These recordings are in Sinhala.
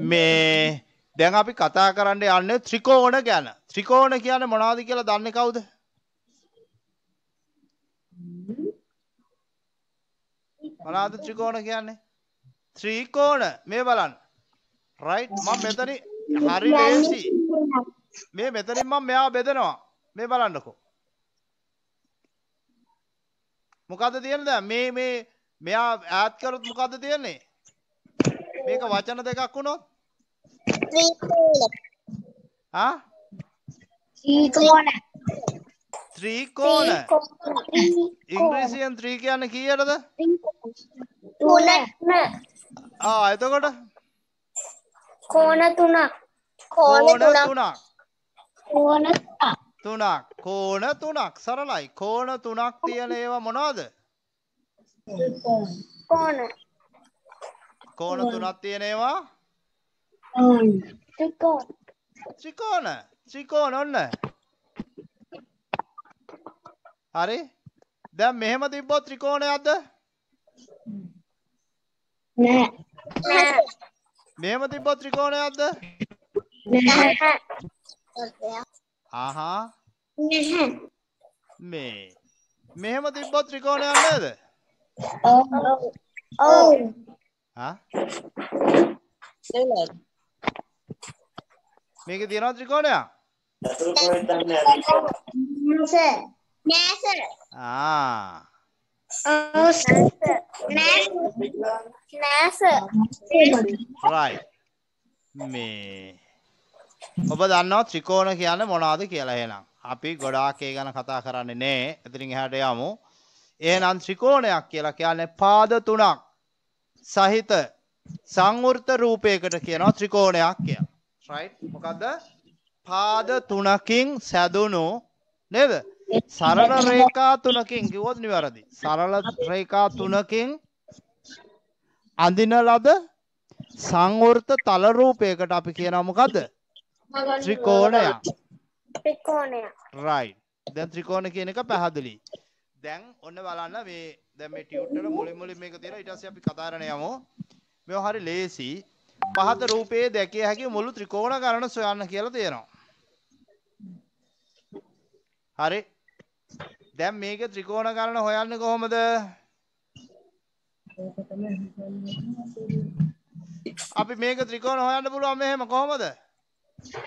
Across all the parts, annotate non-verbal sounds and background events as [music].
මේ දැන් අපි කතා කරන්න යන්නේ ත්‍රිකෝණ ගැන. ත්‍රිකෝණ කියන්නේ මොනවද කියලා දන්නේ කවුද? මොනවද ත්‍රිකෝණ කියන්නේ? ත්‍රිකෝණ මේ බලන්න. රයිට් මම මෙතනින් හරි ලේසි. මේ මෙතනින් මම මෙයා බෙදනවා. මේ බලන්නකෝ. මොකද්ද තියෙන්නේ දැන් මේ මේ මෙයා ඈඩ් කරොත් මොකද්ද තියෙන්නේ? මේක වචන දෙකක් වුණොත් ආ ත්‍රිකෝණ ත්‍රිකෝණ ඉංග්‍රීසියෙන් ත්‍රී කියන්නේ කීයටද? තුන ආ එතකොට කෝණ තුනක් කෝණ කෝණ තුනක් කෝණ තුනක් තුනක් කෝණ තුනක් සරලයි කෝණ තුනක් තියෙන ඒවා මොනවද? කෝණ කෝණ තුනක් තියෙන ඒවා ත්‍රිකෝණ ත්‍රිකෝණ ත්‍රිකෝණ ඔන්න හරි දැන් මෙහෙම තිබ්බොත් ත්‍රිකෝණයක්ද නෑ නෑ මෙහෙම තිබ්බොත් ත්‍රිකෝණයක්ද නැහැ ආහා නැහැ මේ මෙහෙම තිබ්බොත් ත්‍රිකෝණයක් නේද ඔව් ඔව් හා මේකේ තියෙනවා ත්‍රිකෝණයක්? නෑ නෑ සර් ආ. ඔව් සර් නෑ නෑ සර් right. මේ. ඔබ දන්නවා ත්‍රිකෝණ කියන්නේ මොනවද කියලා එහෙනම්. අපි ගොඩාක් ඒ ගැන කතා කරන්නේ නැහැ එතනින් එහාට යමු. එහෙනම් ත්‍රිකෝණයක් කියලා කියන්නේ පාද තුනක්. සහිත සංවෘත රූපයකට කියනවා ත්‍රිකෝණයක් කියලා right? මොකද්ද? පාද තුනකින් සැදුණු නේද? සරල රේඛා තුනකින් කිව්වොත් නිවැරදි. සරල රේඛා තුනකින් අඳින ලද සංවෘත තල රූපයකට අපි කියනවා මොකද්ද? ත්‍රිකෝණයක්. ත්‍රිකෝණය right. දැන් ත්‍රිකෝණ කියන එක පැහැදිලි. දැන් ඔන්න බලන්න මේ දැන් මේ ටියුට් වල මුලින් මුලින් මේක තියෙනවා. ඊට පස්සේ අපි කතා කරන යමු. මේව හරි ලේසි පහත රූපයේ දැකිය හැකි මුළු ත්‍රිකෝණ ගණන සොයන්න කියලා තියෙනවා හරි. දැන් මේකේ ත්‍රිකෝණ ගණන හොයන්නේ කොහොමද? අපි මේක ත්‍රිකෝණ හොයන්න පුළුවන් මෙහෙම කොහොමද?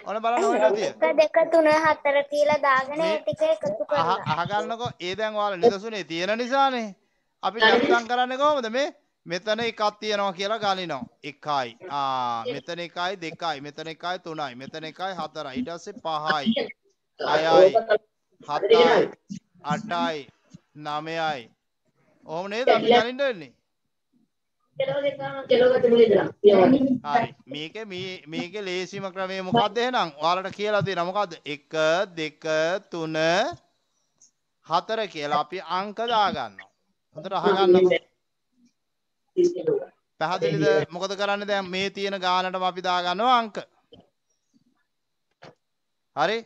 ඔන්න බලන්න හොයන්න තියෙන එක දෙක තුන හතර කියලා දාගෙන ඒ ටික එකතු කරලා අහගන්නකො. ඒ දැන් ඔයාලා නිදසුනේ තියෙන නිසානේ. අපි නැත්තම් කරන්නේ කොහොමද මේ මෙතන එකක් තියෙනවා කියලා ගනිනවා. එකයි. ආ මෙතන එකයි දෙකයි. මෙතන එකයි තුනයි. මෙතන එකයි හතරයි. ඊට පස්සේ පහයි. හයයි. හතයි. අටයි. නවයයි. ඔහොම නේද? අපි ගනින්න වෙන්නේ? හරි. මේකේ මේ මේකේ ලේසිම ක්‍රමය මොකක්ද එහෙනම්? ඔයාලට කියලා දෙනවා. මොකද්ද? 1 2 3 4 කියලා අපි අංක දාගන්නවා. හොඳට අහගන්නකො පැහැදිලිද? මොකද කරන්නේ දැන්? මේ තියෙන ගානටම අපි දාගන්නවා අංක. හරි?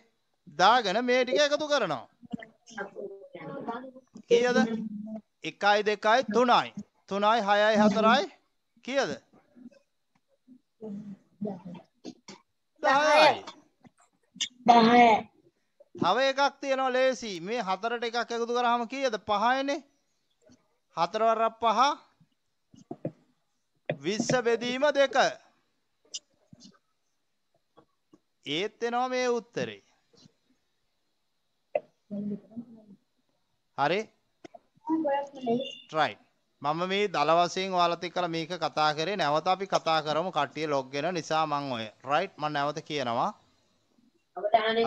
දාගෙන මේ ටික එකතු කරනවා. කීයද? 1යි 2යි 3යි 3යි 6යි 4යි කීයද? 10යි දහය. තව එකක් තියෙනවා ලේසි. මේ හතරට එකක් එකතු කරාම කීයද? පහයිනේ. හතර වරක් පහ 20 බෙදීම දෙක. ඒත් එනවා මේ උත්තරේ. හරි? Right මම මේ දල වශයෙන් ඔයාලත් එක්කලා මේක කතා කරේ. නැවත අපි කතා කරමු. කට්ටිය ලොග් වෙන නිසා මම ඔය right මම නැවත කියනවා.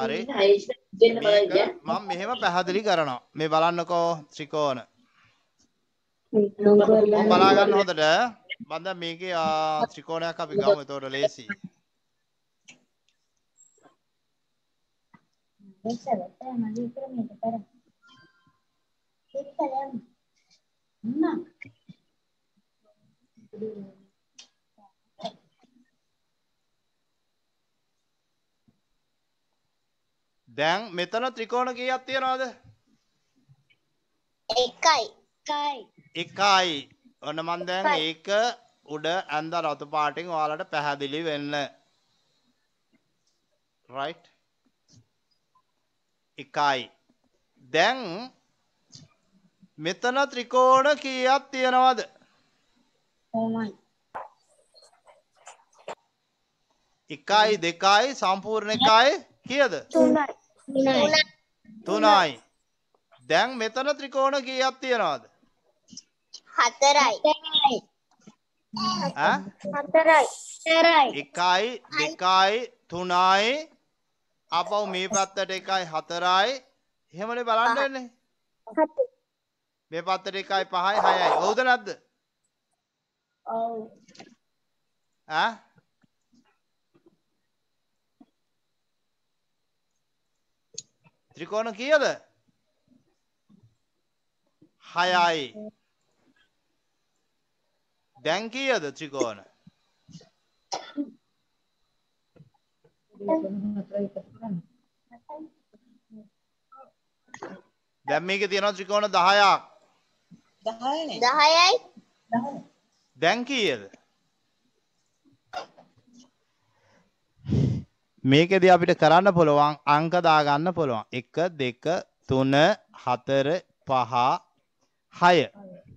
හරි. මම මෙහෙම පැහැදිලි කරනවා. මේ බලන්නකෝ ත්‍රිකෝණ. බලා ගන්න හොඳට දැන් මේකේ ත්‍රිකෝණයක් අපි ගමු. එතකොට ලේසි. දැන් මෙතන ත්‍රිකෝණ කීයක් තියනවද? එකයි. එකයි. එකයි ඔන්න මන් දැන් ඒක උඩ ඇන්ද රතු පාටින් ඔයාලට පැහැදිලි වෙන්න. Right? එකයි. දැන් මෙතන ත්‍රිකෝණ කීයක් තියෙනවද? එකයි දෙකයි සම්පූර්ණ එකයි කියද? තුනයි. තුනයි. දැන් මෙතන ත්‍රිකෝණ කීයක් තියෙනවද හතරයි. හතරයි. එකයි දෙකයි තුනයි. අපව් මේ පැත්තට එකයි හතරයි. එහෙමනේ බලන්න වෙන්නේ. මේ පැත්තට එකයි පහයි හයයි. ඔව්ද නැද්ද? ඔව්. ඈ ත්‍රිකෝණ කීයද? හයයි දැන් කීයද ත්‍රිකෝණ? දැන් මේකේ තියෙනවා ත්‍රිකෝණ 10ක් දහයයි. දැන් කීයද? මේකෙදී අපිට කරන්න පුළුවන් අංක දාගන්න පුළුවන්. 1 2 3 4 5 6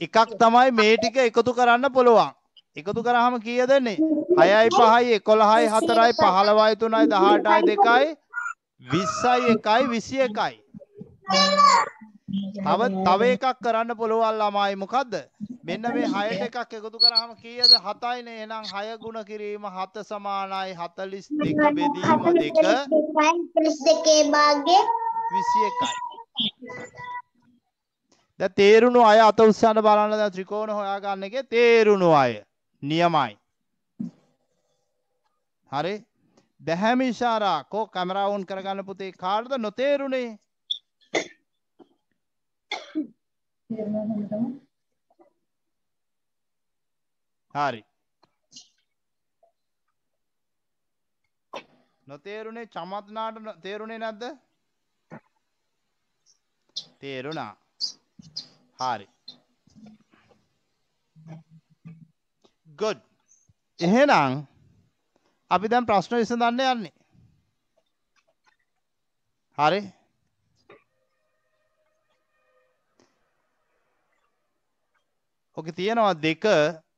එකක් තමයි මේ ටික එකතු කරන්න පුළුවන්. එකතු කරාම කීයද එන්නේ? 6යි 5යි 11යි 4යි 15යි 3යි 18යි 2යි 20යි 1යි 21යි තව තව එකක් කරන්න පුළුවන් ළමයි මොකද්ද? මෙන්න මේ 6ට එකක් එකතු කරාම කීයද? 7යිනේ එහෙනම් 6 ගුණ කිරීම 7 සමානයි. 42 බෙදීම 2 ප්‍රස් දෙකේ භාගය 21යි දැන් තේරුණු අය අත උස්සන්න බලන්න දැන් ත්‍රිකෝණ හොයාගන්න එකේ තේරුණු අය. නියමයි. හරි? දැහැමි ඉෂාරා කෝ කැමරා ඔන් කරගන්න පුතේ. කාටද නොතේරුණේ හරි. නොතේරුණේ චමත්නාට නො- තේරුණේ නැද්ද? තේරුණා. හරි good. එහෙනම් අපි දැන් ප්‍රශ්න විසඳන්න යන්නේ. හරි. ඔක තියෙනවා දෙක.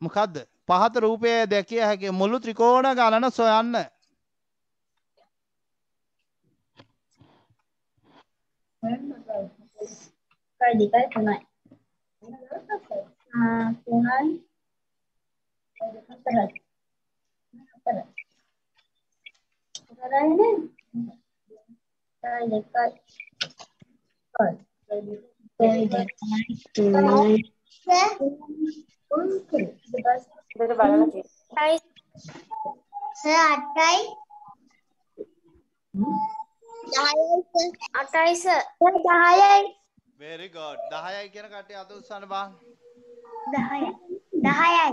මොකද්ද? පහත රූපය දැකිය හැකි මුළු ත්‍රිකෝණ ගණන සොයන්න. එකයි දෙකයි තුනයි ආ තුනයි හතරයි හතරයි හතරයි නේද එකයි දෙකයි එකයි දෙකයි තුනයි අටයි අටයි දහයයි අටයි සර් දහයයි very good. 10යි කියන කට්ටිය අත උස්සන්න බං. දහයයි. දහයයි.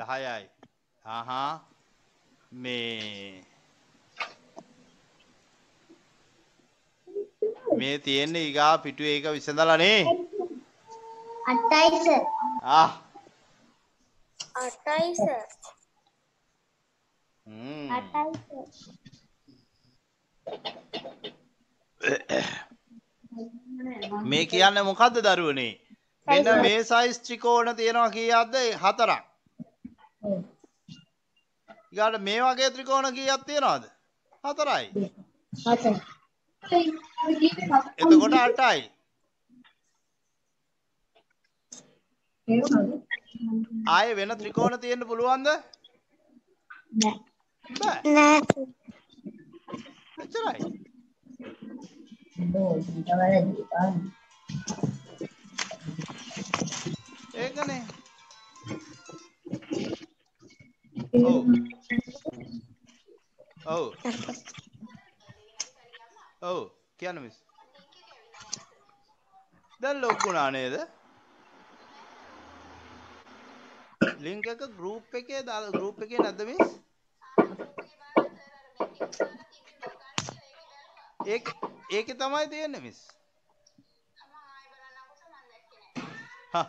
10යි ආහා මේ මේ තියෙන්නේ ඊගා පිටුවේ එක විසඳලා නේ. අටයි සර් ආ. අටයි සර් හ්ම්. අටයි සර් මේ කියන්නේ මොකද්ද දරුවනේ? මෙන්න මේ සයිස් ත්‍රිකෝණ තියෙනවා කීයක්ද? හතරක්. ඊගාට මේ වගේ ත්‍රිකෝණ කීයක් තියෙනවද? හතරයි. හතර එතකොට අටයි. ආයේ වෙන ත්‍රිකෝණ තියෙන්න පුළුවන්ද? බෑ. නෑ. එච්චරයි ඒකනේ ඔව් ඔව් ඔව් කියන්න මිස් දැන් ලොක්ුණා නේද ලිංක් එක ගෲප් එකේ දාලා ගෲප් එකේ නැද්ද මිස් ඒක ඒකේ තමයි තියෙන්නේ මිස් හා.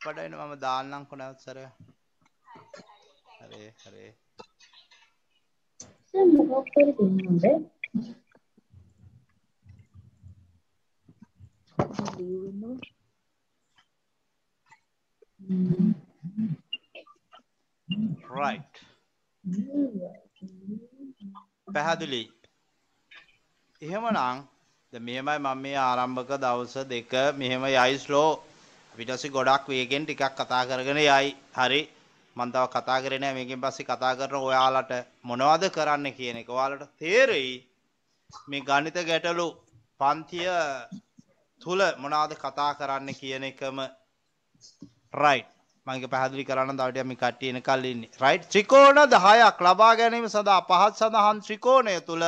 පඩයින මම දාන්නම් කොනවත් සර හරේ හරේ. සර් මොකක් කර දෙන්නද? රයිට් පැහැදිලි. එහෙමනම් ද මෙහෙමයි මම මේ ආරම්භක දවස දෙක මෙහෙම යයි ස්ලෝ විටසි ගොඩක් වේගෙන් ටිකක් කතා කරගෙන යයි. හරි? මම තව කතා කරේ නෑ. මේකෙන් පස්සේ කතා කරන ඔයාලට මොනවද කරන්න කියන එක. ඔයාලට තේරෙයි මේ ගණිත ගැටලු පන්තිය තුල මොනවද කතා කරන්න කියන එකම රයිට් ඒක පැහැදිලි කරන්න ටිකක් මේ කට්ටිය එනකල් ඉන්නේ. රයිට් ත්‍රිකෝණ 10ක් ලබා ගැනීම සඳහා පහත් සඳහන් ත්‍රිකෝණය තුල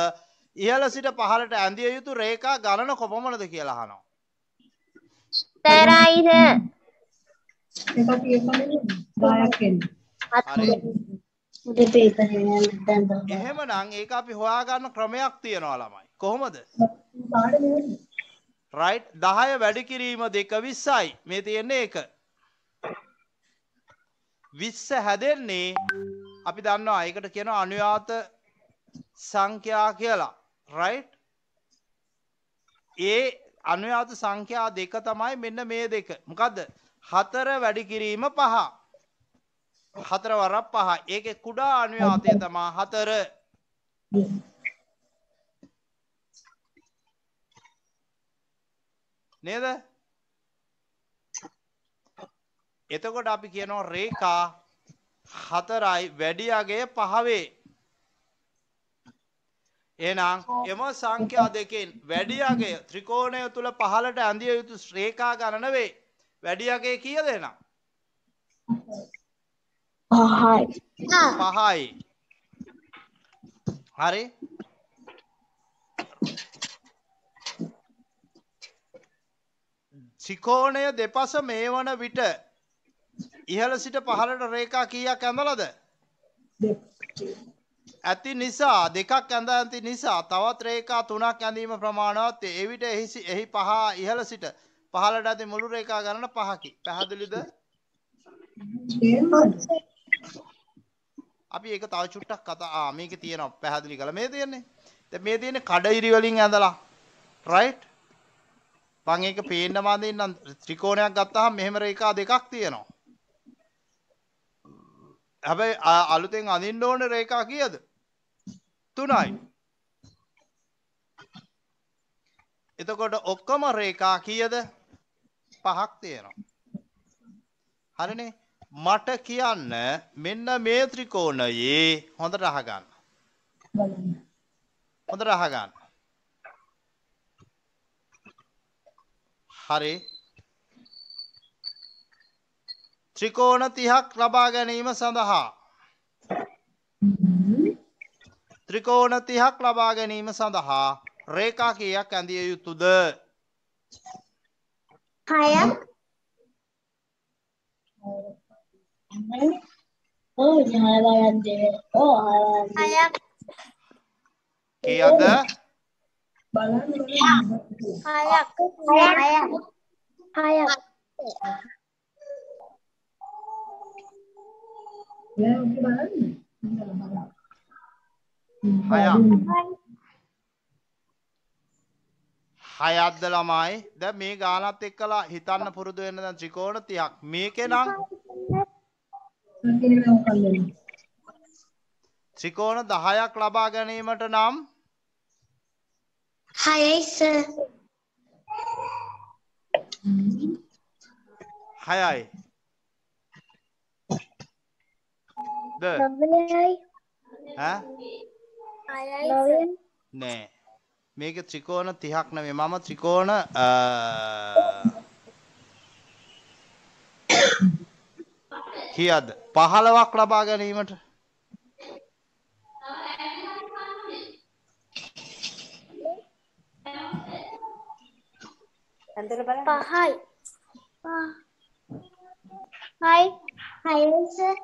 ඉහළ සිට පහළට ඇඳිය යුතු රේඛා ගණන කොපමණද කියලා අහනවා. තරයිද? ඒක තියෙන්නේ 10ක් එන්නේ. හරි. උඩ පේපර් එක දැන් එහෙමනම් ඒක අපි හොයාගන්න ක්‍රමයක් තියෙනවා ළමයි. කොහොමද. රයිට් 10 වැඩි කිරීම 2 20යි මේ තියෙන්නේ ඒක 20 හැදෙන්නේ අපි දන්නවා ඒකට කියනවා අනුයාත සංඛ්‍යා කියලා රයිට් ඒ අනුයාත සංඛ්‍යා දෙක තමයි මෙන්න මේ දෙක. මොකද්ද? හතර වැඩි කිරීම පහ. හතර වරක් පහ. ඒකේ කුඩා අනුයාතය තමා හතර. නේද? එතකොට අපි කියනවා රේඛා හතරයි වැඩි අගය පහවේ. එහෙනම් එම සංඛ්‍යා දෙකෙන් වැඩි අගය ත්‍රිකෝණය තුල පහළට ඇඳිය යුතු රේඛා ගණන වේ වැඩි අගය කීයද එහෙනම්? පහයි. පහයි. හරි. ත්‍රිකෝණය දෙපස මේ වන විට ඉහළ සිට පහළට රේඛා කීයක් ඇඳලාද ඇති නිසා දෙකක් ඇඳ ඇති නිසා තවත් රේඛා තුනක් ඇඳීම ප්‍රමාණවත් වේ. එවිට එහි සි- එහි පහ ඉහළ සිට පහළට ඇති මුළු රේඛා ගණන පහකි. පැහැදිලිද? තේරුණාද? අපි ඒක තව චුට්ටක් කතා ආ මේකේ තියෙනවා පැහැදිලි කළා. මේ තියෙන්නේ. දැන් මේ තියෙන්නේ කඩිරි වලින් ඇඳලා. රයිට්? මම ඒක පේන්න මාදින්නම් ත්‍රිකෝණයක් ගත්තාම මෙහෙම රේඛා දෙකක් තියෙනවා. හැබැයි අ- අලුතෙන් අඳින්න ඕනේ රේඛා කීයද? තුනයි. එතකොට ඔක්කොම රේඛා කීයද? පහක් තියෙනවා. හරිනේ. මට කියන්න මෙන්න මේ ත්‍රිකෝණයේ හොඳට අහගන්න. බලන්න. හොඳට අහගන්න. හරි. ත්‍රිකෝණ 30ක් ලබා ගැනීම සඳහා ත්‍රිකෝණ 30ක් ලබා ගැනීම සඳහා රේඛා කීයක් ඇඳිය යුතුද? කීයද? බලන්න හයක්. හයක්. හයක්. නෑ ඔක බලන්න. හයක්. හයක්ද ළමයි දැන් මේ ගානත් එක්කලා හිතන්න පුරුදු වෙන්න දැන් ත්‍රිකෝණ 30ක් මේකේ නම්. ත්‍රිකෝණ 10ක් ලබා ගැනීමට නම් හයයි සර්. 6යි ද නවයයි. ඈ හයයි සර්. නෑ මේක ත්‍රිකෝණ 30ක් නෙමෙයි මම ත්‍රිකෝණ කීයද 15ක් ලබා ගැනීමට පහයි. හයි. හයයි සර්.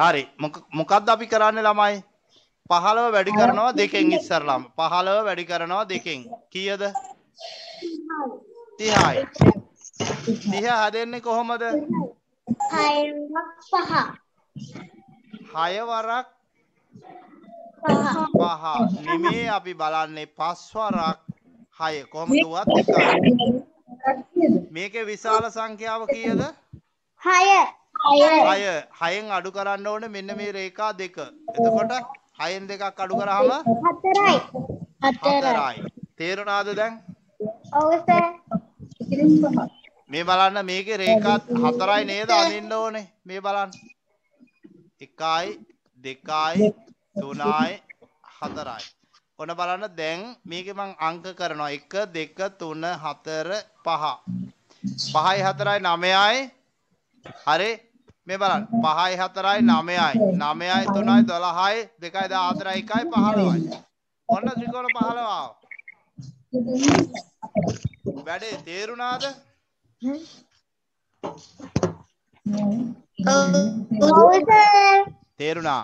හරි මොක- මොකක්ද අපි කරන්නේ ළමයි 15 වැඩි කරනවා දෙකෙන් ඉස්සරලාම 15 වැඩි කරනවා දෙකෙන් කීයද 30යි 30 හැදෙන්නේ කොහොමද? හයවක් පහ. 6 වරක් පහ. පහ. නෙමේ අපි බලන්නේ පස් වරක් 6 කොහොමද දුවත් එකයි. මේකේ විශාල සංඛ්‍යාව කීයද? හය. හය. 6. 6න් අඩු කරන්න ඕනේ මෙන්න මේ රේඛා දෙක. එතකොට 6න් දෙකක් අඩු කරාම හතරයි. හතරයි. තේරුණාද දැන්? ඔව් සර්. මේ බලන්න මේකේ රේඛාත් හතරයි නේද අඳින්න ඕනේ. මේ බලන්න. 1යි 2යි 3යි 4යි. ඔන්න බලන්න දැන් මේකේ මං අංක කරනවා 1 2 3 4 5. 5යි 4යි 9යි. හරි. මේ බලන්න 5යි 4යි 9යි 9යි 3යි 12යි 2යි 14යි 1යි 15යි. ඔන්න ත්‍රිකෝණ 15 ආවා. වැඩේ තේරුණාද? ඔව් සර්. තේරුණා.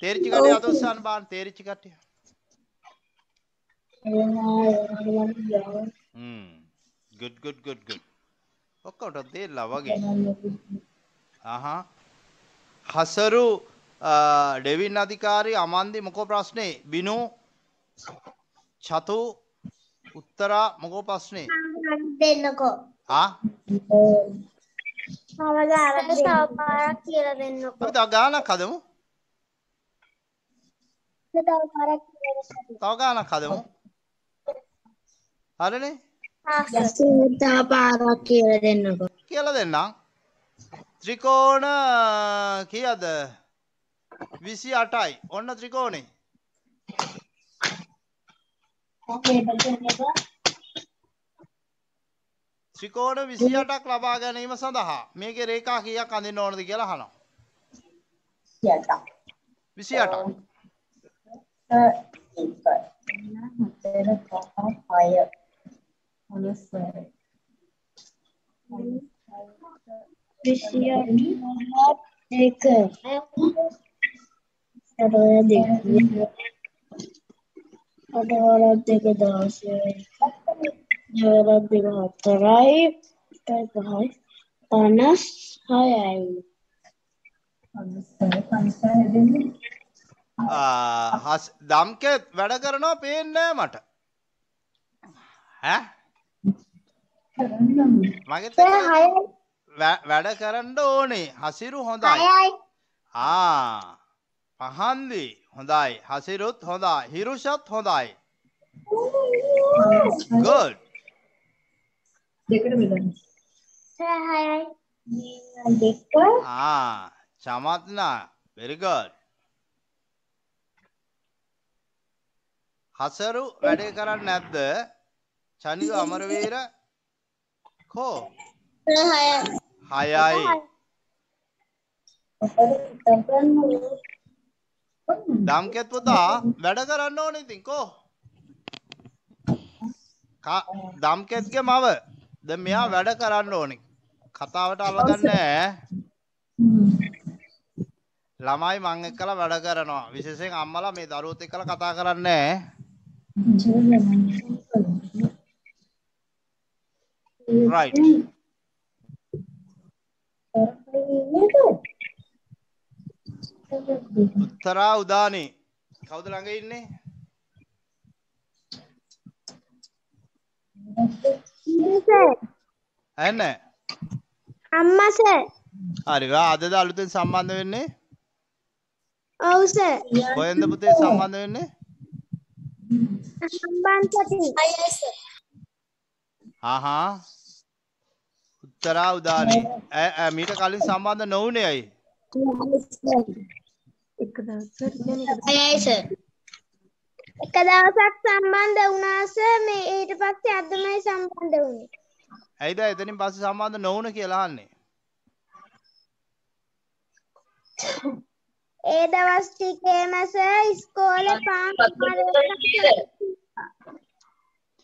තේරිච්ච කට්ටිය අත උස්සන්න බාන්න තේරිච්ච කට්ටිය. හ්ම්. good good good good. ඔක්කොට තේරලා වගේ. [laughs] හසරු ඩෙවින් අධිකාරී අමන්දි මොකෝ ප්‍රශ්නේ? බිනු චතු උත්තරා මොකෝ ප්‍රශ්නේ? දෙන්නකෝ. ආ අවදාරක් තව පාරක් කියලා දෙන්නකෝ. තව ගානක් හදමු. තව පාරක් කියලා දෙන්නකෝ. තව ගානක් හදමු. හරිනේ? සූතා පාරක් කියලා දෙන්නකෝ. කියලා දෙන්නම්. ත්‍රිකෝණ කීයද? 28යි. ඔන්න ත්‍රිකෝණේ. ත්‍රිකෝණ 28ක් ලබා ගැනීම සඳහා මේකේ රේඛා කීයක් අඳින්න ඕනද කියලා අහනවා. 28ක්. දෙක අටවල දෙක අටවල දෙක දහසයි නවල දෙක හතරයි එකයි පහයි පනස් හයයි ආ, හස්- දම්කෙත් වැඩ කරනවා පේන්නේ නෑ මට. ඈ? වැ- වැඩ කරන්න ඕනේ. හසිරු හොඳයි. ආ පහන්දි හොඳයි. හසිරුත් හොඳයි. හිරුෂත් හොඳයි. Good. ආ චමත්නා. Very good. හසරු වැඩේ කරන්නේ නැද්ද? චනිව අමරවීර සර් හයයි. දම්කෙත් පුතා වැඩ කරන්න ඕනේ ඉතින් කෝ දම්කෙත්ගේ මව දැන් මෙයා වැඩ කරන්න ඕනේ කතාවට අල්ලගන්නේ ළමයි මං එක්කලා වැඩ කරනවා විශේෂයෙන් අම්මලා මේ දරුවොත් එක්කලා කතා කරන්නේ right උත්තරා උදානේ කවුද ළඟ ඉන්නේ. ඇන්න අම්මා සර්. හරි ඔයා අදද අලුතෙන් සම්බන්ධ වෙන්නේ ඔව් සර්. කොහෙන්ද පුතේ සම්බන්ධ වෙන්නේ සම්බන්ධපති. හයයි සර්. ආහා උත්තරා උදානේ ඈ මීට කලින් සම්බන්ධ නොවුනේ ඇයි? එක දවසක් සම්බන්ධ වුණා සර් මේ ඊට පස්සේ අදමයි සම්බන්ධ වුණේ. ඇයිද එතනින් පස්සේ සම්බන්ධ නොවුන කියලා අහන්නේ? ඒ දවස් ටිකේම සර් ඉස්කෝලේ පාන්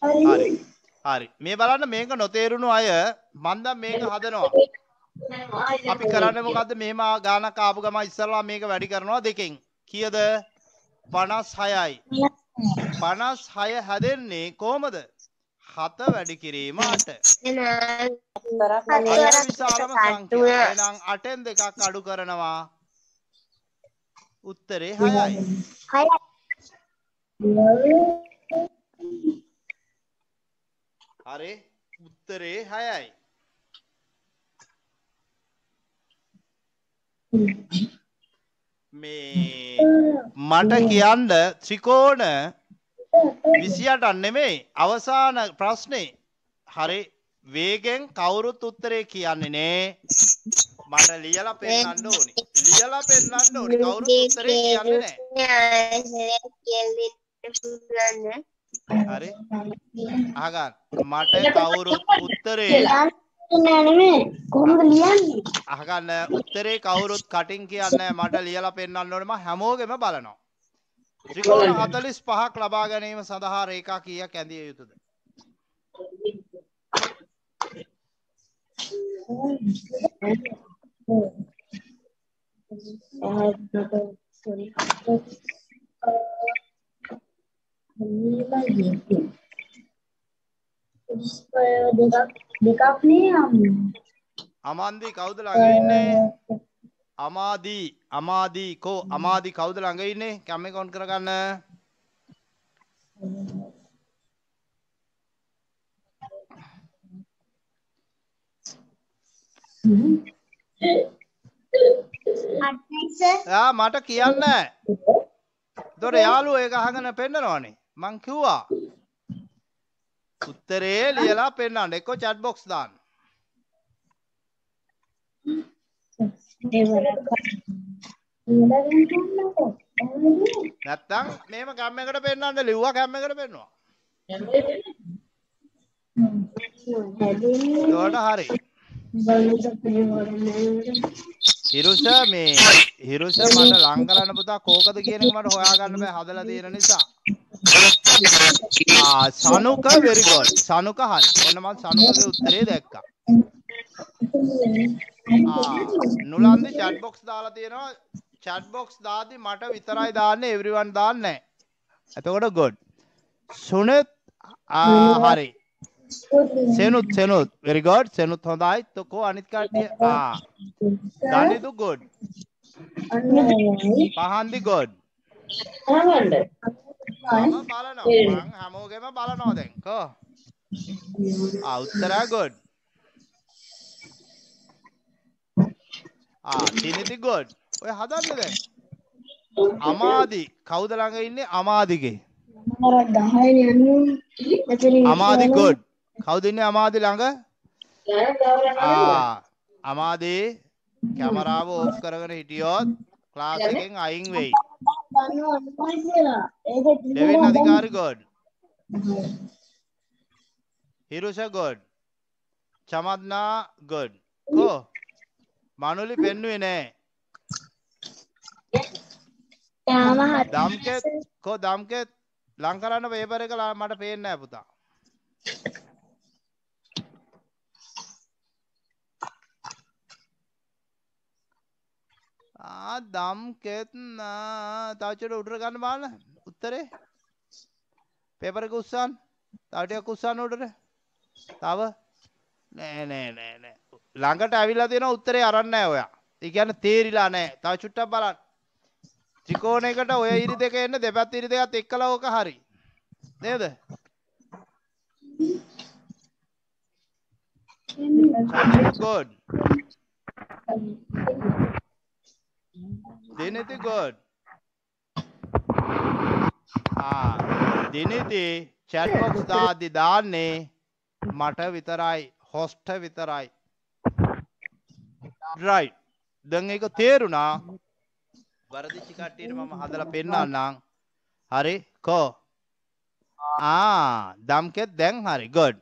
හරි හරි. මේ බලන්න මේක නොතේරුණු අය මන් දැන් මේක හදනවා. අපි කරන්නේ මොකද්ද? මෙහෙම ගානක් ආපු ගම ඉස්සරලා මේක වැඩි කරනවා දෙකෙන්. කීයද? 56යි 56 හැදෙන්නේ කොහමද? හත වැඩි කිරීම අට. විශාලම අටෙන් දෙකක් අඩු කරනවා. උත්තරේ හයයි. හයයි. හරි. උත්තරේ හයයි. මේ මට කියන්න ත්‍රිකෝණ විසියට නෙමෙයි අවසාන ප්‍රශ්නේ. හරි වේගෙන් කවුරුත් උත්තරේ කියන්නේ නේ. මට ලියලා පෙන්නන්න ඕනි. ලියලා පෙන්නන්න ඕනි. කවුරුත් උත්තරේ කියන්නේ නැහැ [laughs] හරි. අහගන්න. මට කවුරුත් උත්තරේ කොහොමද ලියන්නේ? අහගන්න. උත්තරේ කවුරුත් කටින් කියන්නේ මට ලියලා පෙන්වන්න ඕනේ. මම හැමෝගෙම බලනවා. ත්‍රිකෝණ 45ක් ලබා ගැනීම සඳහා රේඛා කීයක් ඇඳිය යුතුද දෙකක් දෙකක් නේ අමන්දි කවුද ළඟ ඉන්නේ? අමාදී අමාදී කෝ අමාදී කවුද ළඟ ඉන්නේ? කැම එක ඔන් කරගන්න යා මට කියන්න. දොර යාළුවෝ ඒක අහගෙන පෙන්නනවනේ මං කිව්වා උත්තරේ ලියලා පෙන්නන්න. එක්ක chat box දාන්න. නැත්තම් මේම කැම් එකට පෙන්වන්න ලිව්වා කැම් එකට පෙන්නවා. ඒකට හරි. හිරුෂ මේ හිරුෂ මට ලං කරන්න පුතා කෝකද කියන එක මට හොයාගන්න බෑ. හදලා තියෙන නිසා. ආ සනුක very good. සනුක හරි ඔන්න මම සනුකගේ උත්තරේ දැක්කා නුලන්දි chat box දාලා තියෙනවා chat box දාද්දි මට විතරයි දාන්නේ everyone දාන්නේ එතකොට good. සුනෙත් හරි සෙනුත් සෙනුත් very good. සෙනුත් හොඳයි තොකෝ අනිත් කට්ටිය ආ දනිදු good. පහන්දි good මම බලනවා මං හැමෝගෙම බලනවා දැන්. කෝ? ආ උත්තරා good. ආ තිනිති good. ඔය හදන්න දැන්? අමාදි. කවුද ළඟ ඉන්නේ? අමාදිගේ. අමාදි good. කවුද ඉන්නේ අමාදි ළඟ? ආ අමාදී කැමරාව ඕෆ් කරගෙන හිටියොත් ක්ලාස් එකෙන් අයින් වෙයි ඩෙවින් අධිකාරි ගොඩ් හිරුෂ ගොඩ් චමත්නා ගොඩ් කෝ මනුලි පෙන්නුවේ නෑ. දම්කෙත් කෝ දම්කෙත්? ලං කරන්න පේපර එක මට පේන්නේ පුතා ආ දම්කෙත් නා තව චුට්ටක් උඩට ගන්න බලන්න උත්තරේ? පේපර් එක උස්සන්න. තව ටිකක් උස්සන්න උඩට. තව? නෑ නෑ නෑ නෑ. ළඟට ඇවිල්ලා තියෙන උත්තරේ අරන් නෑ ඔයා. ඒ කියන්නේ තේරිලා නෑ. තව චුට්ටක් බලන්න. ත්‍රිකෝණයකට ඔය ඉරි දෙක එන්න දෙපැත්ත ඉරි දෙකත් එක්කලා ඕක හරි. නේද? Good. දිනිති good දිනිති box දාද්දි දාන්නේ මට විතරයි හොස්ට විතරයි. Right. දැන් ඒක තේරුණා. වරදිච්ච කට්ටියට මම හදලා පෙන්නන්නම්. හරි කෝ. ආ දම්කෙත් දැන් හරි. Good.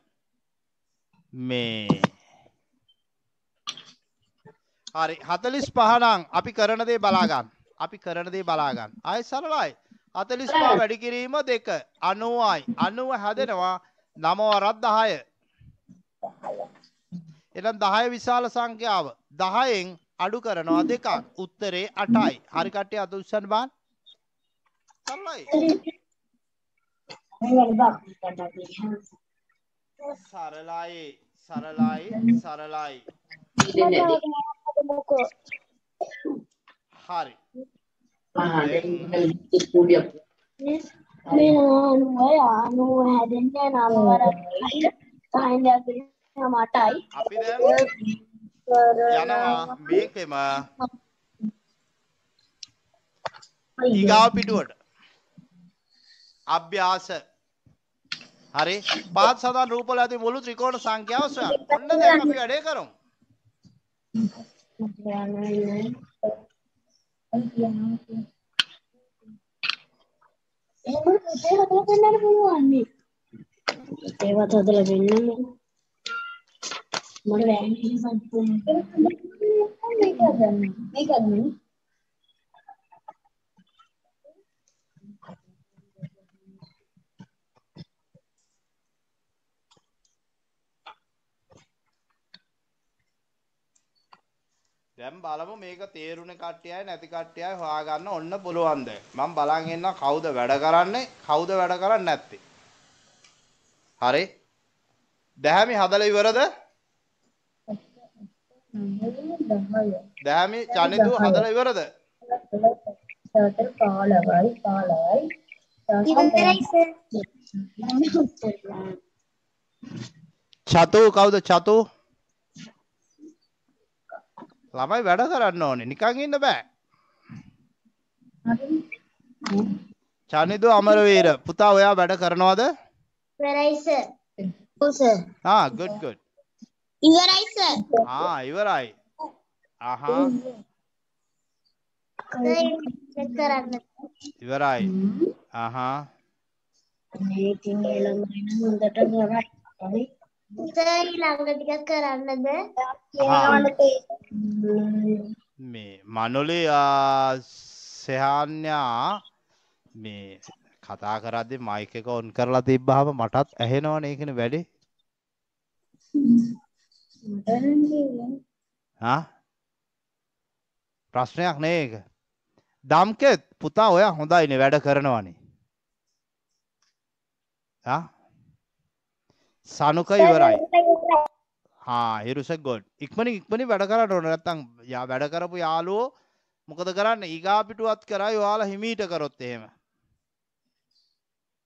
මේ හරි 45 නම් අපි කරන දේ බලා ගන්න. අපි කරන දේ බලා ගන්න. ආයෙ සරලයි. 45 වැඩි කිරීම 2 90යි. 90 හැදෙනවා 9 වරක් 10. එහෙනම් 10 විශාල සංඛ්‍යාව. 10න් අඩු කරනවා දෙකක්. උත්තරේ 8යි. හරි කට්ටිය අත උස්සන්න බාන්න. සරලයි. සරලයි සරලයි සරලයි මොකෝ හරි. මේ අනුව අනුව හැදෙන්නේ නම වරක් සාහින්දයක් මටයි. අපි දැන් යනවා මේකෙම. ඊගාව පිටුවට. අභ්‍යාස. හරි. පහත් සඳහන් රූපවල ඇති මුළු ත්‍රිකෝණ සංඛ්‍යාව සොයන්න. ඔන්න දැන් අපි වැඩේ කරමු. එහෙම පුතේ හදලා ගන්නන්න පුළුවන්නේ. ඒවත් හදලා දෙන්නම. මට වැන්නේ සම්පූර්ණ මේක ගන්න. මේක ගන්න. දැන් බලමු මේක තේරුණ කට්ටියයි නැති කට්ටියයි හොයාගන්න ඔන්න පුළුවන්ද? මම බලන් ඉන්න කවුද වැඩ කරන්නේ කවුද වැඩ කරන්නේ නැත්තේ. හරි. දැහැමි හදලා ඉවරද? දැහැමි චනිතු හදලා ඉවරද? සතර පාලවයි පාලවයි ඉවරයි සර් චතු කවුද චතු? ළමයි වැඩ කරන්න ඕනේ. නිකන් ඉන්න බෑ. චනිදු අමරවීර පුතා ඔයා වැඩ කරනවද? ඉවරයි සර් ඔව් සර් ආ good good. ඉවරයි සර් ආ ඉවරයි. ආහා ඉවරයි. ආහා මේකින් ඒ ළමයි නම් හොඳට කරයි. ඊළඟ ටික කරන්නද මේ මනුලේ සෙහාන්යා මේ කතා කරද්දි මයික් එක ඔන් කරලා තිබ්බහම මටත් ඇහෙනවනේ ඒකනේ වැඩේ. ප්‍රශ්නයක් නේ ඒක. දම්කෙත් පුතා ඔයා හොඳයිනේ වැඩ කරනවනේ. සනුක ඉවරයි. හා හිරුස ගොඩ්. ඉක්මනින් ඉක්මනින් වැඩ කරන්න ඕන. නැත්තම් යා වැඩ කරපු යාළුවෝ මොකද කරන්න? ඊගා පිටුවත් කරා ඔයාලා හිමීට කරොත් එහෙම.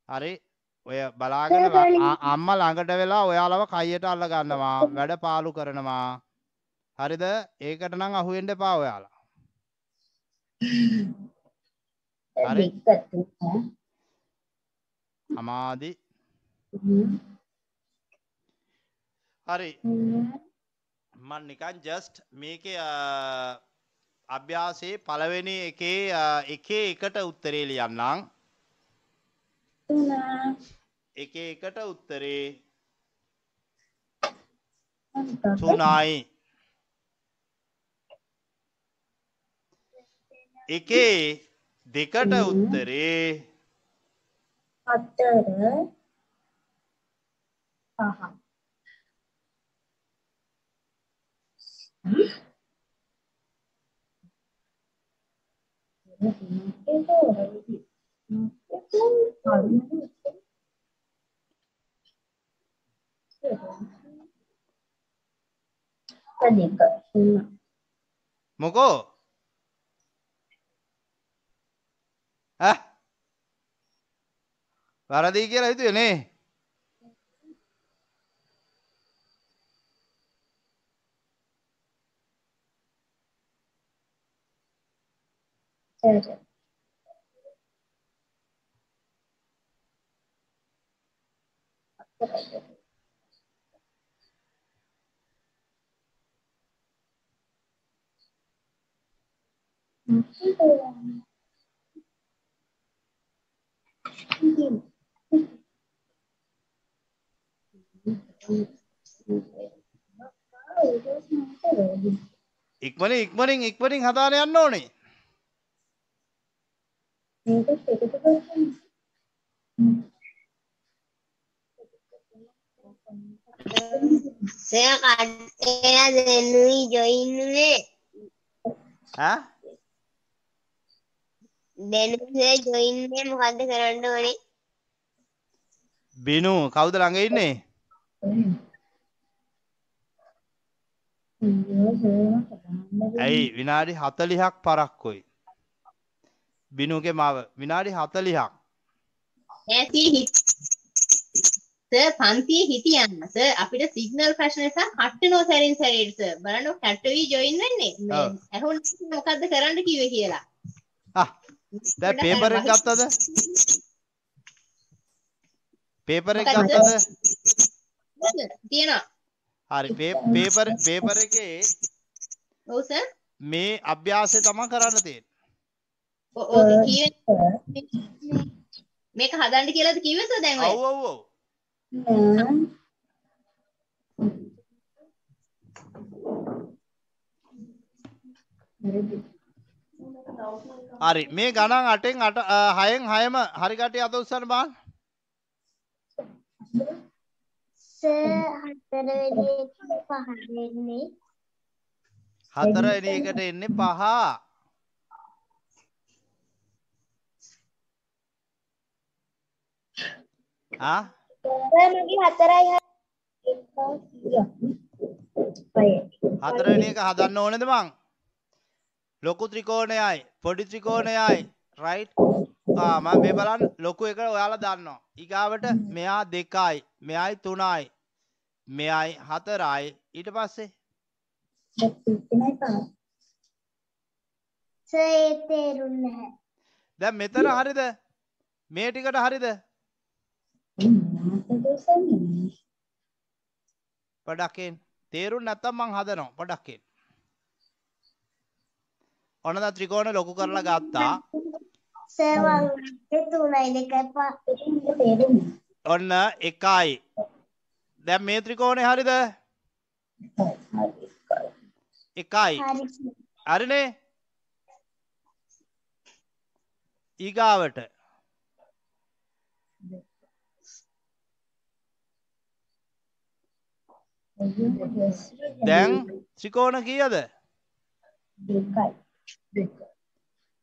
හරි. ඔය බලාගෙන අම්මා ළඟට වෙලා ඔයාලව කයියට අල්ල ගන්නවා වැඩ පාලු කරනවා. හරිද? ඒකට නම් අහු වෙන්න එපා ඔයාලා. හරි. අමාදි හරි. මන් නිකන් ජස්ට් මේකේ අ, අභ්‍යාසයේ පළවෙනි එකේ එකේ එකට උත්තරේ ලියන්නම්. එකේ එකට උත්තරේ තුනයි. එකේ දෙකට උත්තරේ හතර. පහ දෙක තුන මොකෝ ඈ වැරදි කියලා හිතුවේ නේ හතර ඉක්මනින් ඉක්මනින් ඉක්මනින් හදාන යන්න ඕනේ. සර් කට්ටේලා දෙන්නුයි ජොයින් උනේ ඈ දෙන්නුසේ ජොයින් උනේ මොකද්ද කරන්න ඕනේ බිනු කවුද ළඟ ඉන්නේ ඇයි විනාඩි 40ක් පරක්කුයි. බිනුගේ මව විනාඩි 40ක්. ඇති හිත සර් පන්තියේ හිටියන්න සර් අපිට සිග්නල් ප්‍රශ්න නිසා කට්ටනෝ සැරින් සැරේට සර් බලන්න කට්ටවි ජොයින් වෙන්නේ ඔව්. ඇහුන් මොකද්ද කරන්න කිව්වේ කියලා ආ දැන් පේපර් එක ගත්තද? පේපර් එක? ගත්තද? තියෙනවා හරි පේපර් පේපර් එකේ ඔව් සර් මේ අභ්‍යාසය තමයි කරන්න තියෙන්නේ. ඔ- ඔව් කිව්වේ මේක හදන්න කියලාද කිව්වේ සර් දැන් ඔය ඔව් ඔව් ඔව්. හරි මේ ගණන් අටෙන් අට අ, හයෙන් හයම හරි කටේ අත උස්සන්න බලන්න. හතර වෙනි එකට එන්නේ පහ. ආ මගේ හතරයි හතරවෙනි එක හදන්න ඕනේද මං? ලොකු ත්‍රිකෝණයයි පොඩි ත්‍රිකෝණයයි රයිට් ආ මම මේ බලන්න ලොකු එක ඔයාලා දන්නවා. ඊගාවට මෙයා දෙකයි මෙයයි තුනයි මෙයයි හතරයි ඊට පස්සේ දැන් මෙතන හරිද? මේ ටිකට හරිද? [laughs] පොඩක්ෙන් තේරුම් නැත්තම් මං හදනවා පොඩක්ෙන්. ඔන්න දැන් ත්‍රිකෝණ ලොකු කරලා ගත්තා. ඔන්න එකයි. දැන් මේ ත්‍රිකෝණේ හරිද? එකයි. හරි හරිනේ? ඊගාවට දැන් ත්‍රිකෝණ කීයද?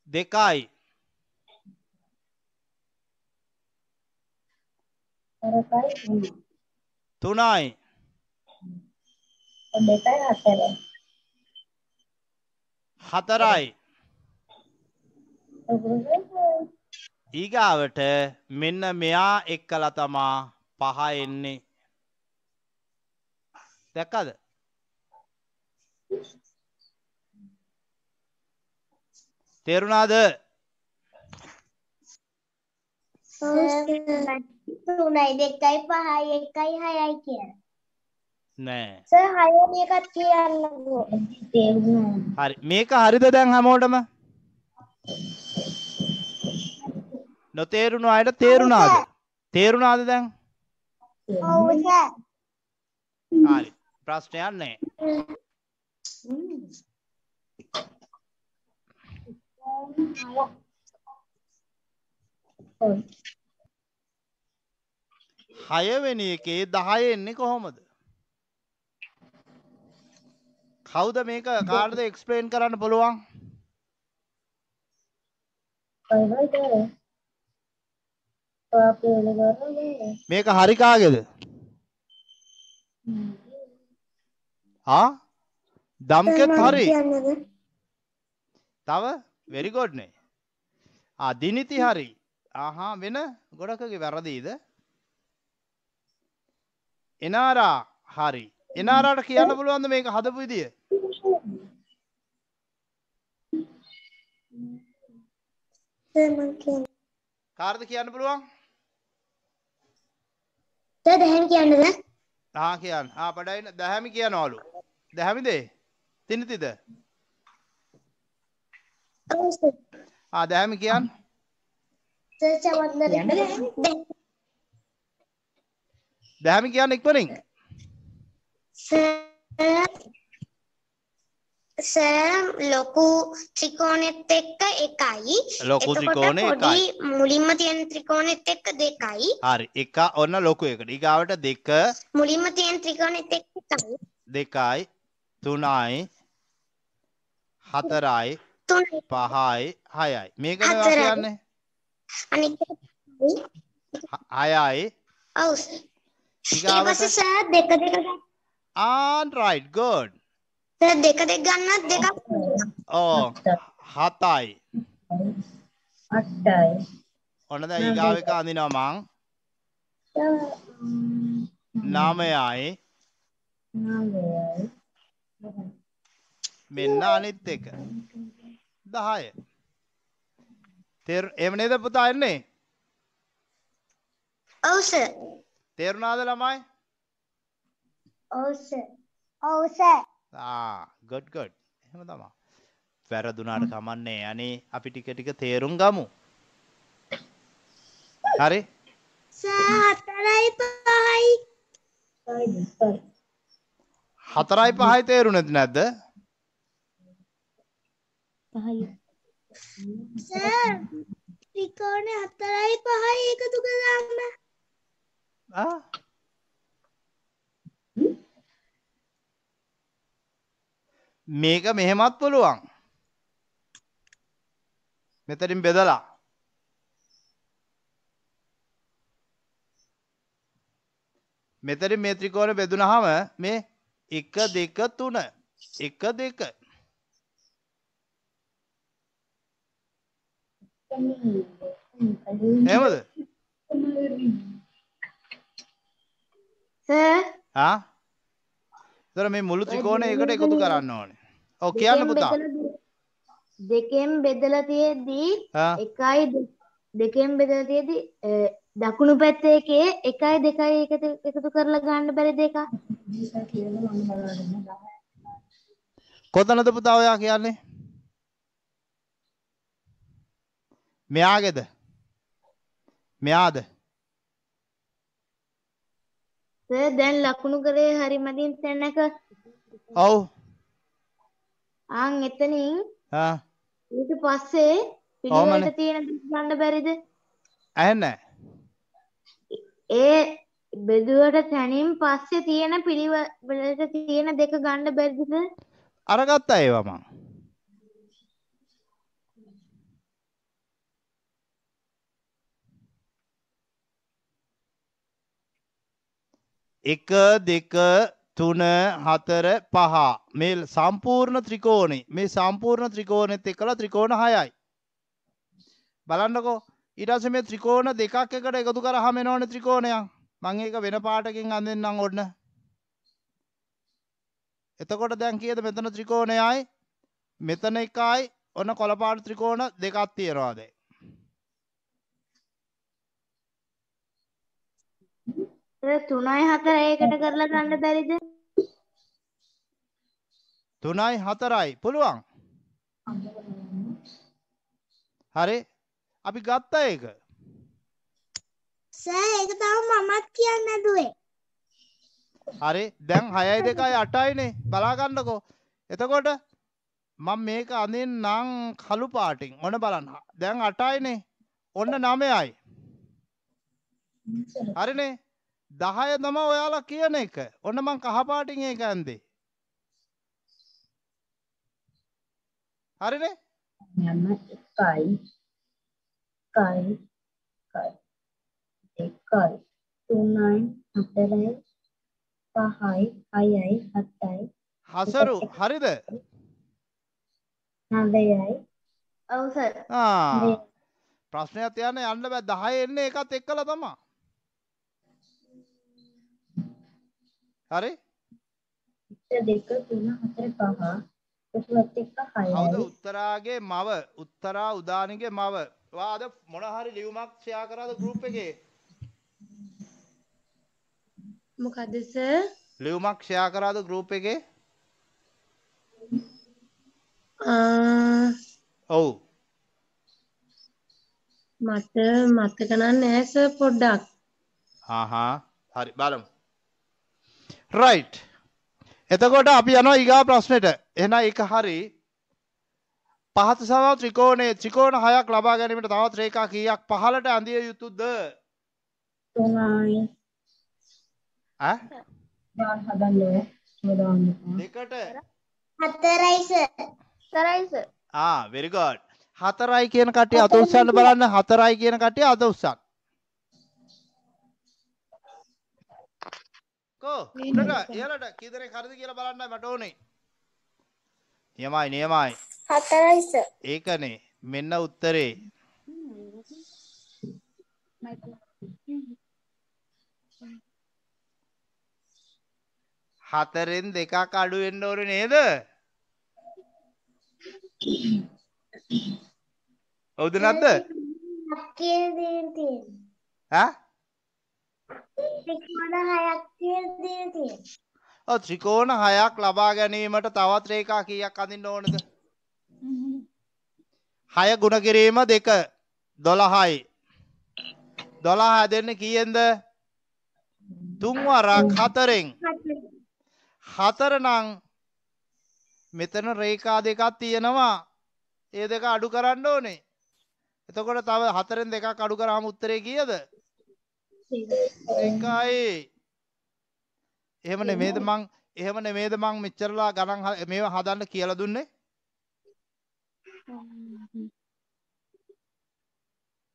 දෙකයි. තුනයි. හතරයි. ඊගාවට මෙන්න මෙයා එක්කලා තමා පහ එන්නේ. දැක්කද? තේරුණාද? තුනයි දෙකයි පහයි එකයි හයයි කියලා නෑ. සර් හයවෙනි එකත් කියන්නකෝ හරි. මේක හරිද දැන් හැමෝටම? නොතේරුණු අයට තේරුණාද? තේරුණාද දැන්? ඔව් සර් හරි. ප්‍රශ්නයක් නෑ. හයවෙනි එකේ 10 එන්නේ කොහොමද? කවුද මේක කාටද එක්ස්ප්ලেইন කරන්න පුළුවන්? මේක හරි කාගේද? ආ? දම්කෙත් හරි. තව very good නේ. ආ දිනිති හරි. ආහා වෙන ගොඩකගේ වැරදිද? එනාරා හරි. එනාරාට කියන්න පුළුවන්ද මේක හදපු විදිය? මං කියන්න පුළුවන්? දැන් කියන්නද ආ කියන්න. ආ පඩයින දැහැමි කියනවලු. දැහැමිද? තිනිතිද? ආ දැහැමි කියන්න. දැහැමි කියන්න ඉක්මනින්. සර් ලොකු ත්‍රිකෝණෙත් එක්ක එකයි ලොකු ත්‍රිකෝණේ එකයි. මුලින්ම තියෙන ත්‍රිකෝණෙත් එක්ක දෙකයි හරි. එක ඔන්න ලොකු එකට. ඊගාවට දෙක මුලින්ම තියෙන ත්‍රිකෝණෙත් එක්ක එකයි දෙකයි තුනයි හතරයි පහයි හයයි. හතරයි. කියන්නේ? හයයි. ඊගාවට? සර් දෙක දෙක ගන්න- ආන් රයිට් good. සර් දෙක දෙක ගන්නත් දෙකක් ඕ හතයි. අටයි ඔන්න දැන් ඊගාව එක අඳිනවා මං. නවයයි. නවයයි මෙන්න අනිත් එක. 10 තේර එහෙම නේද පුතා එන්නේ? ඔව් සර්. තේරුණාද ළමයි? ඔව් සර්. ඔව් සර්. ආ good good. එහෙම තමයි. වැරදුනාට කමන්නේ. අනේ අපි ටික ටික තේරුම් ගමු. හරි? සර් හතරයි පහයි හතරයි පහයි තේරුණෙත් නැද්ද? පහයි. සර් ත්‍රිකෝණේ හතරයි පහයි එකතු කරාම ආ? මේක මෙහෙමත් පුළුවන්. මෙතනින් බෙදලා. මෙතනින් මේ ත්‍රිකෝණ බෙදුනහම මේ 1 2 3 1 2 එහෙමද? ආ එතකොට මේ මුළු ත්‍රිකෝණය එකට එකතු කරන්න ඕනේ. ඔව් කියන්න පුතා. දෙකෙන් බෙදලා තියෙද්දී එකයි දෙකෙන් බෙදලා තියෙද්දී දකුණු පැත්තේ එකේ එකයි දෙකයි එකතු කරලා ගන්න බැරි දෙක කොතනද පුතා ඔයා කියන්නේ? මෙයාගේද? මෙයාද? සර් දැන් ලකුණු කරේ හරි මදින් තැනක. ඔව්. ආන් එතනින් ආ. ඊට පස්සේ. පිළිවෙලට තියෙන දේ ගන්න බැරිද? ඇහෙන්නේ ඒ බෙදුවට තැනින් පස්සේ තියෙන පිළිවෙලට තියෙන දෙක ගන්න බැරිද? අරගත්තා ඒවා මං. එක දෙක තුන හතර පහ. මේ සම්පූර්ණ ත්‍රිකෝණේ. මේ සම්පූර්ණ ත්‍රිකෝණෙත් එක්කලා ත්‍රිකෝණ හයයි. බලන්නකෝ. පස්සේ මේ ත්‍රිකෝණ දෙකක් එකට එකතු කරාම එනවනේ ත්‍රිකෝණයක්. මම ඒක වෙන පාටකින් අඳින්නම් ඔන්න. එතකොට දැන් කීයද මෙතන ත්‍රිකෝණයයි මෙතන එකයි ඔන්න කොළපාට ත්‍රිකෝණ දෙකක් තියෙනවා දැන් සර් 3යි 4යි එකට කරලා ගන්න බැරිද? තුනයි හතරයි. පුළුවන්. හරි අපි ගත්ත ඒක. සර් ඒක තමයි මමත් කියන්න දුවේ හරි දැන් හයයි දෙකයි අටයිනේ. බලාගන්නකෝ. එතකොට මම මේක අඳින්නම් කළු පාටින්. ඔන්න බලන්න. දැන් අටයිනේ. ඔන්න නමයයි හරිනේ? දහය තම ඔයාලා කියන එක. ඔන්න මං කහපාටින් ඒක ඇන්දේ. හරිනේ එකයි. එකයි. දෙකයි. තුනයි හතරයි පහයි හයයි හතයි. හසරු. හරිද? නවයයි. ඔව් සර් ආ ප්‍රශ්නයක් තියන්න යන්න බෑ. දහය එන්නේ එකත් එක්කල තමා. හරි? එක දෙක තුන හතර පහ. එකලත් එක්ක කවුද හයයි උත්තරාගේ මව. උත්තරා උදානිගේ මව වාද මොනහරි ලියුමක් ෂෙයා කරාද ගෲප් එකේ? මොකද සර් ලියුමක් ෂෙයා කරාද ගෲප් එකේ? ඔව්. මට මතක නෑ සර් පොඩ්ඩක්. ආහා හරි බලමු. රයිට් එතකොට අපි යනවා ඊගා ප්‍රශ්නෙට. එහෙනම් ඒක හරි පහත සම ත්‍රිකෝණයේ ත්‍රිකෝණ හයක් ලබා ගැනීමට තවත් රේඛා කීයක් පහළට ඇඳිය යුතුද? තුනයි. ඈ? දාන හදන්න චෝදාන්න දෙකට. හතරයි සර් හතරයි සර් ආ very good. හතරයි කියන කට්ටිය අත උස්සන්න බලන්න. හතරයි කියන කට්ටිය අත උස්සන්න. කෝ උඩට ඉහළට කී දෙනෙක් හරිද කියලා බලන්නයි මට ඕනේ. නියමයි නියමයි. හතරයි සර්. ඒකනේ මෙන්න උත්තරේ. හතරෙන් දෙකක් අඩු වෙන්න ඕනේ නේද? හවුද නැද්ද? තියෙන. ඈ? ත්‍රිකෝණ හයක් කියන දේ තියෙන. ත්‍රිකෝණ හයක් ලබා ගැනීමට තවත් රේඛා කීයක් අඳින්න ඕනද? 6 ගුණ කිරීම 2 12යි. 12 හැදෙන්නේ කීයෙන්ද? තුන් වරක් හතරෙන්. හතර නම් මෙතන රේඛා දෙකක් තියෙනවා. ඒ දෙක අඩු කරන්න ඕනේ. එතකොට තව හතරෙන් දෙකක් අඩු කරාම උත්තරේ කීයද? එකයි. එහෙම නෙමේද මං එහෙම නෙමේද මං මෙච්චරලා ගණන් මේවා හදන්න කියලා දුන්නේ?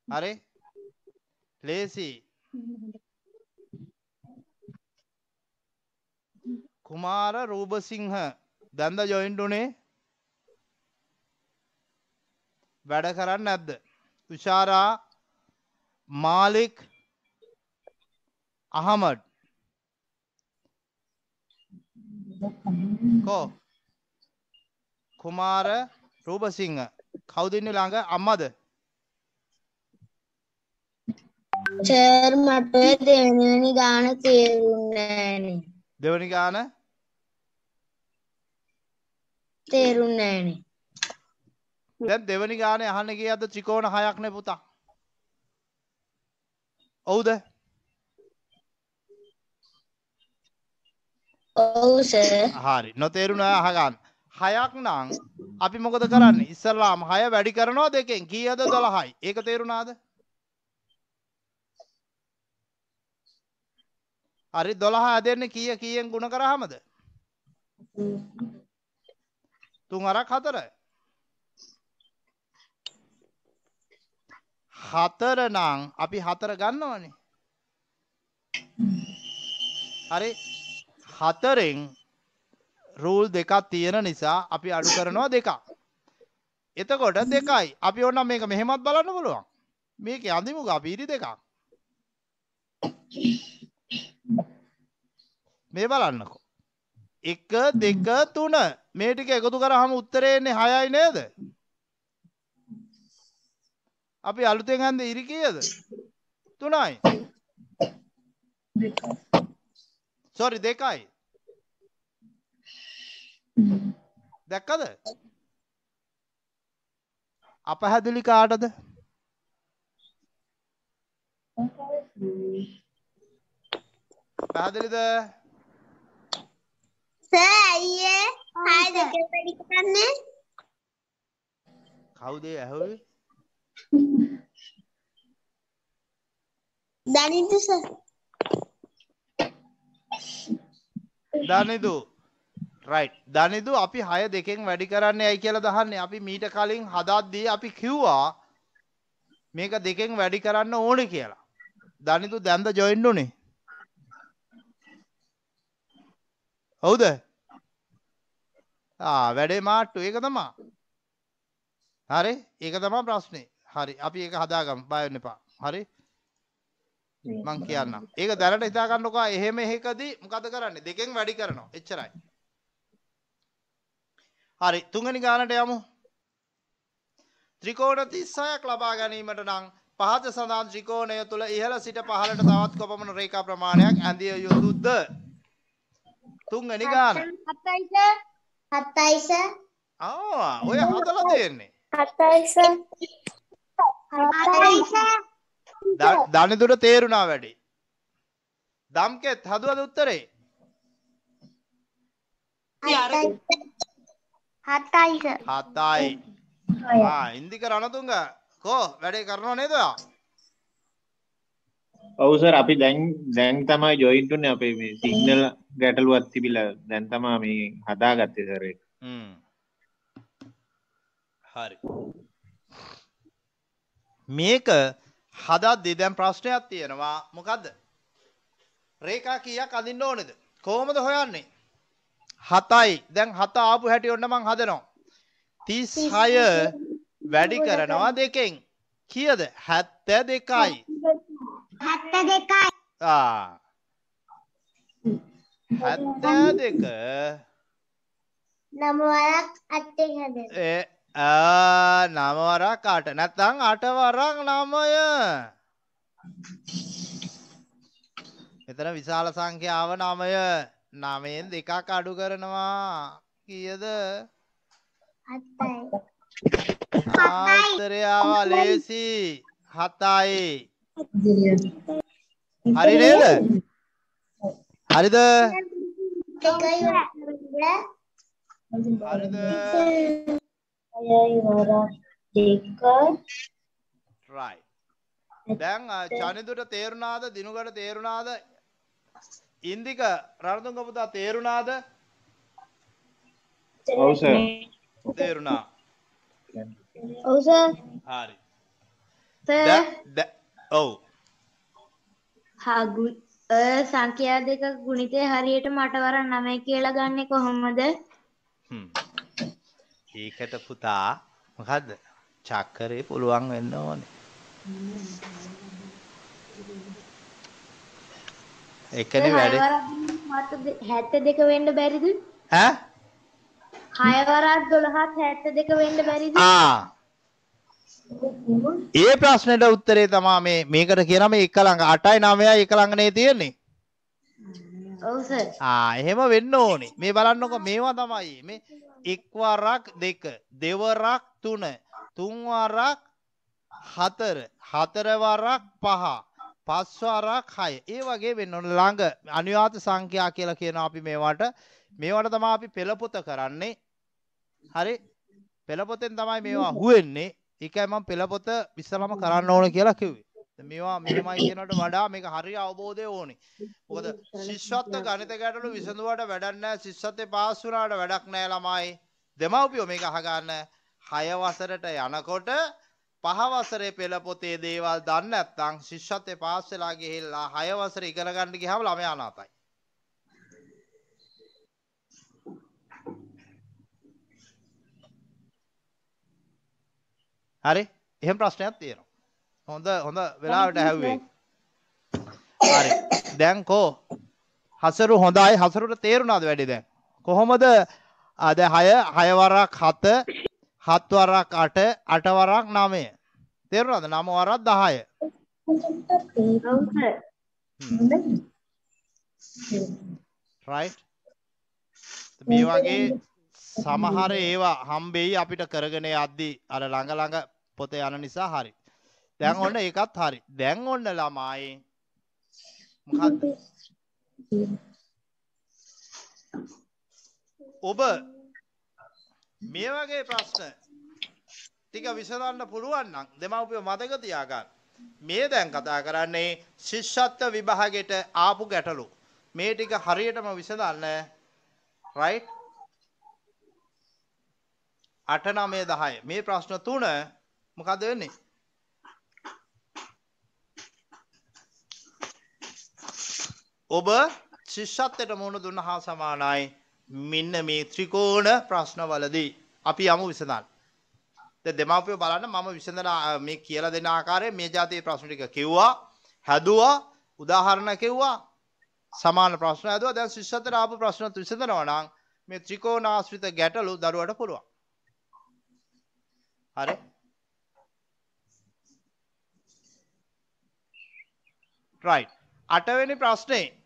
හරි? ලේසි. කුමාර රූපසිංහ දැන්ද ජොයින්ට් උනේ? වැඩ කරන්නේ නැද්ද? තුෂාරා මාලික් අහමඩ් කෝ? කුමාර රූපසිංහ. කවුද ඉන්නේ ළඟ? අම්මද? සර් මට දෙවෙනි ගාන තේරුන්නේ නෑනේ. දෙවනි ගාන? තේරුන්නේ නෑනේ. දැන් දෙවනි ගානේ අහන්න ගියද ත්‍රිකෝණ හයක් නේ පුතා? ඔව්ද ඔව් සර්. හරි. නොතේරුණා අහගන්න. හයක් නම් අපි මොකද කරන්නේ? ඉස්සල්ලාම හය වැඩි කරනවා දෙකෙන්. කීයද? 12යි ඒක තේරුණාද? හරි. 12 හැදෙන්නේ කීය? කීයෙන් ಗುಣ කරාමද? තුන් අරක් හතර. හතර නම් අපි හතර ගන්නවනේ. හරි. හතරෙන් රූල් දෙකක් තියෙන නිසා අපි අඩු කරනවා දෙකක්. එතකොට දෙකයි. අපි ඔන්න මේක මෙහෙමත් බලන්න පුළුවන්. මේක අඳිමුග අපි ඉරි දෙකක්. මේ බලන්නකෝ. එක දෙක තුන. මේ ටික එකතු කරාම උත්තරේ එන්නේ 6යි නේද? අපි අලුතෙන් හන්ද ඉරි කීයද? 3යි සෝරි දෙකයි. දැක්කද? අපහැදිලි කාටද? පැහැදිලිද? අයියේ හය දෙක වැඩි කරන්නේ? කවුද ඇහුවේ? දනිද්ද සර් දනිදු. රයිට් දනිදු අපි හය දෙකෙන් වැඩි කරන්නේ ඇයි කියලා දහන්නේ? අපි මීට කලින් හදද්දී අපි කිව්වා මේක දෙකෙන් වැඩි කරන්න ඕනේ කියලා. දනිදු දැන්ද ජොයින් උනේ? හවුද? ආ වැඩේ මාට්ටු. ඒක තමා හරි? ඒක තමා ප්‍රශ්නේ. හරි. අපි ඒක හදාගමු. බය වෙන්න එපා. හරි? මං කියන්නම්. ඒක දැනට හිතා ගන්නකෝ එහෙම එකදී මොකද කරන්නේ? දෙකෙන් වැඩි කරනවා. එච්චරයි. හරි තුන්වෙනි ගානට යමු. ත්‍රිකෝණ 36ක් ලබා ගැනීමට නම් පහත සඳහන් ත්‍රිකෝණය තුල ඉහළ සිට පහළට තවත් කොපමණ රේඛා ප්‍රමාණයක් ඇඳිය යුතුද? තුන්වෙනි ගාන. හතයි සර් හතයි සර් ආ ඔය හදලා තියෙන්නේ. හතයි සර් හතයි සර් ද- දනිදුට තේරුණා වැඩි. දම්කෙත් හදුවද උත්තරේ? හතයි. සර් හතයි ආ ඉන්දික රණතුංග කෝ වැඩේ කරනවා නේද? ඔයා ඔව් සර් අපි දැන් දැන් තමයි ජොයින්ට් උනේ අපේ මේ සිග්නල් ගැටලුවක් තිබිලා. දැන් තමයි මේ හදාගත්තේ සර් ඒක. හ්ම්. හරි. මේක හදද්දී දැන් ප්‍රශ්නයක් තියෙනවා මොකද්ද රේඛා කීයක් අඳින්න ඕනේද? කොහොමද හොයන්නේ? 7යි. දැන් 7 ආපු හැටි ඔන්න මං හදනවා. 36 වැඩි කරනවා දෙකෙන්. කීයද? 72යි. හැත්ත දෙකයි ආ. 72 නම වරක් අත්තෙන් හැද ඒ ආ නම වරක් අට නැත්නම් අට වරක් නමය. මෙතන විශාල සංඛ්‍යාව නමය. නමයෙන් දෙකක් අඩු කරනවා. කීයද? ආතරයාව ලේසි. 7යි. හරි නේද? හරිද? හරිද? අයයි වරක් දෙක right. දැන් චනිදුට තේරුණාද? දිනුගට තේරුණාද? ඉන්දික රණතුංග පුතා තේරුණාද? ඔව් සර් තේරුණා. ඔව් සර් හරි. සර් ඔව්. හගු සංඛ්‍යා දෙක ගුණිතය හරියට මට වර 9 කියලා ගන්නෙ කොහොමද? හ්ම්. ඒකට පුතා මොකද්ද? චක්කරේ පුළුවන් වෙන්න ඕනේ. එකනේ වැඩි. 72 වෙන්න බැරිද? ඈ? 6 වරක් 12ත් 72 වෙන්න බැරිද? ආ. ඒ ප්‍රශ්නෙට උත්තරේ තමා මේ මේකට කියන මේ එක ළඟ 8යි 9යි එක ළඟනේ තියෙන්නේ. ඔව් සර්. ආ එහෙම වෙන්න ඕනේ. මේ බලන්නකො මේවා තමයි මේ එක් වරක් දෙක, දෙවරක් තුන, තුන් වරක් හතර, හතර වරක් පහ, පස් වරක් හය. ඒ වගේ වෙන්න ඕන ළඟ අනුයාත සංඛ්‍යා කියලා කියනවා අපි මේවට. මේවට තමයි අපි පෙළපොත කරන්නේ. හරි? පෙළපොතෙන් තමයි මේවා අහුවෙන්නේ. ඒකයි මම පෙළපොත ඉස්සලම කරන්න ඕන කියලා කිව්වේ. දැන් මේවා මෙහෙමයි කියනකට වඩා මේක හරිය අවබෝධය ඕනේ. මොකද ශිෂ්‍යත්ව ගණිත ගැටලු විසඳුවට වැඩක් නැහැ. ශිෂ්‍යත්වේ පාස් වුණාට වැඩක් නැහැ ළමයි. දෙමව්පියෝ මේක අහගන්න. 6 වසරට යනකොට පහ වසරේ පෙළ පොතේ දේවල් දන්නේ නැත්නම් ශිෂ්‍යත්වේ පාස් වෙලා ගිහිල්ලා 6 වසරේ ඉගෙන ගන්න ගියාම ළමයා අනාතයි. හරි? එහෙම ප්‍රශ්නයක් තියෙනවා. හොඳ හොඳ වෙලාවට ඇහුවේ. හරි. දැන් කෝ? හසරු හොඳයි. හසරුට තේරුණාද වැඩි දැන්? කොහොමද? ආ දැන් 6 6 වරක් 7 7 වරක් 8 8 වරක් 9 තේරුණාද? 9 වරක් 10 ඔව් සර්. right. මේ වගේ සමහර ඒවා හම්බෙයි අපිට කරගෙන යද්දි අර ළඟ ළඟ පොතේ යන නිසා හරි දැන් ඔන්න ඒකත් හරි දැන් ඔන්න ළමයි මොකද්ද ඔබ මේ වගේ ප්‍රශ්න ටික විසඳන්න පුළුවන් නම් දෙමව්පියෝ මතක තියාගන්න. මේ දැන් කතා කරන්නේ ශිෂ්‍යත්ව විභාගෙට ආපු ගැටලු. මේ ටික හරියටම විසඳන්න right 8 9 10 මේ ප්‍රශ්න තුන මොකද වෙන්නේ? ඔබ ශිෂ්‍යත්වයට මුහුණ දුන්න හා සමානයි මෙන්න මේ ත්‍රිකෝණ ප්‍රශ්නවලදී අපි යමු විසඳන්න. දැන් දෙමාපියෝ බලන්න මම විසඳන ආ, මේ කියලා දෙන ආකාරයෙන් මේ જાතියේ ප්‍රශ්න ටික කිව්වා, හැදුවා, උදාහරණ කිව්වා, සමාන ප්‍රශ්න හැදුවා. දැන් ශිෂ්‍යත්වයට ආපු ප්‍රශ්නත් විසඳනවා නම් මේ ත්‍රිකෝණ ආශ්‍රිත ගැටලු දරුවට පුළුවන්. හරි? right. අටවෙනි ප්‍රශ්නේ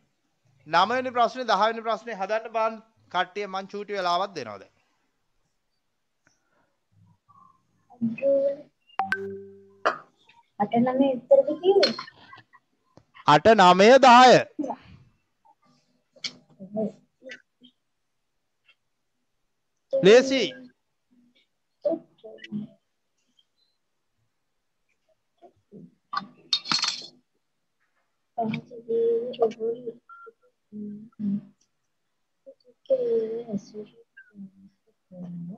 නවවෙනි ප්‍රශ්නේ දහවෙනි ප්‍රශ්නේ හදන්න බාන්න කට්ටිය මං චූටි වෙලාවක් දෙනවා දැන්. අට නමේ උත්තරද කිව්වේ? අට නමය දාය ලේසි 嗯，这个其实可能。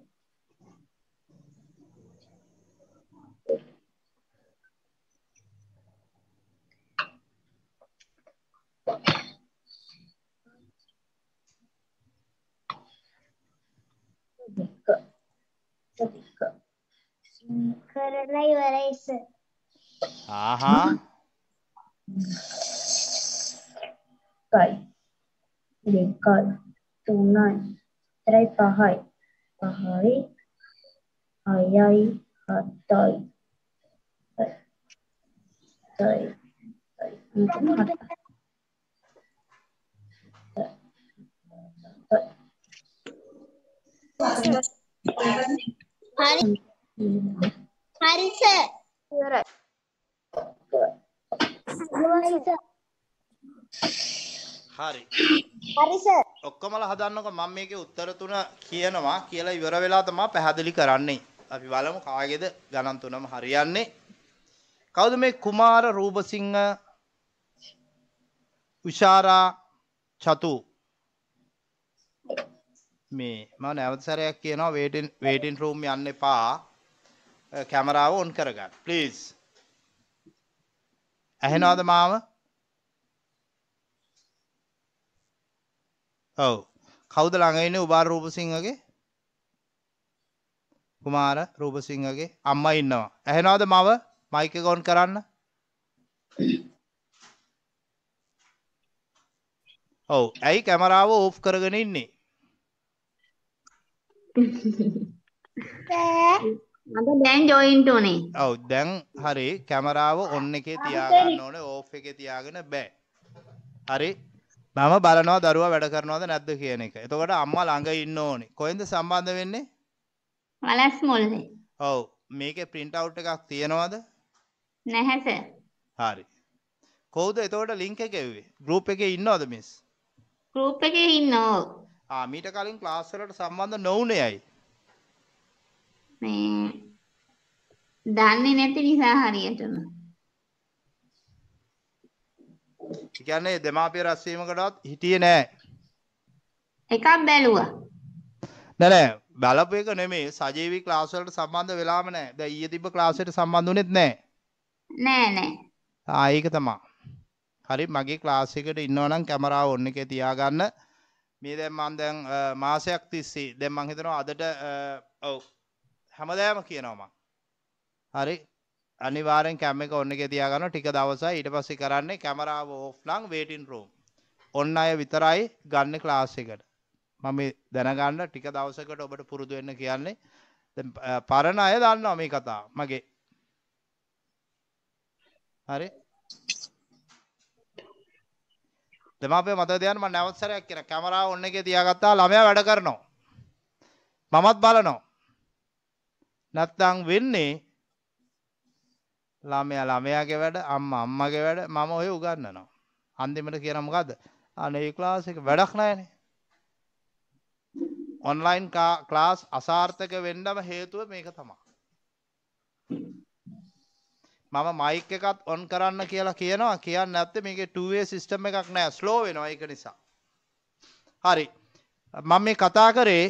صديق صديق كرلي وليس اها طيب ඇසුරු කරනවා. දෙක දෙක කරලා ඉවරයි සර්. ආහා එකයි දෙකයි තුනයි හතරයි පහයි පහයි හයයි හතයි හතයි හතයි හරි හරි සර්. ඉවරයි ඉවරයි සර්. හරි හරි සර්. ඔක්කොමලා හදන්නකො මම මේකේ උත්තර තුන කියනවා කියලා ඉවර වෙලා තමයි පැහැදිලි කරන්නේ. අපි බලමු කාගේද ගණන් තුනම හරියන්නේ. කවුද මේ කුමාර රූපසිංහ උෂාරා චතු මේ මම නැවත සැරයක් කියනවා වේටින් වේටින් රූම් යන්න එපා. කැමරාව ඔන් කරගන්න. ප්ලීස්. ඇහෙනවද මාව? ඔව්. කවුද ළඟ ඉන්නේ උබාර රූපසිංහගේ? කුමාර රූපසිංහගේ අම්මා ඉන්නවා. ඇහෙනවද මව? මයික් ඔන් කරන්න. ඔව්. ඇයි කැමරාව ඕෆ් කරගෙන ඉන්නේ? මට දැන් ජොයින්ට උනේ ඔව් දැන් හරි කැමරාව ඔන් එකේ තියාගන්න ඕනේ ඕෆ් එකේ තියාගෙන බෑ. හරි. මම බලනවා දරුවා වැඩ කරනවද නැද්ද කියන එක. එතකොට අම්මා ළඟ ඉන්න ඕනේ. කොහෙන්ද සම්බන්ධ වෙන්නේ? වලස් මොල්ලේ ඔව්. මේකේ print out එකක් තියෙනවද? නැහැ සර් හරි. කවුද එතකොට ලින්ක් එක එව්වේ? group එකේ ඉන්නවද මිස්? ගෲප් එකේ ඉන්නෝ ආ මීට කලින් ක්ලාස් වලට සම්බන්ධ නොවුනේ ඇයි? මේ දන්නේ නැති නිසා හරියටම කියන්නේ දෙමාපිය රැස්වීමකටවත් හිටියේ නෑ. එකක් බැලුවා නෑ නෑ බලපු එක නෙමෙයි සජීවී ක්ලාස් වලට සම්බන්ධ වෙලාම නෑ. දැන් ඊයේ තිබ්බ ක්ලාස් එකට සම්බන්ධ වුණෙත් නෑ. නෑ නෑ ආ ඒක තමයි. හරි මගේ ක්ලාස් එකට ඉන්නවා නම් කැමරාව ඔන් එකේ තියාගන්න. මේ දැන් මම දැන් මාසයක් තිස්සේ දැන් මම හිතනවා අදට ඔව් හැමදාම කියනවා මම. හරි අනිවාර්යෙන් කැම එක ඔන් එකේ තියාගන්න ටික දවසයි ඊට පස්සේ කරන්නේ කැමරාව ඕෆ් නම් වේටින් රූම්. ඔන්න අය විතරයි ගන්න ක්ලාස් එකට. මම මේ දැනගන්න ටික දවසකට ඔබට පුරුදු වෙන්න කියන්නේ. දැන් අ, පරණ අය දන්නවා මේ කතාව. මගේ හරි දෙමාපිය මතක තියාගන්න මම නැවත සැරයක් කියන කැමරාව ඔන්න එකේ තියාගත්තා ළමයා වැඩ කරනවා මමත් බලනවා නැත්තම් වෙන්නේ ළමයා ළමයාගේ වැඩ අම්මා අම්මගේ වැඩ මම ඔය උගන්වනවා. අන්තිමට කියන මොකද්ද? අනේ ක්ලාස් එක වැඩක් නැහැනේ. ඔන්ලයින් ක්ලාස් අසාර්ථක වෙන්නම හේතුව මේක තමයි. මම මයික් එකත් ඔන් කරන්න කියලා කියනවා. කියන්න නැත්තේ මේකේ 2way සිස්ටම් එකක් නෑ. ස්ලෝ වෙනවා ඒක නිසා. හරි. මම මේ කතා කරේ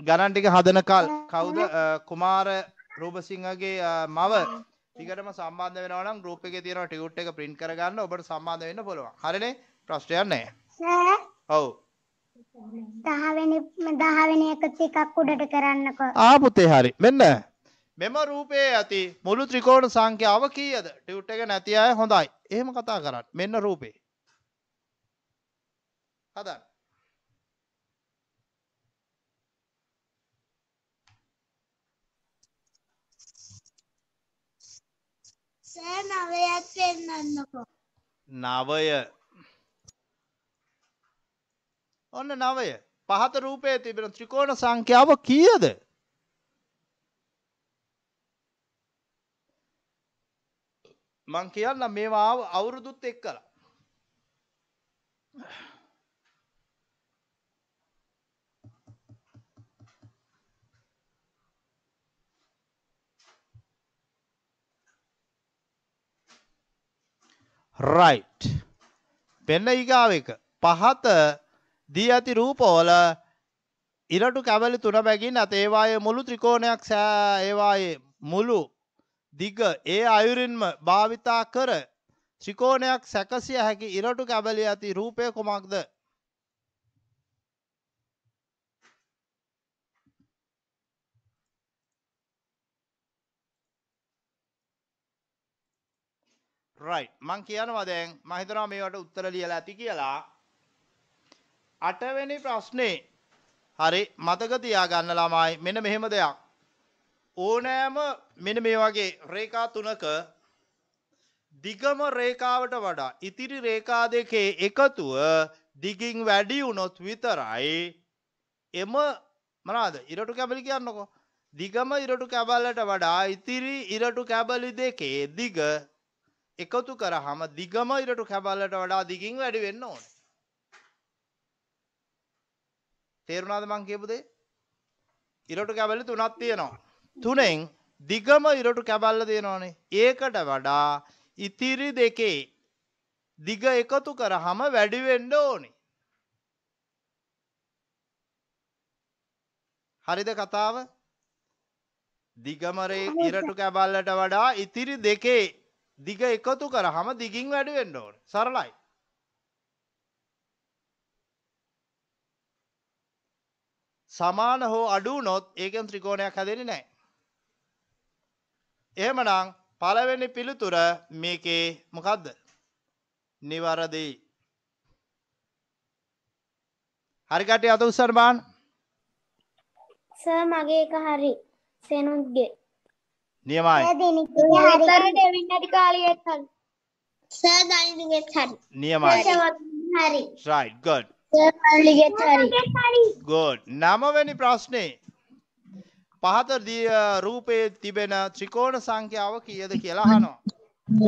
ගණන් ටික හදන කල් කවුද? අ, කුමාර රූපසිංහගේ අ, මව ටිකටම සම්බන්ධ වෙනවා නම් ගෲප් එකේ තියෙන ටියුට් එක print කරගන්න. ඔබට සම්බන්ධ වෙන්න පුළුවන්. හරිනේ? ප්‍රශ්නයක් නැහැ. සර් ඔව්. 10 වෙනි 10 වෙනි එක ටිකක් උඩට කරන්නකෝ. ආ පුතේ හරි. මෙන්න. මෙම රූපයේ ඇති මුළු ත්‍රිකෝණ සංඛ්‍යාව කීයද? ටියුට් එක නැති අය හොඳයි. එහෙම කතා කරන්න. මෙන්න රූපේ. හදන්න සර් නවයක් පෙන්නන්නකෝ. නවය. ඔන්න නවය. පහත රූපයේ තිබෙන ත්‍රිකෝණ සංඛ්‍යාව කීයද? මං කියන්න මේවා ආව- අවුරුදුත් එක්කලා. රයිට් පෙන්න ඊගාව එක පහත දී ඇති රූපවල ඉරටු කැවලි තුන බැගින් ඇත ඒවායේ මුළු ත්‍රිකෝණයක් සෑ ඒවායේ මුළු දිග ඒ අයුරින්ම භාවිතා කර ත්‍රිකෝණයක් සැකසිය හැකි ඉරටු කැබලි ඇති රූපය කුමක්ද? රයිට් මං කියනවා දැන් මම හිතනවා මේවට උත්තර ලියලා ඇති කියලා. අටවෙනි ප්‍රශ්නේ. හරි මතක තියාගන්න ළමයි මෙන්න මෙහෙම දෙයක්. ඕනෑම මෙන්න මේ වගේ රේඛා තුනක දිගම රේඛාවට වඩා ඉතිරි රේඛා දෙකේ එකතුව දිගින් වැඩි වුණොත් විතරයි එම මොනවාද? ඉරටු කැබලි කියන්නකෝ. දිගම ඉරටු කැබල්ලට වඩා ඉතිරි ඉරටු කැබලි දෙකේ දිග එකතු කරහම දිගම ඉරටු කැබල්ලට වඩා දිගින් වැඩි වෙන්න ඕන. තේරුණාද මං කියපු දේ? ඉරටු කැබලි තුනක් තියෙනවා. තුනෙන් දිගම ඉරටු කැබල්ල තියෙනවානේ. ඒකට වඩා ඉතිරි දෙකේ දිග එකතු කරහම වැඩි වෙන්න ඕනේ. හරිද කතාව? දිගමරේ ඉරටු කැබල්ලට වඩා ඉතිරි දෙකේ දිග එකතු කරහම දිගින් වැඩි වෙන්න ඕන. සරලයි. සමාන හෝ අඩු වුණොත් ඒකෙන් ත්‍රිකෝණයක් හැදෙන්නේ නැහැ. එහෙමනම් පළවෙනි පිළිතුර මේකේ මොකද්ද? නිවැරදි. හරි කට්ටිය අත උස්සන්න බලන්න සර් මගේ එක හරි. සෙනුත්ගේ නියමයි සර් දනිදුගෙත් හරි. නියමයි. හරි. right good. සර් මල්ලිගෙත් හරි. good. නවවෙනි ප්‍රශ්නේ පහත රූපයේ තිබෙන ත්‍රිකෝණ සංඛ්‍යාව කීයද කියලා අහනවා. 4යි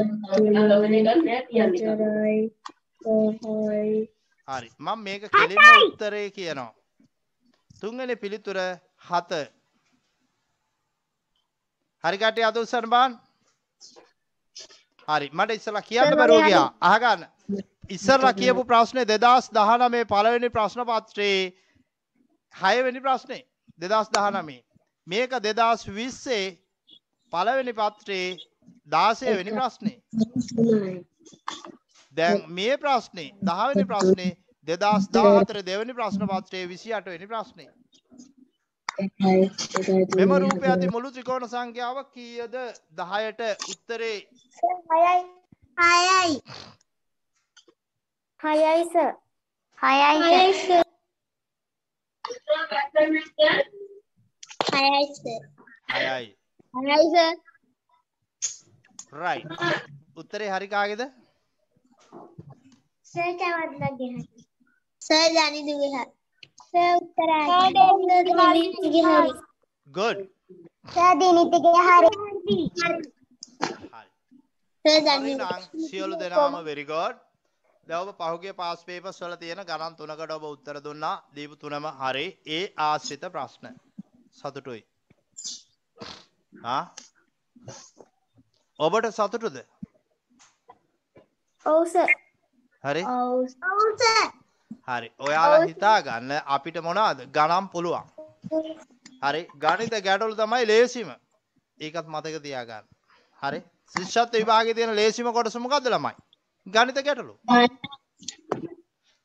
5යි හරි මම මේක කෙලින්ම උත්තරේ කියනවා. තුන්වෙනි පිළිතුර 7 හරිකටේ අද උස්සන්න බාන්න. හරි මට ඉස්සලා කියන්න බැරුව ගියා. අහගන්න. ඉස්සරලා කියපු ප්‍රශ්නේ 2019 පළවෙනි ප්‍රශ්න පත්‍රයේ 6 වෙනි ප්‍රශ්නේ 2019. මේක 2020 පළවෙනි පත්‍රයේ 16 වෙනි ප්‍රශ්නේ. දැන් මේ ප්‍රශ්නේ 10 වෙනි ප්‍රශ්නේ 2014 දෙවෙනි ප්‍රශ්න පත්‍රයේ 28 වෙනි ප්‍රශ්නේ. මෙම රූපය ඇති මුළු ත්‍රිකෝණ සංඛ්‍යාව කීයද? 10ට උත්තරේ. හයයි හයයි. හයයි සර් හයයි සර් හයයි සර් 6යි හයයි. Sir right. උත්තරේ හරි කාගේද? සර් චවද්දගේ හරි සර් දනිදුගේ හරි සර් උත්තරයි good. සර් දිනිතිගේ හරි හරි සියලු දෙනාම very good. දැන් ඔබ පහුගිය පාස් පේපර්ස් වල තියෙන ගණන් තුනකට ඔබ උත්තර දුන්නා. දීපු තුනම හරි. ඒ ආශ්‍රිත ප්‍රශ්න. සතුටුයි. ආ? ඔබට සතුටුද? ඔව් සර් හරි. ඔව් ඔව් සර් හරි. ඔයාලා හිතා ගන්න අපිට මොනවද? ගණන් පුළුවන්. හරි. ගණිත ගැටලු තමයි ලේසිම. ඒකත් මතක තියාගන්න. හරි. ශිෂ්‍යත්ව විභාගයේ තියෙන ලේසිම කොටස මොකද්ද ළමයි? ගණිත ගැටලු.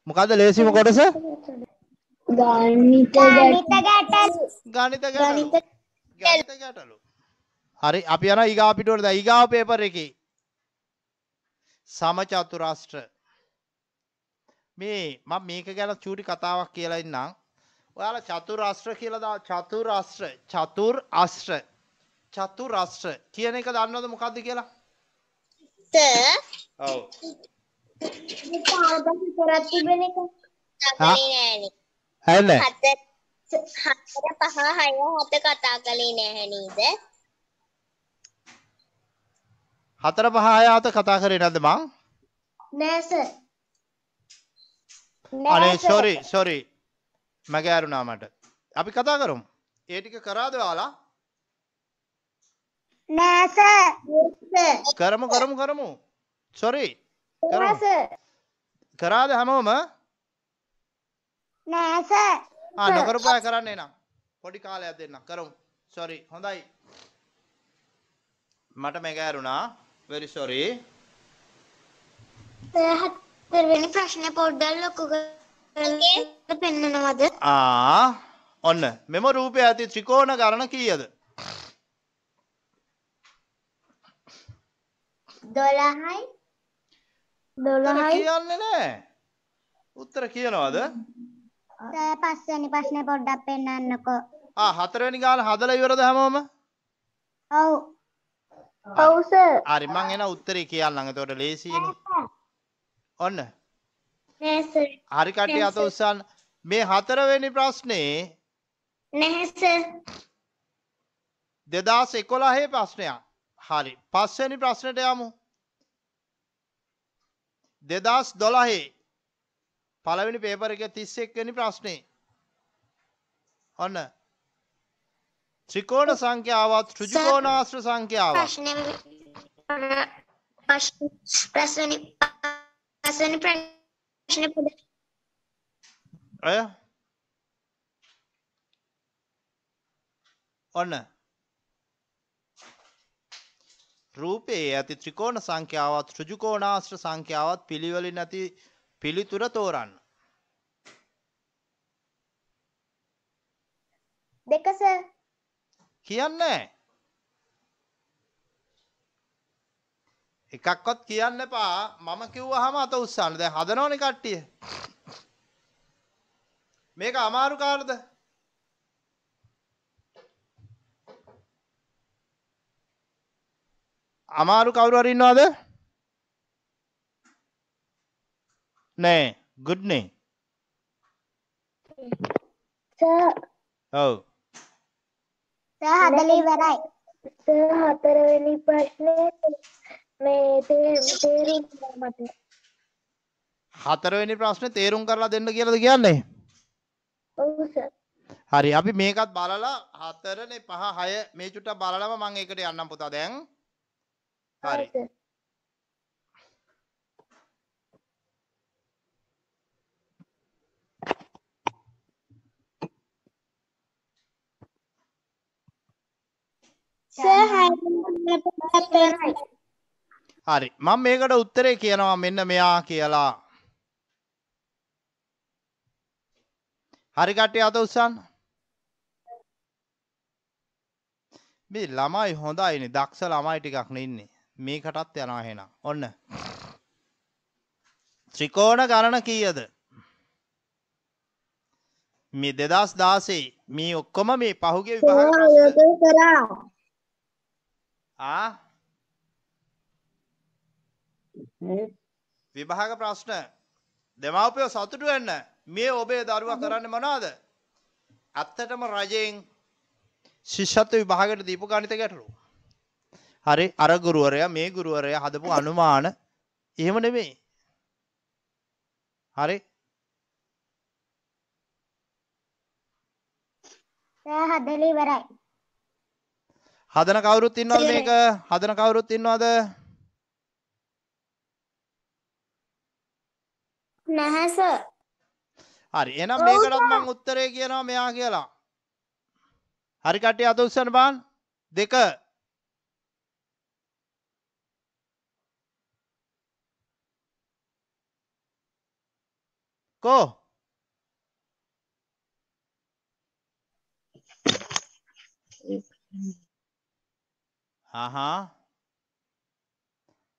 මොකද්ද ලේසිම කොටස? ගණිත ගැටලු. හරි. අපි යනවා ඊගා පිටුවට. ඊගාව පේපර් එකේ. සමචතුරාස්ත්‍ර මේ මම මේක ගැන චූටි කතාවක් කියලා ඉන්නම්. ඔයාලා චතුරාස්ත්‍ර කියලා දා චතුරාස්ත්‍ර චතුර් අස්ත්‍ර චතුරාස්ත්‍ර කියන එක දන්නවද මොකද්ද කියලා? සර් ඔව්. පාඩම් කරත් තිබෙන එක. හා? නෑනේ. හැන්නේ හතර හතර පහ හය හත කතා කළේ නැහැ නේද? හතර පහ හය හත කතා කරේ නැද්ද මං? නෑ සර් අනේ සොරි සොරි මගේ අරුණා මට. අපි කතා කරමු. ඒ ටික කරාද ඔයාලා? නෑ සර් කරමු කරමු කරමු. සොරි සර් කරාද හැමෝම? නෑ සර් ආ නොකරපු අය කරන්නේ නම්. පොඩි කාලයක් දෙන්න. කරමු. සොරි හොඳයි. මට මේක ඇරුණා. Very හතරවෙනි ප්‍රශ්නේ පොඩ්ඩක් ලොකු කරලා පෙන්නනවද ආ ඔන්න මෙම රූපය ඇති ත්‍රිකෝණ ගණන කීයද 12යි උත්තර 12යි කියන්නේ නෑ. උත්තර කියනවාද? පස්වෙනි ප්‍රශ්නේ පොඩ්ඩක් පෙන්නන්නකෝ. ආ හතරවෙනි ගාන හදලා ඉවරද හැමෝම? ඔව්. ඔව් සර් හරි මං එන උත්තරේ කියන්නම්. එතකොට ලේසියිනේ. ඔන්න. හරි කට්ටිය අත උස්සන්න. මේ හතරවෙනි ප්‍රශ්නේ නැහැ සර්. 2011 ප්‍රශ්නයක්. හරි. පස්වෙනි ප්‍රශ්නෙට යමු. 2012 පළවෙනි පේපර් එකේ 31 වෙනි ප්‍රශ්නේ. ඔන්න. ත්‍රිකෝණ සංඛ්‍යාවත් ඍජුකෝණාශ්‍ර සංඛ්‍යාවත් ප්‍රශ්නේ ප්‍රශ්නේ පස්වෙනි ප්‍රශ්නේ පොඩ්ඩක් අය ඔන්න රූපයේ ඇති ත්‍රිකෝණ සංඛ්‍යාවත් ඍජුකෝණාශ්‍ර සංඛ්‍යාවත් පිළිවෙලින් ඇති පිළිතුර තෝරන්න. දෙක සර්. කියන්නේ එකක්වත් කියන්න එපා. මම කිව්වහම අත උස්සන්න. දැන් හදනවනේ කට්ටිය. මේක අමාරු කාර්ද අමාරු කවුරු හරි ඉන්නවද? නෑ. ගුඩ්නේ සර් ඔව්. සර් හදලා ඉවරයි. සර් හතරවෙනි ප්‍රශ්නේ මේ තේරුම් ගන්න මට. හතරවෙනි ප්‍රශ්නේ තේරුම් කරලා දෙන්න කියලාද කියන්නේ? ඔව් සර් හරි අපි මේකත් බලලා හතරනේ පහ හය මේ චුට්ටක් බලලම මම ඒකට යන්නම් පුතා. දැන් හරි. සර් පොඩ්ඩක් පෙන්නන්න. හරි. මම මේකට උත්තරේ කියනවා මෙන්න මෙයා කියලා. හරි කට්ටිය අත උස්සන්න. මේ ළමයි හොඳයිනේ දක්ෂ ළමයි ටිකක් ඉන්නේ. මේකටත් යනවා එහෙනම්. ඔන්න. ත්‍රිකෝණ ගණන කීයද? මේ 2016 මේ ඔක්කොම මේ පහුගිය විභාග ආ විභාග ප්‍රශ්න දෙමව්පියෝ සතුටු වෙන්න මේ ඔබේ දරුවා කරන්නේ මොනවද? ඇත්තටම රජයෙන් ශිෂ්‍යත්ව විභාගයට දීපු ගණිත ගැටලු. හරි අර ගුරුවරයා මේ ගුරුවරයා හදපු අනුමාන එහෙම නෙමෙයි. හරි. හදන කවුරුත් ඉන්නවද මේක? හදන කවුරුත් ඉන්නවද? නැහැ සර්. හරි එහෙනම් මේකටත් මම උත්තරේ කියනවා මෙයා කියලා. හරි කට්ටිය අත උස්සන්න බලන්න. දෙක කෝ ආහා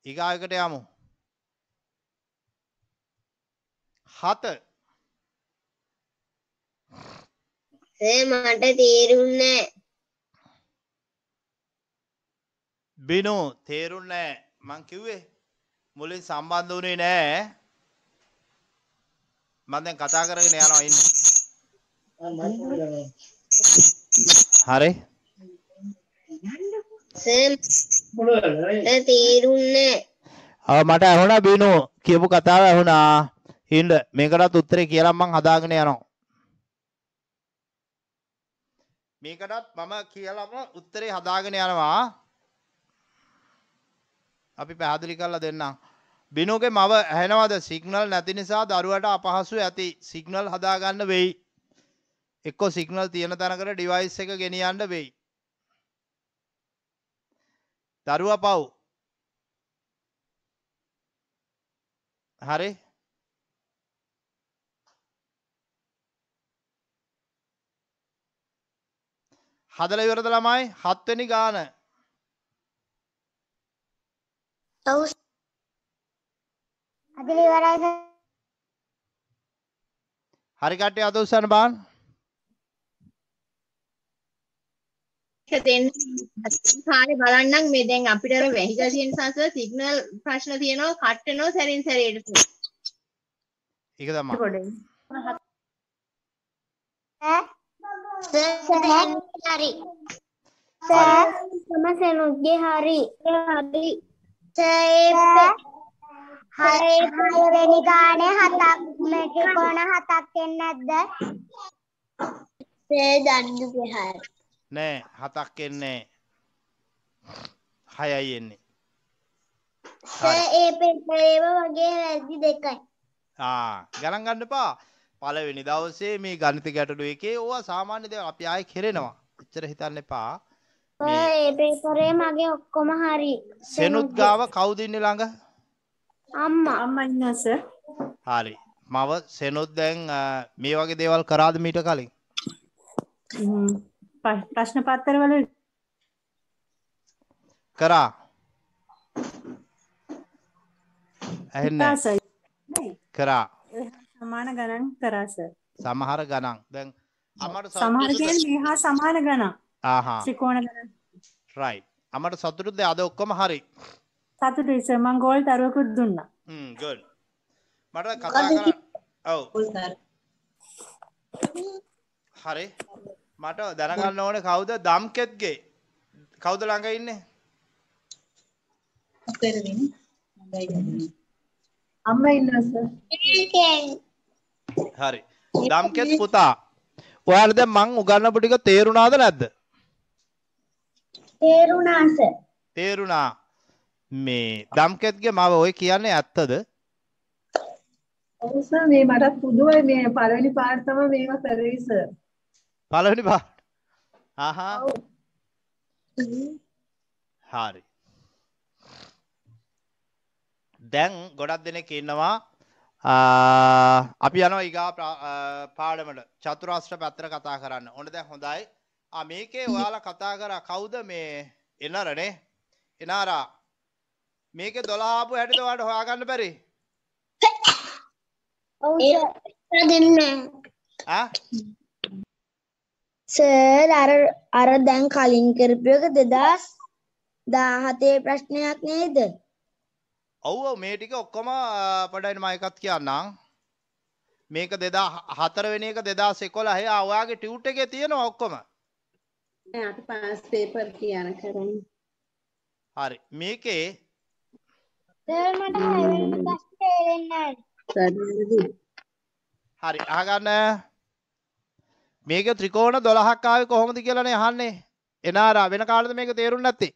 ඊගායකට යමු හත. මට තේරුන්නේ බිනු තේරුන්නේ මං කිව්වේ මුලින් සම්බන්ධ වුණේ නෑ. මම දැන් කතා කරගෙන යනවා ඉන්න. හරි. තේරුන්නේ අව මට ඇහුණා බිනු කියපු කතාව ඇහුණා හින්ද මේකටත් උත්තරේ කියලා මං හදාගෙන යනවා. මේකටත් මම කියලාම උත්තරේ හදාගෙන යනවා. අපි පැහැදිලි කරලා දෙන්නම්. බිනුගේ මව ඇහෙනවද? සිග්නල් නැති නිසා දරුවට අපහසු ඇති. සිග්නල් හදාගන්න වෙයි. එක්කෝ සිග්නල් තියෙන තැනකට ඩිවයිස් එක ගෙනියන්න වෙයි. දරුවා පව්. හරි. හදලා ඉවරද ළමයි? හත්වෙනි ගාන. ඔව්. අදිලි ඉවරයි සර්. හරි කට්ටිය අත උස්සන්න දෙන්න කාලේ බලන්නම් මේ දැන් අපිට අර වැහිලා තියෙන සංසද සිග්නල් ප්‍රශ්න තියෙනවා. කට් වෙනවා සැරින් සැරේට ඒක තමයි. හරි සර් සමසෙනුගේ හරි හරි හරි හයවෙනි ගානේ හතක් කොන හතක් එන්නේ නැද්ද සර් දන්දුගේ හරි නෑ හතක් එන්නේ හයයි එන්නේ. සර් ඒ පෙපරේව වගේ වැරදි දෙකයි ආ ගණන් ගන්න එපා. පළවෙනි දවසේ මේ ගණිත ගැටලු එකේ ඕවා සාමාන්‍ය දේවල් අපි ආයෙ කෙරෙනවා. එච්චර හිතන්න එපා. ඒ පේපරේ මගේ ඔක්කොම හරි සෙනුත් ගාව කවුද ඉන්නේ ළඟ? අම්මා අම්මා ඉන්නවා සර්. හරි. මව සෙනුත් දැන් මේ වගේ දේවල් කරාද මීට කලින්? ප්‍රශ්න පත්තරවල කරා. ඇහෙන්නේ. කරා. සමාන ගණන් කරා සර්. සමහර ගණන්. දැන් අමට සමහර? කියන්නේ හා සමාන ගණන්. ආහා. ත්‍රිකෝණ ගණන්. රයිට්. අමට සතුටුද අද ඔක්කොම හරි. සතුටුයි සර් මං ගෝල් දරුවෙකුත් දුන්නා. හ්ම් good. මට කතා කරන්න. ඔව්. හරි. මට දැනගන්න ඕනේ කවුද දම්කෙත්ගේ? කවුද ළඟ ඉන්නේ? අම්මා ඉන්නවා සර්. හරි. දම්කෙත් පුතා. ඔයාලා දැන් මං උගන්වපු ටික තේරුණාද නැද්ද? තේරුණා සර් තේරුණා. මේ දම්කෙත්ගේ මම ඔය කියන්නේ ඇත්තද? ඔව් සර් මේ මටත් පුදුමයි මේ පළවෙනි පාර තමයි මේවා කරේ සර්. පළවෙනි පාට. ආහා. හරි. දැන් ගොඩක් දෙනෙක් ඉන්නවා අපි යනවා ඊගා ප්‍රා- ආ, පාඩමට චතුරාස්‍ර පැත්තට කතා කරන්න. ඕන දැන් හොඳයි. ආ මේකේ ඔයාලා කතා කරා කවුද මේ එනරනේ? එනාරා. මේකේ 12 ආපු හැටිද ඔයාලට හොයාගන්න බැරි? දෙන්නේ ආ? සර් අර අර දැන් කලින් කරපු එක 2017 ප්‍රශ්නයක් නේද? ඔව් ඔව් මේ ටික ඔක්කොම පොඩ්ඩයි මම එකත් කියන්නම්. මේක 2004 වෙනි එක 2011 ආ ඔයාගේ ටියුට් එකේ තියෙනවා ඔක්කොම. අපි පාස් පේපර් කියන කරන්නේ. හරි. මේකේ සර් මට හැවෙන්න ප්‍රශ්න තේරෙන්නේ නැහැ. හරි අහගන්න මේක ත්‍රිකෝණ 12ක් ආවේ කොහොමද කියලානේ අහන්නේ. එනාරා වෙන කාටද මේක තේරුන්නේ නැත්තේ?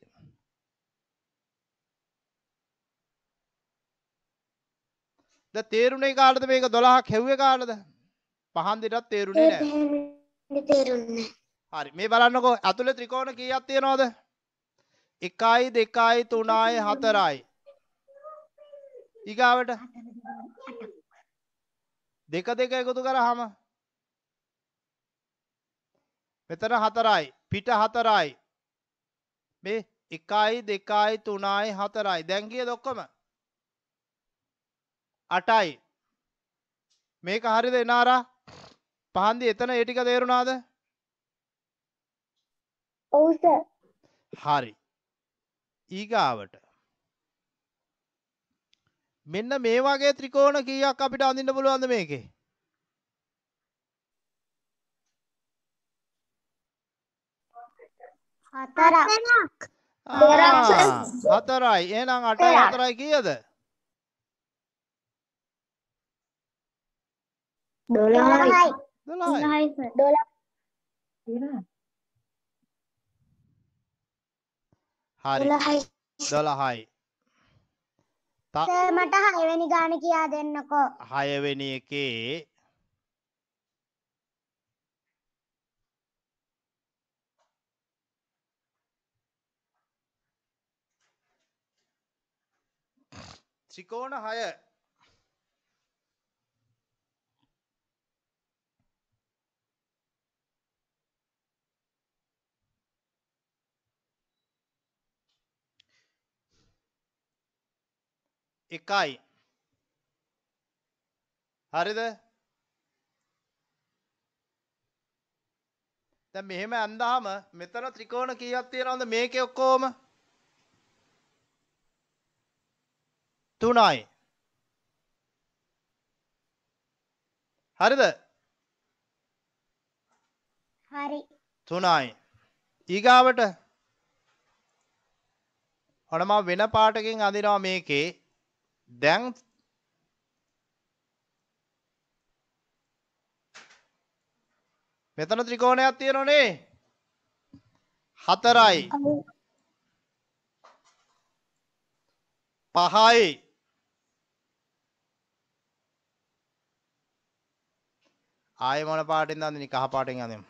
ද තේරුනේ කාටද මේක 12ක් හෙව්වේ කාටද? පහන් දෙටත් තේරුනේ නැහැ. තේරුන්නේ හරි මේ බලන්නකෝ ඇතුලේ ත්‍රිකෝණ කීයක් තියෙනවද? 1යි 2යි 3යි 4යි. ඊගාවට දෙක දෙක එකතු කරාම මෙතන 4යි පිට 4යි මේ 1යි 2යි 3යි 4යි දැන් කීයද ඔක්කොම 8යි මේක හරිද එනාරා? පහන්දි එතන ඒ ටික තේරුණාද? ඔව් සර්. හරි. ඊගාවට. මෙන්න මේ වගේ ත්‍රිකෝණ කීයක් අපිට අඳින්න පුළුවන්ද මේකේ? හතරක්. හතරයි. එහෙනම් අටයි හතරක්. හතරයි කීයද 12යි. 12යි 12යි සර්. 12. හරි 12යි. 12යි තා සර් මට 6 වෙනි ගාන කියා දෙන්නකෝ. හයවෙනි එකේ ත්‍රිකෝණ හය එකයි. හරිද? දැන් මෙහෙම ඇන්දාම මෙතන ත්‍රිකෝණ කීයක් තියෙනවද? මේකේ ඔක්කොම? තුනයි. හරිද? හරි. තුනයි. ඊගාවට? මම වෙන පාටකින් අඳිනවා මේකේ දැන් මෙතන ත්‍රිකෝණයක් තියෙනනේ හතරයි. පහයි. ආයෙ මොන පාටින්ද අඳින්නේ? කහ පාටෙන් අඳිමු.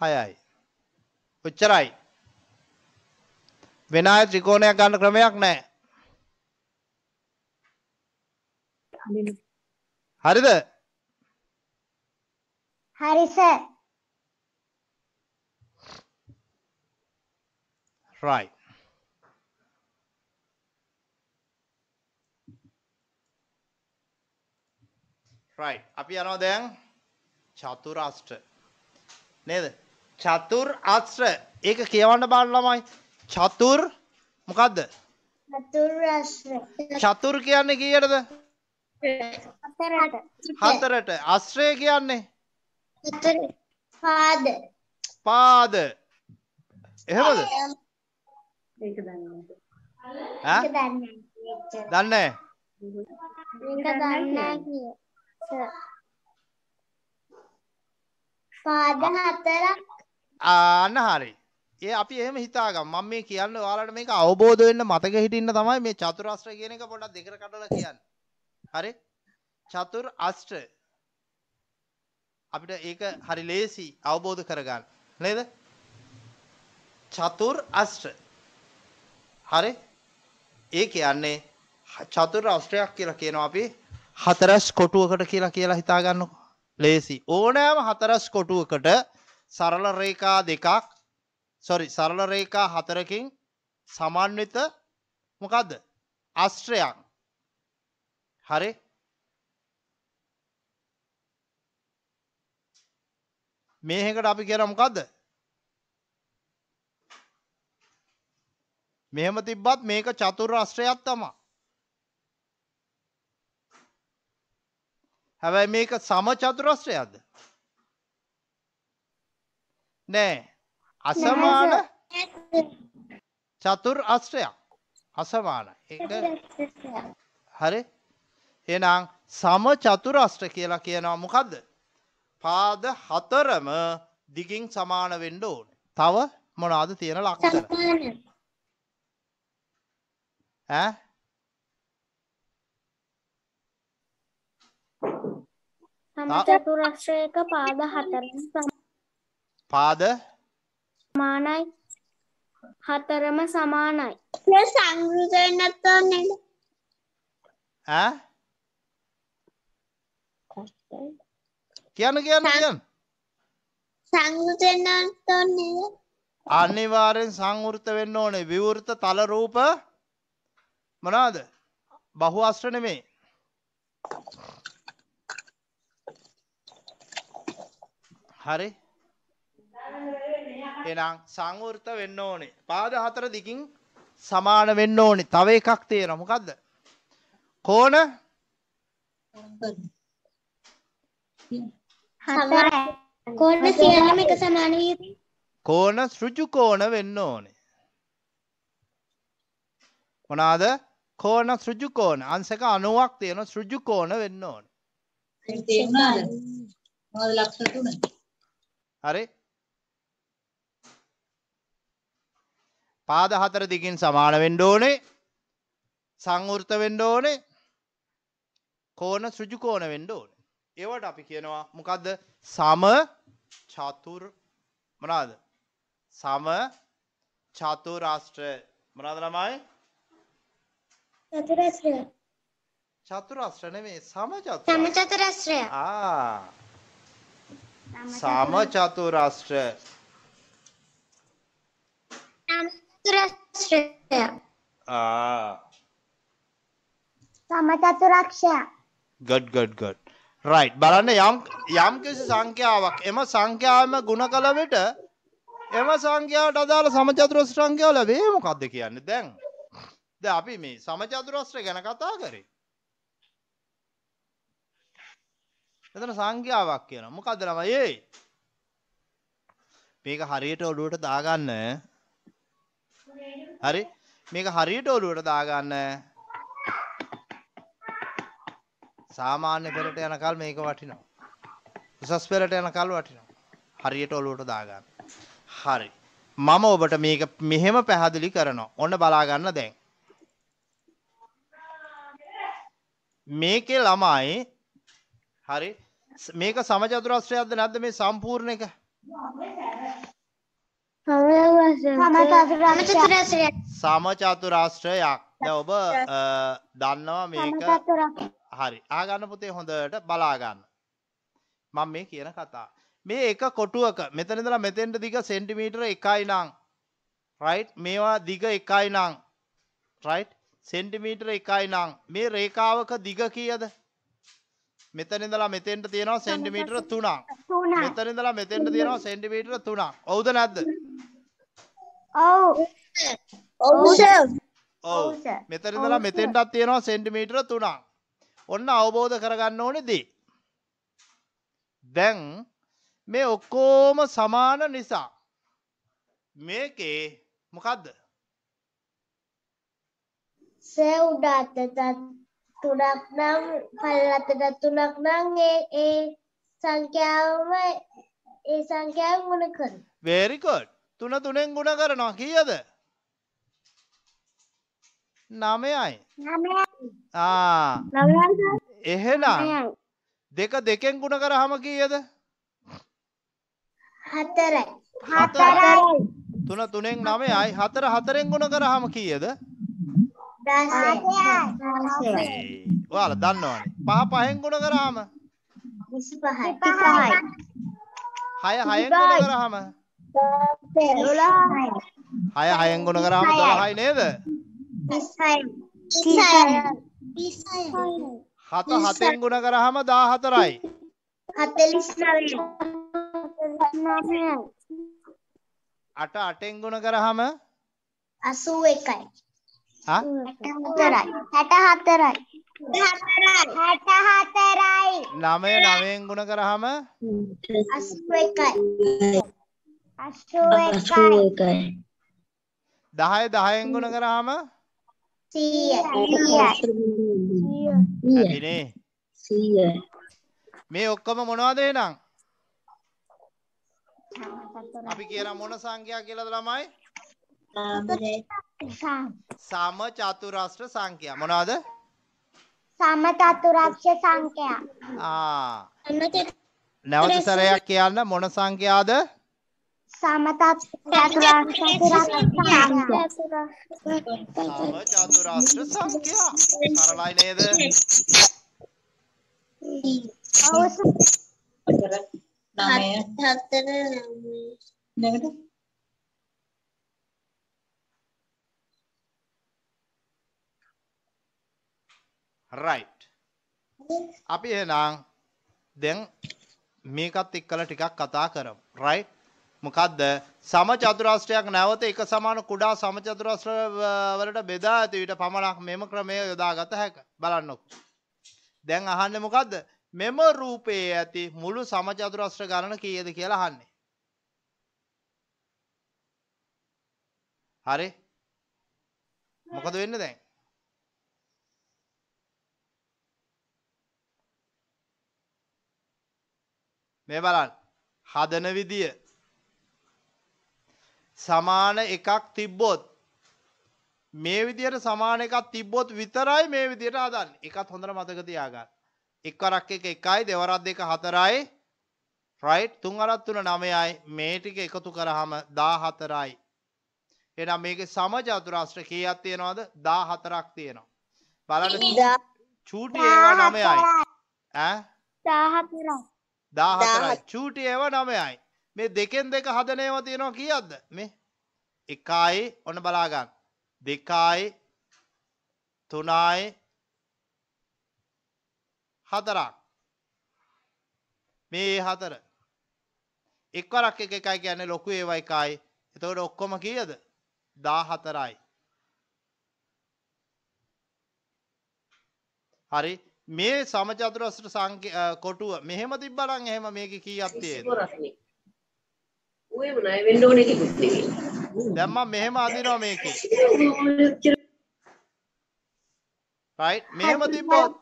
හයයි. ඔච්චරයි. වෙන අය ත්‍රිකෝණයක් ගන්න ක්‍රමයක් නැහැ හරිද? හරි සර්. right right අපි යනවා දැන් චතුරාෂ්ට්‍ර නේද? චතුර් අස්ත්‍ර ඒක කියවන්න බලන්න ළමයි චතුර් මොකද්ද චතුරස්‍ර. චතුර් කියන්නේ කීයටද හතරට. හතරට අස්ත්‍රය කියන්නේ හතර. පාද. පාද එහෙමද ඒක දන්නේ ඈ ඒක දන්නේ නැහැ. දන්නේ ඒක දන්නේ නැහැ කිය. සර්. පාද හතරක් අන්න හරි ඒ අපි එහෙම හිතාගම්. මම මේ කියන්න ඔයාලට මේක අවබෝධ වෙන්න මතක හිටින්න තමයි මේ චතුරස්ත්‍ර කියන එක පොඩ්ඩක් දෙකට කඩලා කියන්නේ. හරි? චතුර් අෂ්ට්‍ර අපිට ඒක හරි ලේසි අවබෝධ කරගන්න. නේද? චතුර් අෂ්ට්‍ර හරි? ඒ කියන්නේ චතුර් අෂ්ට්‍රයක් කියලා කියනවා අපි හතරස් කොටුවකට කියලා කියලා හිතාගන්නකො. ලේසි. ඕනෑම හතරස් කොටුවකට සරල රේඛා දෙකක් සොරි සරල රේඛා හතරකින් සමන්විත මොකක්ද අස්ත්‍රයක් හරි මේකට අපි කියන මොකක්ද මෙහෙම තිබ්බත් මේක චතුර් අස්ත්‍රයක් තමා හැබැයි මේක සම චතුරස්ත්‍රයක්ද නෑ අසමාන චතුර් අස්ත්‍රයක්. අසමාන. හරි. එනම් සම චතුරස්ත්‍ර කියලා කියනවා මොකක්ද පාද හතරම දිගින් සමාන වෙන්න ඕන. තව මොනාද තියෙන ලක්ෂණ? සමචතුරස්‍රයක පාද හතරම පාද සමානයි. හතරම සමානයි. ඒ සංගෘත වෙන්නත් ඕනේ. ඈ කියන්න කියන්න කියන්න සංගෘත වෙන්නත් ඕනේ. අනිවාර්යෙන් සංවෘත වෙන්න ඕනේ විවෘත තල රූප මොනවාද බහු අස්ත්‍ර නෙමේ හරි එනම් සංවෘත වෙන්න ඕනේ. පාද හතර දිකින් සමාන වෙන්න ඕනේ. තව එකක් තියෙනවා මොකද්ද? කෝණ? හතර. කොන්න සියල්ලම එක සමාන විය යුතුයි. කෝණ සෘජු කෝණ වෙන්න ඕනේ. මොනාද? කෝණ සෘජු කෝණ. අංසක අනුවක් තියෙන සෘජු කෝණ වෙන්න ඕන. තේරුණාද? මොනවද ලක්ෂණ තුන? හරි පාද හතර දිගින් සමාන වෙන්න ඕනේ. සංවෘත වෙන්න ඕනේ. කෝණ සෘජු කෝණ වෙන්න ඕනේ. ඒවට අපි කියනවා මොකද්ද? සම චතුර් මොනවාද? සම චතුරාෂ්ට්‍ර මොනවාද ළමයි? චතුරස්‍රය. චතුරාෂ්ට්‍ර නෙමෙයි සම චතුරාෂ්ට්‍ර සමචතුරස්‍රය. ආ. සම චතුරාෂ්ට්‍ර ආ. සමචතුරක්ෂය. Good good good. Right. බලන්න යම් යම් කිසි සංඛ්‍යාවක් එම සංඛ්‍යාවම ගුණ කළ විට එම සංඛ්‍යාවට අදාළ සමචතුරස්‍ර සංඛ්‍යාව ලැබේ මොකක්ද කියන්නේ දැන්? දැන් අපි මේ සමචතුරස්‍ර ගැන කතා කරේ. එතන සංඛ්‍යාවක් කියනවා. මොකද්ද ළමයි? ඒ? මේක හරියට ඔළුවට දාගන්න හරි. මේක හරියට ඔළුවට දාගන්න. සාමාන්‍ය පෙරට යනකල් මේක වටිනවා. උසස් පෙරට යනකල් වටිනවා. හරියට ඔළුවට දාගන්න. හරි. මම ඔබට මේක මෙහෙම පැහැදිලි කරනවා. ඔන්න බලාගන්න දැන්. මේකේ ළමයි හරි. ස්- මේක සමචතුරස්‍රයක්ද නැද්ද මේ සම්පූර්ණ එක? සමචතුරක්ෂය සමචතුරාශ්‍රයක්. දැන් ඔබ දන්නවා මේක හරි. ආගන්න පුතේ හොඳට බලාගන්න මම මේ කියන කතා. මේ එක කොටුවක මෙතනදලා මෙතෙන්ට දිග සෙන්ටිමීටර එකයි නං. රයි් මේවා දිග එකයි නං. රයි් සෙන්ටිමීටර එකයි නං. මේ රේකාවක දිග කියද මෙතනිදලා මෙතෙන්ට තියෙනවා සෙන්ටිමීටර තුනක්. මෙතනිදලා මෙතෙන්ට තියෙනවා සෙන්ටිමීටර තුනක්. ඔවුද නැද්ද? ඔව්. ඔව්. සර් ඔව්. මෙතනිදලා මෙතෙන්ටත් තියෙනවා සෙන්ටිමීටර තුනක්. ඔන්න අවබෝධ කරගන්න ඕනේ දේ දැන් මේ ඔක්කෝම සමාන නිසා මේකේ මොකක්ද සර් උඩට තුනක් නම් පල්ලතට තුනක් නම් ඒ ඒ සංඛ්‍යාවම ඒ සංඛ්‍යාව ගුණ කරනවා වේරිකොඩ් තුන තුනෙන් ගුණ කරනවා. කීයද? නමයයි ආ. එහෙනම් දෙක දෙකෙන් ගුණ කරහම කීයද? හතරයි. හතරයි. තුන තුනෙන් නමයයි හතර හතරෙන් ගුණ කරහම කීයද? දසයි ඔයාල දන්නවනේ. පහ පහෙන් ගුණ කරාම? විසි පහයි පහයි හය හයෙන් ගුණ කරාම? දොළහයි. හය හයෙන් ගුණ කරාම දොළහයි නේද? තිස්සයි තිස්සයි තිස්සයි හත හතෙන් ගුණ කරාම දා හතරයි හතලිස් නවය නවය. අට අටෙන් ගුණ කරාම? අසූ එකයි ආ? හතරයි හැට හතරයි හැට හතරයි නමය නවයෙන් ගුණ කරාම? අසූ එකයි අසූ එකයි දහය දහයෙන් ගුණ කරාම? සීය. ඇතිනේ මේ ඔක්කොම මොනවද එහෙනම් අපි කියන මොන සංඛ්‍යා කියලාද ළමයි සම චතුරස්‍ර සංඛ්‍යා මොනවාද? සම චතුරස්‍ර සංඛ්‍යා. ආ. නැවත සැරයක් කියන්න මොන සංඛ්‍යාද? සම චතුරස්‍ර සංඛ්‍යා. සරලයි නේද? අවසන්. 9 7 9 රයිට් අපි එනම් දැන් මේකත් එක්කල ටිකක් කතා කරම්. රයි් මොකක්ද සමචතුරාශ්‍රයක් නැවත එක සමාන කුඩා සමචතුරස්්‍ර වලට බෙදා ඇති විට පමණක් මෙම ක්‍රමය යොදා ගත හැක. බලන්නොක්. දැන් අහන්න මොකක්ද මෙම රූපයේ ඇති මුළු සමචතුරස්්‍ර ගණන කියද කියලා හන්නේ හරි. මොකද වෙන්න දැන්? මේ බලන්න. හදන විදිය. සමාන එකක් තිබ්බොත් මේ විදියට සමාන එකක් තිබ්බොත් විතරයි මේ විදියට හදන්න. එකත් හොඳට මතක තියාගන්න. එක්වරක් එක එකයි දෙවරක් දෙක හතරයි. රයිට් තුන් අරත් තුන නමයයි මේ ටික එකතු කරාම 14යි එහෙනම් මේකේ සම චතුරස්‍ර කීයක් තියෙනවද? 14ක් තියෙනවා. බලන්න. චූටි ඒවා නමයයි ඈ? දාහතරයි දාහතරයි. චූටි ඒව නමයයි මේ දෙකෙන් දෙක හදන ඒවා තියෙනවා කීයක්ද? මේ එකයි ඔන්න බලාගන්න දෙකයි තුනයි හතරක්. මේ හතර. එක්වරක් එක එකයි කියන්නේ ලොකු ඒවා එකයි. එතකොට ඔක්කොම කීයද? දා හතරයි හරි මේ සමචතුරස්ට සංඛ්‍ය කොටුව මෙහෙම තිබ්බනම් එහෙම මේක කීයක් තියෙද? ඌේ මොනයි වෙන්න ඕනේ ටිකුත් නෙවෙයි. දැන් මම මෙහෙම අදිනවා මේකේ. රයිට් මෙහෙම තිබ්බොත්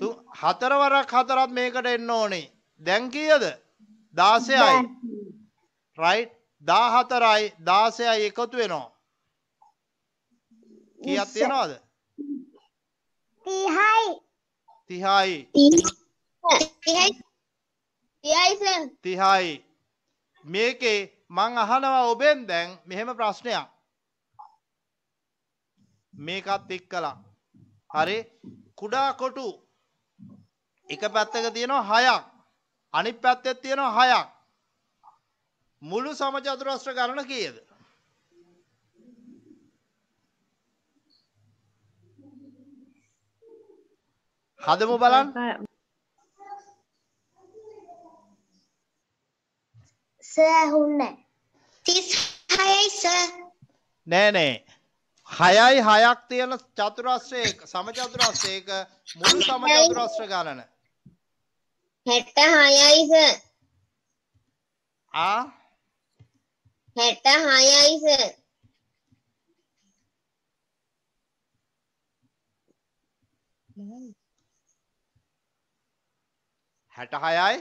තු- හතර වරක් හතරක් මේකට එන්න ඕනේ. දැන් කීයද? 16යි රයිට් 14යි 16යි එකතු වෙනවා. කීයක් තියනවද? 30යි 30යි 30යි 30යි සර්. 30යි මේකේ මං අහනවා ඔබෙන් දැන් මෙහෙම ප්‍රශ්නයක්. මේකත් එක්කලා. හරි. කුඩා කොටු. එක පැත්තක තියෙනවා හයක්. අනිත් පැත්තෙත් තියෙනවා හයක්. මුළු සමචතුරස්‍ර ගණන කීයද හදමු බලන්න. සර් ඇහුන්නේ 36යි සර් නෑ නෑ. හයයි හයක් තියෙන චතුරස්්‍රයක සමචතුරස්්‍රයක මුළු සමචතුරස්්‍ර ගණන. 66යි සර් ආ? 66යි සර් හැට හයයි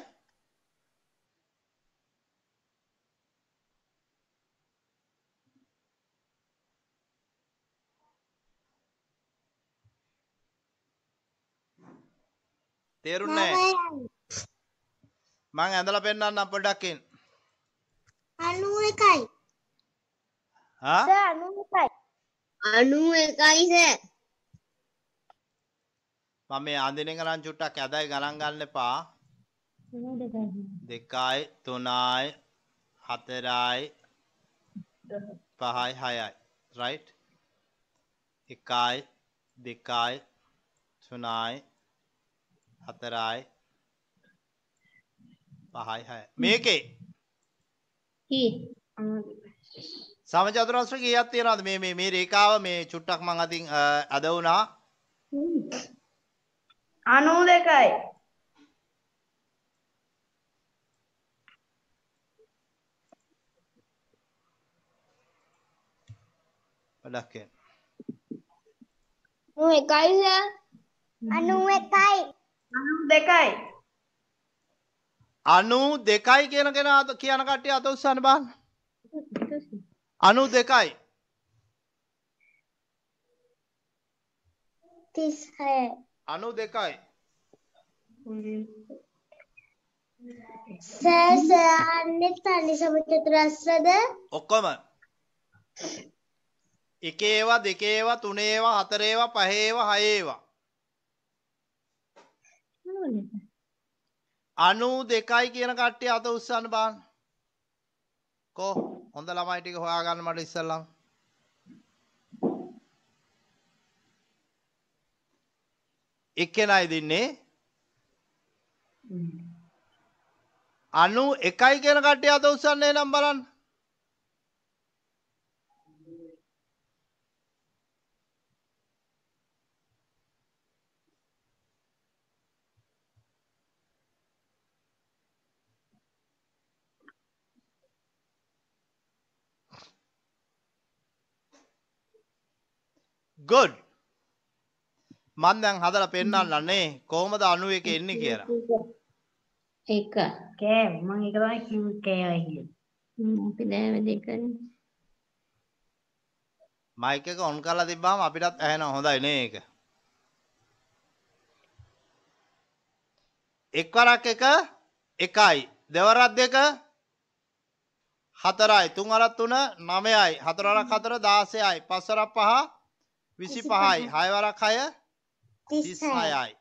තේරුන්නේ මං ඇඳල පෙන්න්න පොඩක්කින් 91යි ආ? සර් 91යි 91යි සර්. මම මේ අඳින කරන් චුට්ටක් ඇදයි ගණන් ගන්න එපා දෙකයි තුනයි හතරයි පහයි හයයි. රයිට් එකයි දෙකයි තුනයි හතරයි පහයි හය මේකේ? සමචතුරස්්‍ර කියත් තියෙනද මේ මේ රේකාව මේ චුට්ටක් මං අතින් අද වුණා. අනූ දෙකයි වැඩක්කෙන් 91යි සර් 91යි අනූ දෙකයි අනු දෙකයි කියනගෙන අද කියන කට්ටිය අත උත්සන්න බාන්න අනු දෙකයි 36යි අනු දෙකයි සර් සර් අන්නේ තනි සමචතුරස්‍රද ඔක්කොම එකේවා දෙකේවා තුනේවා හතරේවා පහේවා හයේවා. අනු දෙකයි කියන කට්ටිය අත උත්සන්න බාන්න කෝ හොඳ ළමයි ටික හොයාගන්න මට ඉස්සල්ලම්. එක්කෙනයි දින්නේ. අනු එකයි කියන කට්ටිය අත උත්සන්නේ නම් බලන්න ගොඩ් මන් දැන් හදලා පෙන්වන්නනේ කොහොමද අණු එක එන්නේ කියලා. එක. කෑ. මම ඒක තමයි කිව්වේ කෑවයි කියලා අපි දැම දෙකන මයික් එක ඔන් කරලා තිබ්බාම අපිටත් ඇහෙනවා හොඳයි නේ ඒක. එක්වරක් එක එකයි. දෙවරක් දෙක හතරයි. තුන් වරක් තුන නවයයි. හතර වරක් හතර දාසයයි. පස් වරක් පහ විසි පහයි හය? වරක් හය තිස් 36යි හයයි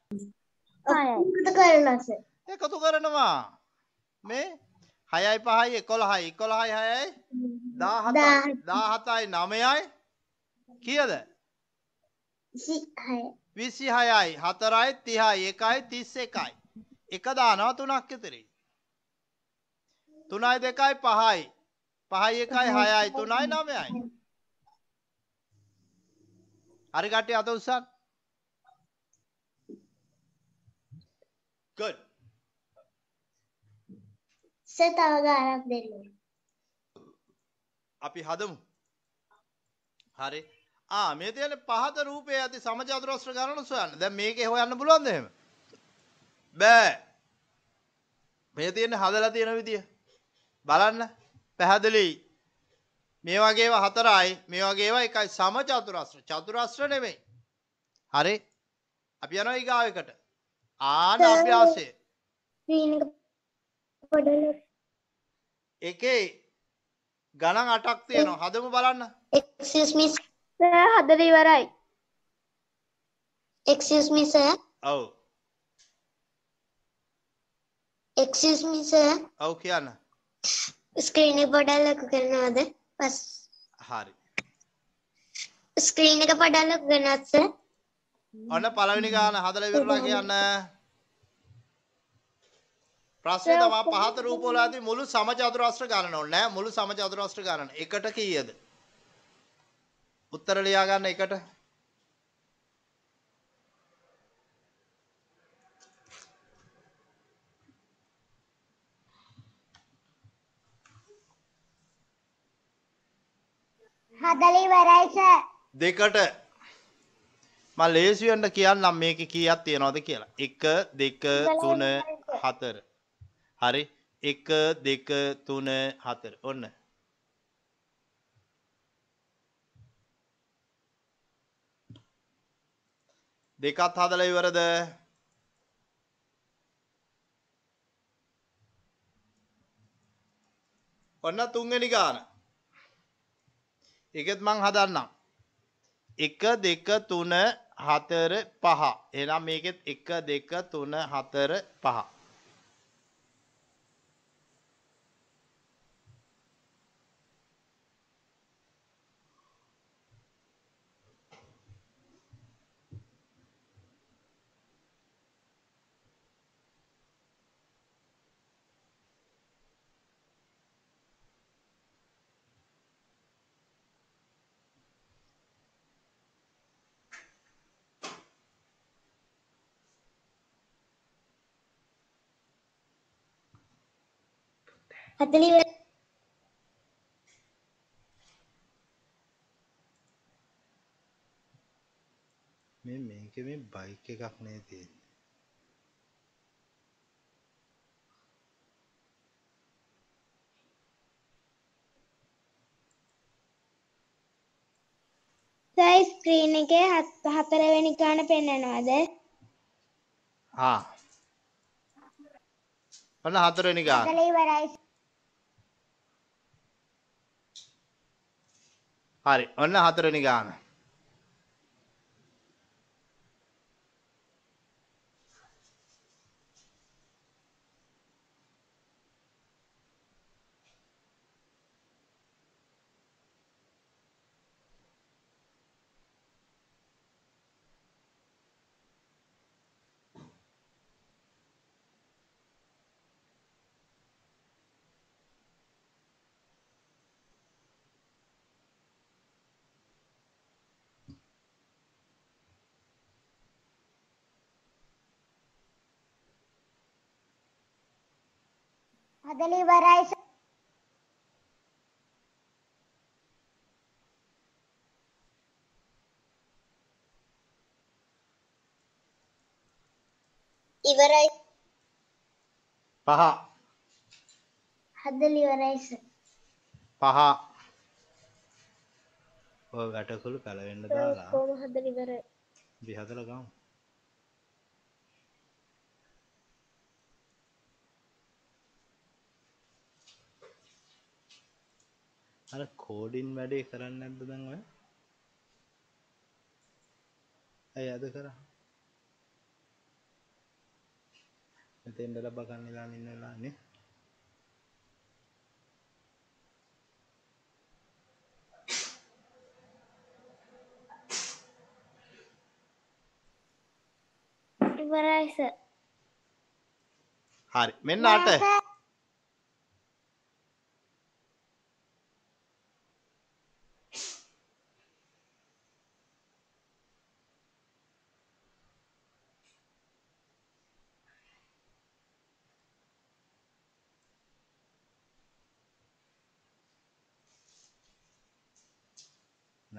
ඔක්කොම කරනවා සර් එකතු කරනවා. මේ හයයි පහයි එකොළහයි. එකොළහයි හයයි? දාහතයි. නමයයි කීයද? සිහය 26යි 4යි 30යි 1යි 31යි. එක දානවා තුනක් ඉතිරි. 3යි 2යි 5යි. 5යි 1යි 6යි 3යි 9යි. හරි කට්ටිය අත උස්සන්න. good. සර් තව ගානක් දෙන්න. අපි හදමු. හරි. ආ මේ තියෙන පහත රූපයේ ඇති සමචතුරස්‍ර ගණන සොයන්න. දැන් මේකේ හොයන්න පුළුවන්ද එහෙම? බෑ. මේ තියෙන හදලා තියෙන විදිය. බලන්න. පැහැදිලි. මේ වගේ ඒවා හතරයි, මේ වගේ ඒවා එකයි සමචතුරස්‍ර. චතුරස්‍ර නෙමෙයි. හරි. අපි යනවා ඊගාවෙකට. ආන අභ්‍යාසය. එක ගණන් 8ක් තියෙනවා. හදමු බලන්න. හදලා ඉවරයි. me sir ඔව්. me sir ඔව් කියන්න. ස්ක්‍රීන් එක පොඩ්ඩක් ලොකු කරනවද? පස් හරි. ස්ක්‍රීන් එක කරනවද sir? ඔන්න පළවෙනි ගාන හදලා ඉවරලා කියන්න. ප්‍රශ්නේ තමයි පහත රූප වල ඇති මුළු සමචතුරස්‍ර ගණන ඕනේ නෑ මුළු සමචතුරස්‍ර ගණන. එකට කීයද? උත්තර ලියා ගන්න එකට. හදලා ඉවරයි sir. දෙකට මම ලේසියෙන්ද කියන්නම් මේකේ කීයක් තියෙනවද කියලා. 1 2 3 4. හරි. 1 2 3 4. ඔන්න. දෙකත් හදලා ඉවරද? ඔන්න තුන්වෙනි ගාන. ඒකෙත් මං හදන්නම්. 1 2 3 4 5. එහෙනම් මේකෙත් 1 2 3 4 5. ඉවරයි. මේ මේකේ මේ බයික් එකක් නේ තියෙන්නේ. සර් ස්ක්‍රීන් එකේ හත්- හතරවෙනි ගාන පෙන්නනවද? ආ. ඔන්න හතරවෙනි ගාන. හදලා ඉවරයි. හරි. ඔන්න හතරවෙනි ගාන. හදලා ඉවරයි. ඉවරයි. පහ. හදලා ඉවරයි. සර්. පහ. ඔය වැටකුළු පැලවෙන්න දාලා කොහොම හදලා ඉවරයි. අපි හදලා ගමු. අර කෝඩින් වැඩේ කරන්න නැද්ද දැන් ඔය? ඇයි අද කරා? මෙතෙන්ද ලබා ගන්නලා ඉන්නවා නේ. ඉවරයි සර්. හරි. මෙන්න අට.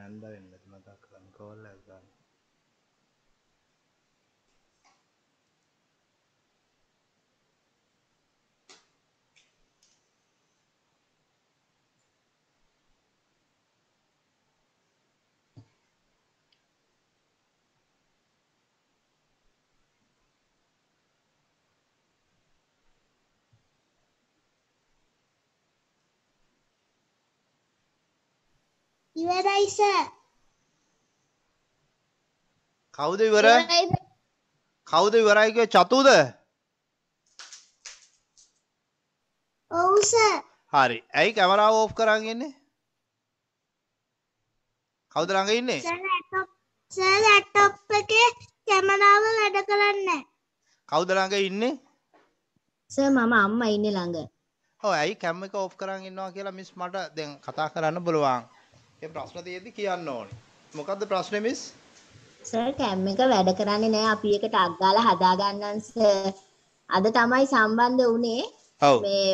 නැන්ද වෙන්න. මතක් කරන්න. කෝල් එකක් ගන්න. ඉවරයි සර්. කවුද ඉවර? කවුද ඉවරයි කිව්වේ චතුද ඔව් සර්. හරි ඇයි කැමරාව ඕෆ් කරන් ඉන්නේ කවුද ළඟ ඉන්නේ සර් ලැප්ටොප් සර් ලැප්ටොප් එකේ කැමරාව වැඩ කරන්නේ නැහැ. කවුද ළඟ ඉන්නේ සර් මම අම්මා ඉන්නේ ළඟ. ඔව් ඇයි කැම් එක ඕෆ් කරන් ඉන්නවා කියලා මිස් මට දැන් කතා කරන්න බලවන් ඒ ප්‍රශ්න තියෙද්දි කියන්න ඕනේ මොකද්ද ප්‍රශ්නේ මිස් සර් කැම් එක වැඩ කරන්නේ නැහැ අපි එකට අග්ගාලා හදා ගන්නන් සර්. අද තමයි සම්බන්ධ ඔව් මේ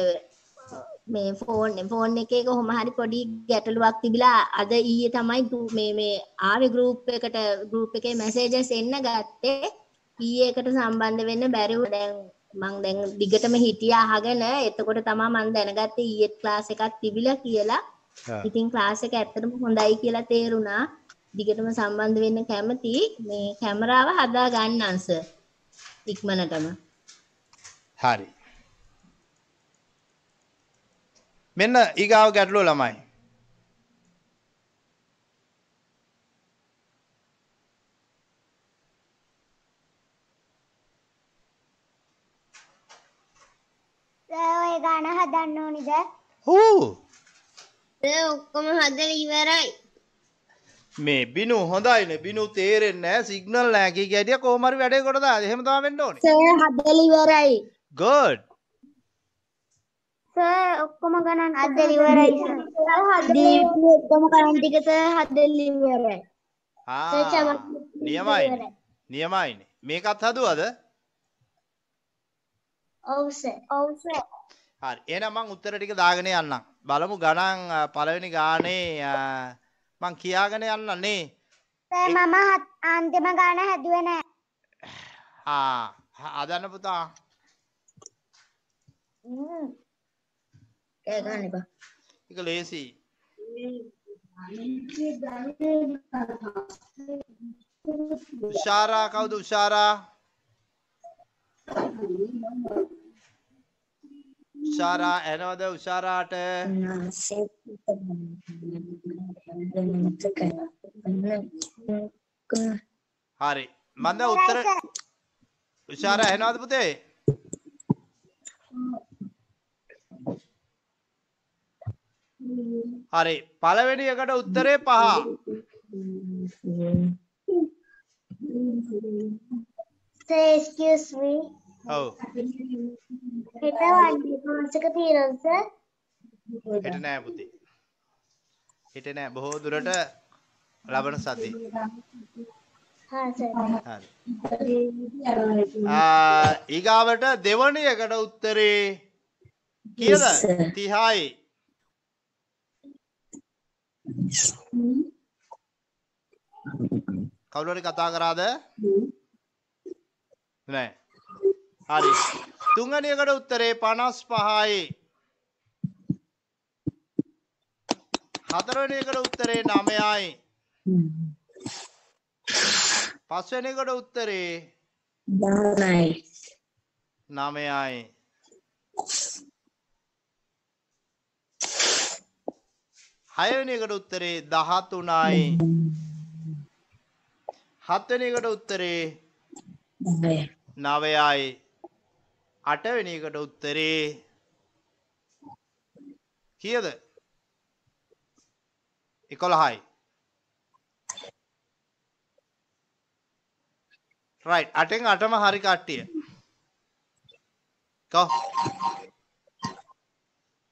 මේ ෆෝන් ෆෝන් එකේ කොහොම හරි පොඩි ගැටලුවක් තිබිලා අද ඊයේ තමයි මේ මේ ආවේ ගෲප් එකට ගෲප් එකේ මැසේජස් එන්න ගත්තේ ඊයේ එකට සම්බන්ධ වෙන්න බැරි වුණා. දැන් මං දැන් දිගටම හිටියා අහගෙන එතකොට තමයි මං දැනගත්තේ ඊයේ ක්ලාස් එකක් තිබිලා කියලා. ඉතින් ක්ලාස් එක ඇත්තටම හොඳයි කියලා තේරුණා. දිගටම සම්බන්ධ වෙන්න කැමති මේ කැමරාව හදා ගන්නන් සර්. ඉක්මනටම. හරි මෙන්න ඊගාව ගැටලුව ළමයි ඔය ගාන හදන්න ඕනිද? හූ සර් ඔක්කොම හදලා ඉවරයි. මේ බිනු හොඳයිනේ බිනු තේරෙන්නේ නැහැ සිග්නල් නැහැ කී ගැටිය කොහොම හරි වැඩේ කොට දාද එහෙම තමයි වෙන්න ඕනේ සර් හදලා ඉවරයි. good සර් ඔක්කොම ගණන් හදලා ඉවරයි සර්. දීප්ති ඔක්කොම කරන් ටික සර් හදලා ඉවරයි. ආ නියමයිනේ නියමයිනේ මේකත් හදුවද ඔව් සර්. ඔව් සර්. හරි එහෙනම් මං උත්තර ටික දාගෙන යන්නම් බලමු ගණන් පළවෙනි ගානේ මං කියාගෙන යන්න නේ. මම අන්තිම ගාන හැදුවේ නෑ. ආ හදන්න පුතා. කෑ ගන්න එපා. ඒක ලේසි. උෂාරා කවුද උෂාරා උෂාරා එනවද උෂාරාට? හරි. මන්ද උත්තර? උෂාරා එනවද පුතේ? හරි. පළවෙනි එකට උත්තරේ පහ. Sir excuse me. ඔව්. හෙට වන්දි මාසක තියෙනවද සර්? හිට නෑ පුතේ හිට නෑ. බොහෝ දුරට ලබන සති හා සර්. හරි. ආ, ඊගාවට දෙවනි එකට උත්තරේ කීයද? 30යි කවුරු හරි කතා කරාද? නෑ හරි. තුන්වෙනි එකට උත්තරේ 55යි හතරවෙනි එකට උත්තරේ 9යි පස්වෙනි එකට උත්තරේ දානයි. 9යි හයවෙනි එකට උත්තරේ 13යි හත්වෙනි එකට උත්තරේ 9යි අටවෙනි එකට උත්තරේ? කීයද? 11යි right. අටෙන් අටම හරි කට්ටිය. කෝ.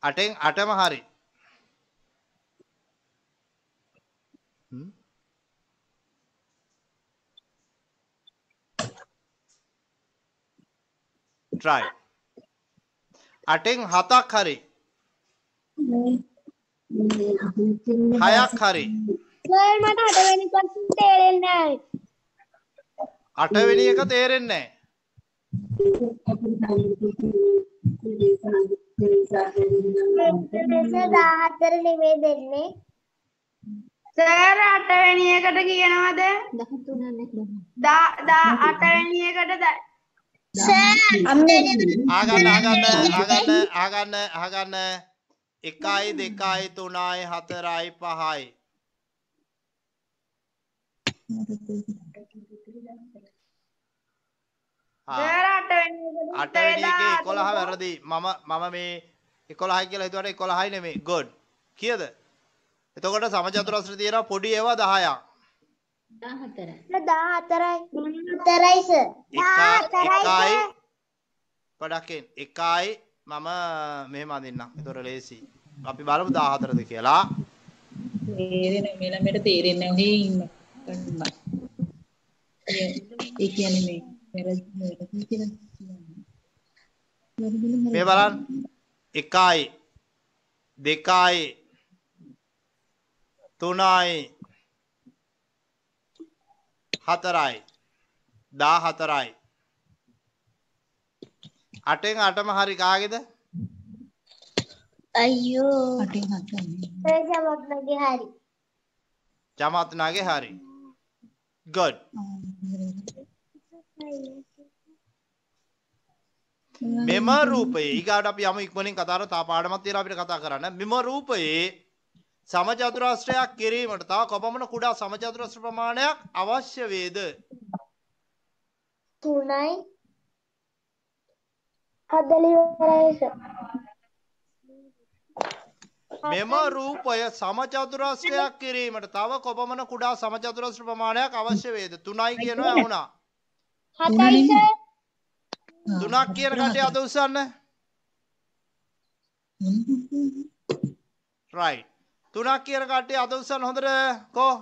අටෙන් අටම හරි. Try අටෙන් හතක් හරි හයක් හරි සර් මට අටවෙනි කොටස තේරෙන්නේ නැහැ. අටවෙනි එක තේරෙන්නේ 14 නෙමෙයි දෙන්නේ. සර් අටවෙනි එකට කියනවද? 13 දා දා අටවෙනි එකට ආගන්න ආගන්න ආගන්න ආගන්න ආගන්න එකයි දෙකයි තුනයි හතරයි පහයි ආ. සර් අටවෙනි එකට අටවෙනි උත්තරේ එකේ 14 11 වැරදි මම මම මේ 11යි කියලා හිතුවට 11යි නෙමෙයි good කීයද එතකොට සමචතුරස්‍ර තියෙනවා පොඩි ඒවා 10ක් 14 14යි 14යි සර් එක එකයි පඩක්ෙන් එකයි. මම මෙහෙම අදින්නම් එතකොට ලේසි. අපි බලමු 14ද කියලා. තේරෙන මේ ළමයට තේරෙන්නේ නැහැ. ඔහේ ඉන්න. ඒ කියන්නේ මේ වැරදි කියලා කියන්නේ. මේ බලන්න. එකයි දෙකයි තුනයි හතරයි. දා හතරයි අටෙන් අටම හරි කාගෙද. සර් ජමත්නගේ හරි. ජමත්නාගේ හරි. good. මෙම රූපයේ ඊගාට අපි යමු ඉක්මනින් කතා කරලා තා පාඩමක් තියෙනවා අපිට කතා කරන්න. මෙම රූපයේ සමචතුරස්‍රයක් කිරීමට. තව කොපමණ කුඩා සමචතුරස්‍ර ප්‍රමාණයක් අවශ්‍ය වේද? 3යි 44යි සර්. මෙම රූපය සමචතුරස්‍රයක් කිරීමට තව කොපමණ කුඩා සමචතුරස්‍ර ප්‍රමාණයක් අවශ්‍ය වේද? 3යි කියනවා වුණා 7යි සර්. තුනක් කියන කටේ අත උස්සන්න. right තුනක් කියන කට්ටිය අත උස්සන්න හොඳට කෝ.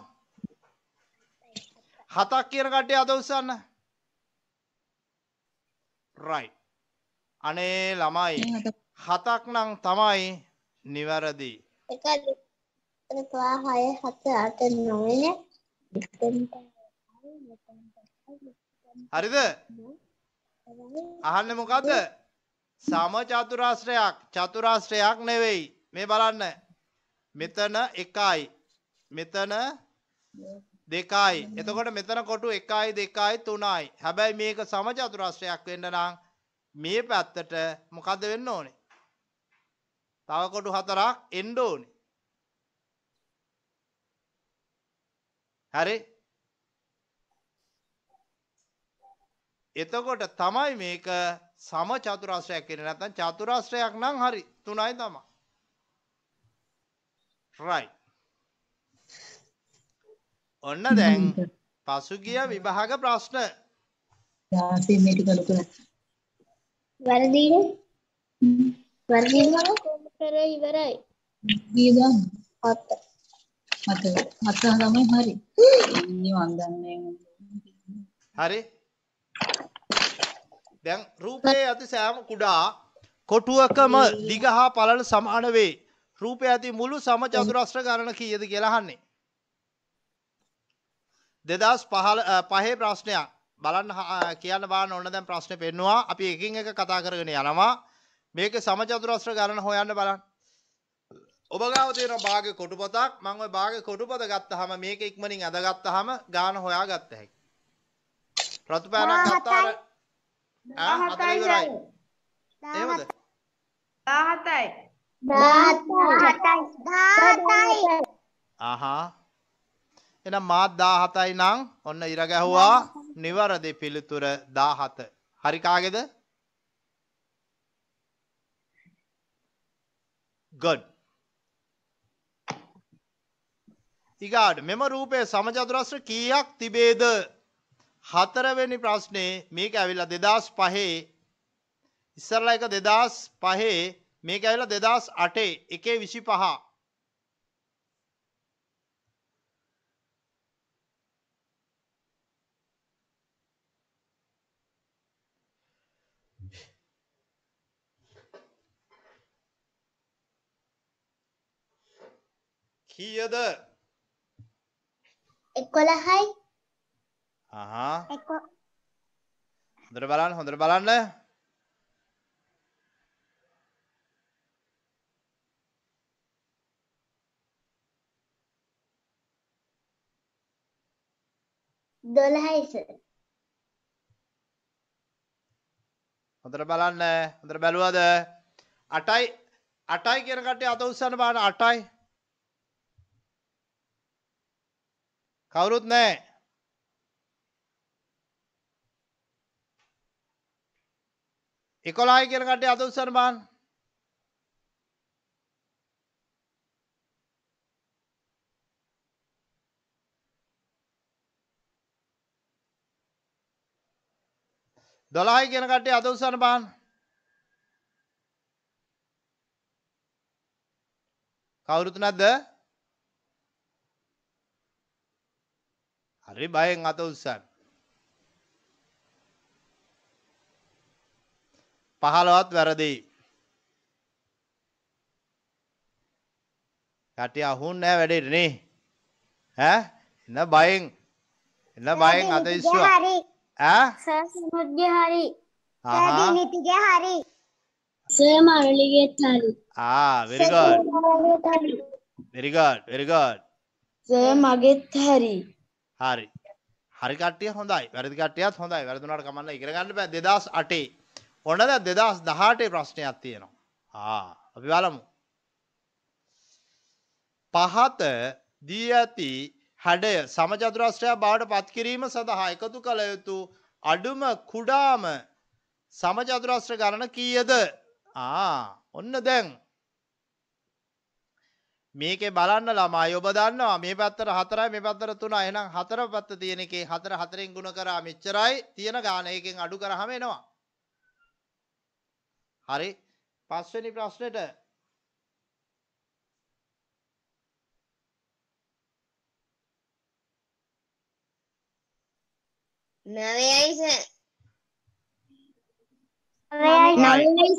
හතක් කියන කට්ටිය අත උස්සන්න. Right. අනේ ළමයි හතක් නම් තමයි නිවැරදි. හරිද? අහන්න මොකක්ද සම චතුරාශ්‍රයක් චතුරාශ්‍රයක් නෙවෙයි. මේ බලන්න මෙතන එකයි. මෙතන දෙකයි. එතකොට මෙතන කොටු එකයි දෙකයි තුනයි. හැබැයි මේක සම චතුරාශ්‍රයක් වෙන්න නම් මේ පැත්තට මොකද වෙන්න ඕනේ? තව කොටු හතරක් එන්න ඕනේ. හරි? එතකොට තමයි මේක සම චතුරාශ්‍රයක් කියන්නේ නැත්නම් චතුරාශ්‍රයක් නම් හරි. තුනයි තමයි. Right. ඔන්න දැන් පසුගිය විභාග ප්‍රශ්න. වැරදිනේ වැරදිනවා කරේ ඉවරයි. කීයද හත හත හත තමයි හරි. ඊ මන් දන්නේ. හරි. දැන් රූපයේ ඇති සෑම කුඩා කොටුවකම දිග හා පළල සමාන වේ රූපය ඇති මුළු සම චතුරස්‍ර ගණන කීයද කියලා අහන්නේ. දෙදස් පහල පහේ ප්‍රශ්නයක්. බලන්න හ- කියන්න බාන්න ඔන්න දැන් ප්‍රශ්න පෙන්නවා. අපි එකින් එක කතා කරගෙන යනවා. මේක සම චතුරස්‍ර ගණන හොයන්න බලන්න. ඔබ ගාව තියෙන භාග කොටුපොතක්. ওই භාග කොටුපොත ගත්තාම මේක ඉක්මනින් අදගත්තාම ගාන හොයා ගත්ත හැකි ප්‍රතිපෑනක් ගත්තා අර ඈ හතර ඉවරයි එහෙමද 17යි 17යි ආහා. එහෙනම් මාත් 17යි නම් ඔන්න ඉර ගැහුවා. නිවැරදි පිළිතුර 17 හරි කාගේද? Good. ඊගාට මෙම රූපයේ සමචතුරස්‍ර කීයක් තිබේද? හතරවෙනි ප්‍රශ්නේ මේක ඇවිල්ලා 2005 ඉස්සරලා එක 2005 මේක ඇවිල්ලා 2008 එකේ 25 කීයද? 11යි අහා. එක හොඳට බලන්න හොඳට බලන්න දොළහයි සර් හොඳට බලන්න හොඳට බැලුවද? 8යි 8යි කියන කට්ටිය අත උස්සන්න බලන්න 8යි කවුරුත් නැහැ. එකොළහයි කියන කට්ටිය අත උස්සන්න බලන්න දොළහයි කියන කට්ටිය අත උස්සන්න බලන්න කවුරුත් නැද්ද? හරි බයෙන් අත උස්සන්න. පහළවත් වැරදි. කට්ටිය අහුන් නෑ වැඩේට නේ. ඈ? එන්න බයෙන්. එන්න බයෙන් අත ඉස්සුවා. හරි. ඈ සර් සමුද්ගේ හරි ආහා නිතිගේ හරි සර් මරලිගෙත් හරි ආ very good. very good very good. Sir මගෙත් හරි හරි හරි කට්ටිය හොඳයි වැරදි කට්ටියත් හොඳයි වැරදුනට කමන්න ඉගෙන ගන්න බෑ 2008 ඔන්න දැන් 2018 ප්‍රශ්නයක් තියෙනවා ආ අපි බලමු පහත දී ඇති හැඩය. සමජදුරශ්‍රයා බාට පත්කිරීම සඳහා එකතු කළ යුතු අඩුම කුඩාම සමජදුරශ්‍ර ගණන කීයද? ඔන්න දැන්. මේකේ බලන්න ළමා යොබ දන්නවා මේ පත්තර හතරයි මේ පත්තර තුන එනම් හතර පත්ත තියෙන එකේ හතර හතරෙන් ගුණ කරා මෙච්චරයි තියෙන ගානයකින් අඩු කරහම එනවා. හරි. පස්වනි ප්‍රශ්නයට 9යි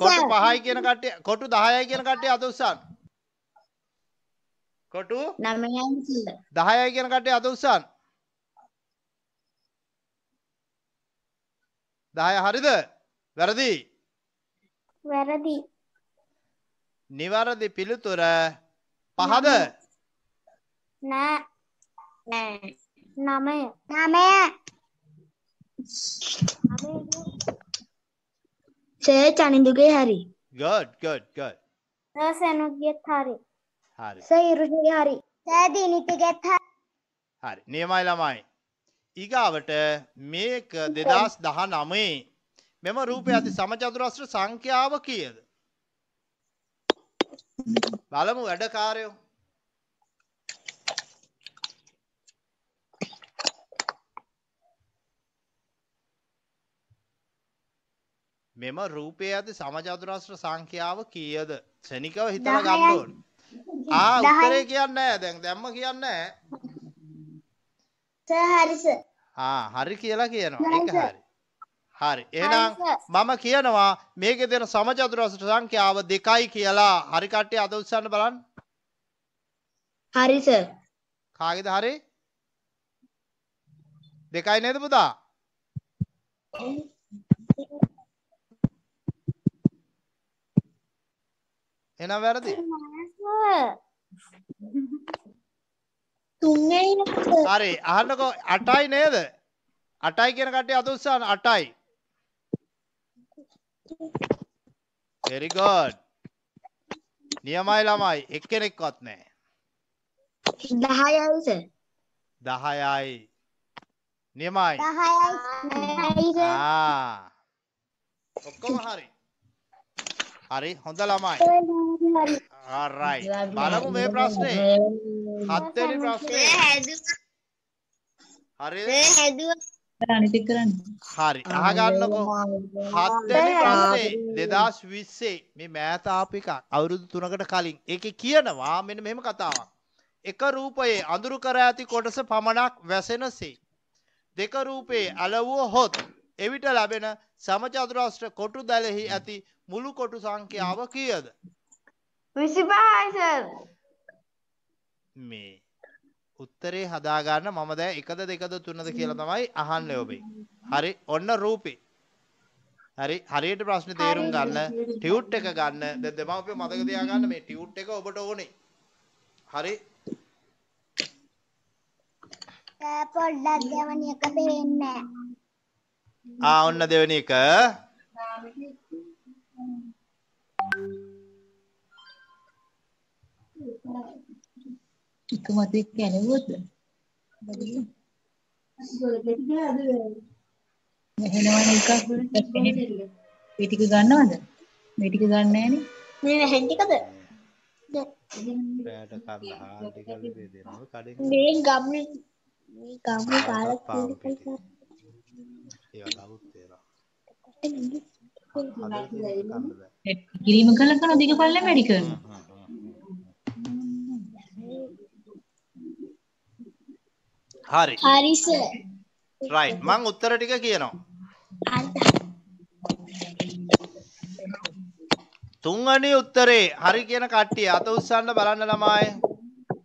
කොටු 5යි කියන කට්ටිය කොටු 10යි කියන කට්ටිය අත උස්සන්න. කොටු 9යි 10යි කියන කට්ටිය අත උස්සන්න. 10 හරිද? වැරදි. වැරදි. නිවැරදි පිළිතුර පහද? නෑ. නෑ. 9. 9. සර් චනිදුගේ හරි. Good good good. සර් සනුගෙත් හරි. හරි. සර් ඉරුගේ හරි. සර් දිනිතිගෙත් හරි. හරි. නියමයි ළමයි. ඊගාවට මේක 2019 මෙම රූපය ඇති සමචතුරස්‍ර සංඛ්‍යාව කීයද? බලමු වැඩකාරයෝ මෙම රූපය ඇති සමචතුරස්‍ර සංඛ්‍යාව කීයද? ක්ෂණිකව හිතලා ගන්න දහයයි. ඕන. ආ උත්තරේ කියන්නේ දැන් දැම්ම කියන්නේ සර් හරි කියලා කියනවා. ඒක හරි, හරි. එහෙනම් මම කියනවා මේකේ තියෙන සමචතුරස්‍ර සංඛ්‍යාව දෙකයි කියලා. හරි කට්ටිය අත උස්සන්න බලන්න. හරි සර්. කාගේද හරි? දෙකයි නේද පුතා එහෙනම් වැරදි තුන්වෙනි හරි අහන්නකෝ 8යි නේද 8යි කියන කට්ටිය අත උස්සන්න 8යි very good. නියමයි ළමයි එක්කෙනෙක්වත් නැහැ 10යි සර් 10යි නියමයි දහයයි සර් ආ ඔක්කොම හරි හරි හොඳ ළමයි. හරි alright බලමු මේ ප්‍රශ්නේ. හත්වෙනි ප්‍රශ්නේ. හරිද? හැදුවා. අනිත් එක කරන්න. හරි අහගන්නකෝ. හත්වැනි ප්‍රශ්නේ. දෙදස් විස්සේ මේ මෑත ආපු එකක් අවුරුදු තුනකට කලින් ඒක කියනවා මෙන්න මෙහෙම කතාවක්. එක රූපයේ අඳුරු කර ඇති කොටස පමණක් වැසෙනසේ දෙක රූපයේ අලවුව හොත් එවිට ලැබෙන සමචතුරස්ත්‍ර කොටු දැලෙහි ඇති මුළු කොටු සංඛ්‍යාව කීයද? විසිපහයි සර් මේ උත්තරේ හදාගන්න මම දැන් එකද දෙකද තුනද කියලා තමයි අහන්නේ ඔබේ. හරි ඔන්න රූපේ. හරි හරියට ප්‍රශ්නේ තේරුම් ගන්න ටියුට් එක ගන්න. දැන් දෙමාපියෝ මතක තියාගන්න මේ ටියුට් එක ඔබට ඕනේ. හරි. පොඩ්ඩක් දෙවනි එක පේන්නේ. ආ ඔන්න දෙවෙනි එක එක මතෙක් එකක් මේ ටික ගන්නවද මේ ටික ගන්න නෑනේ මේ වැහෙන් ටිකද රැට කන්න හාල් ටික දෙනවා කඩේ. මේ ගම් මේ ගම් කාලක් පාම් පිටි. ඒවා ලවුත් තේරෙනවා. කිරීම කළා කරන දිග පල්ලෙ වැඩි කරනවා හරි හරි. සර් රයිට් මං උත්තර ටික කියනවා. තුන්වැනි උත්තරේ හරි කියන කට්ටිය අත උස්සන්න බලන්න ළමයි.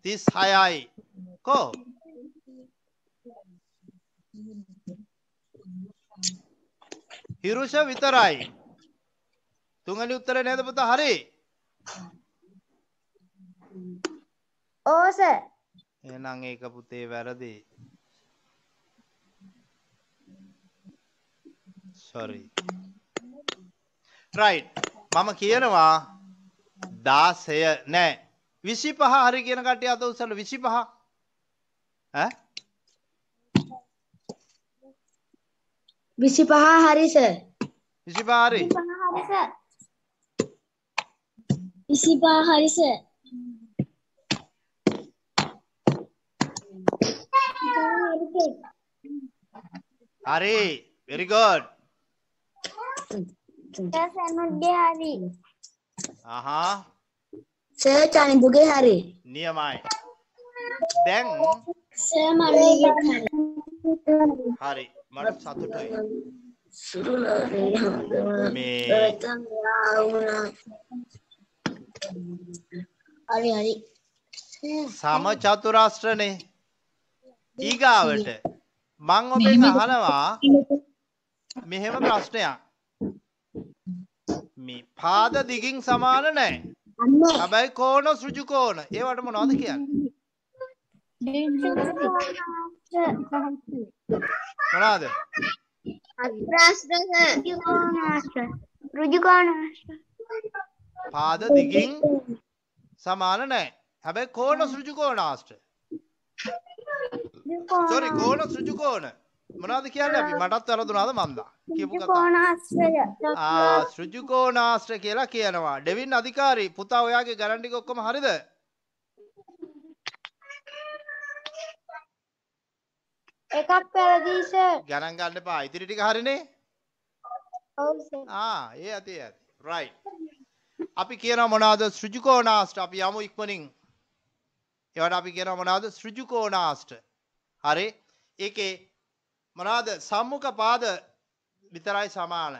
36යි කෝ? හිරුෂ විතරයි තුන්වැනි උත්තරේ නේද පුතා? හරි. ඕ සර් එහෙනම් ඒක පුතේ වැරදි. Sorry. Right. මම කියනවා 16 නෑ. 25 හරි කියන කට්ටිය අත උස්සන්න 25 ඈ? විසිපහ හරි සර් 25 හරි. හරි සර් විසිපහ හරි සර් හරි very good. සර් සනුගේ හරි අහා සර් චනිදුගේ හරි නියමයි දැන් සර් මනුගේ හරි හරි මට සතුටුයි මේ හරි හරි. සම චතුරාස්ත්‍රනේ ඊගාවට මං ඔබෙන් අහනවා මෙහෙම ප්‍රශ්නයක්. මේ පාද දිගින් සමාන නැහැ හැබැයි කෝණ සෘජු කෝණ. ඒවට මොනවද කියන්නේ? මොනවද? අත්‍රාස්ත්‍ර රුජුකෝණාස්ත්‍ර රුජුකෝණාස්ත්‍ර පාද දිගින් සමාන නැහැ හැබැයි කෝණ සෘජු කෝණාස්ත්‍ර සෝරි කෝණ සෘජු කෝණ. මොනවද කියන්නේ අපි? මටත් වැරදුනාද මන්දා? කියපු කතාව කෝණාස්ත්‍රය ආ සෘජු කෝණාස්ත්‍ර කියලා කියනවා. ඩෙවින් අධිකාරී පුතා ඔයාගේ ටික ඔක්කොම හරිද? එකක් පැරදි සර් ගණන් ගන්න එපා. ඉතිරි ටික හරිනේ. ආ ඒ ඇති ඇති. රයිට් අපි කියනවා මොනවද සෘජුකෝණාස්ට? අපි යමු ඉක්මනින්. ඒවට අපි කියනවා මොනවද සෘජුකෝණාස්ට? හරි. ඒකේ මොනවද? සම්මුඛ පාද විතරයි සමාන.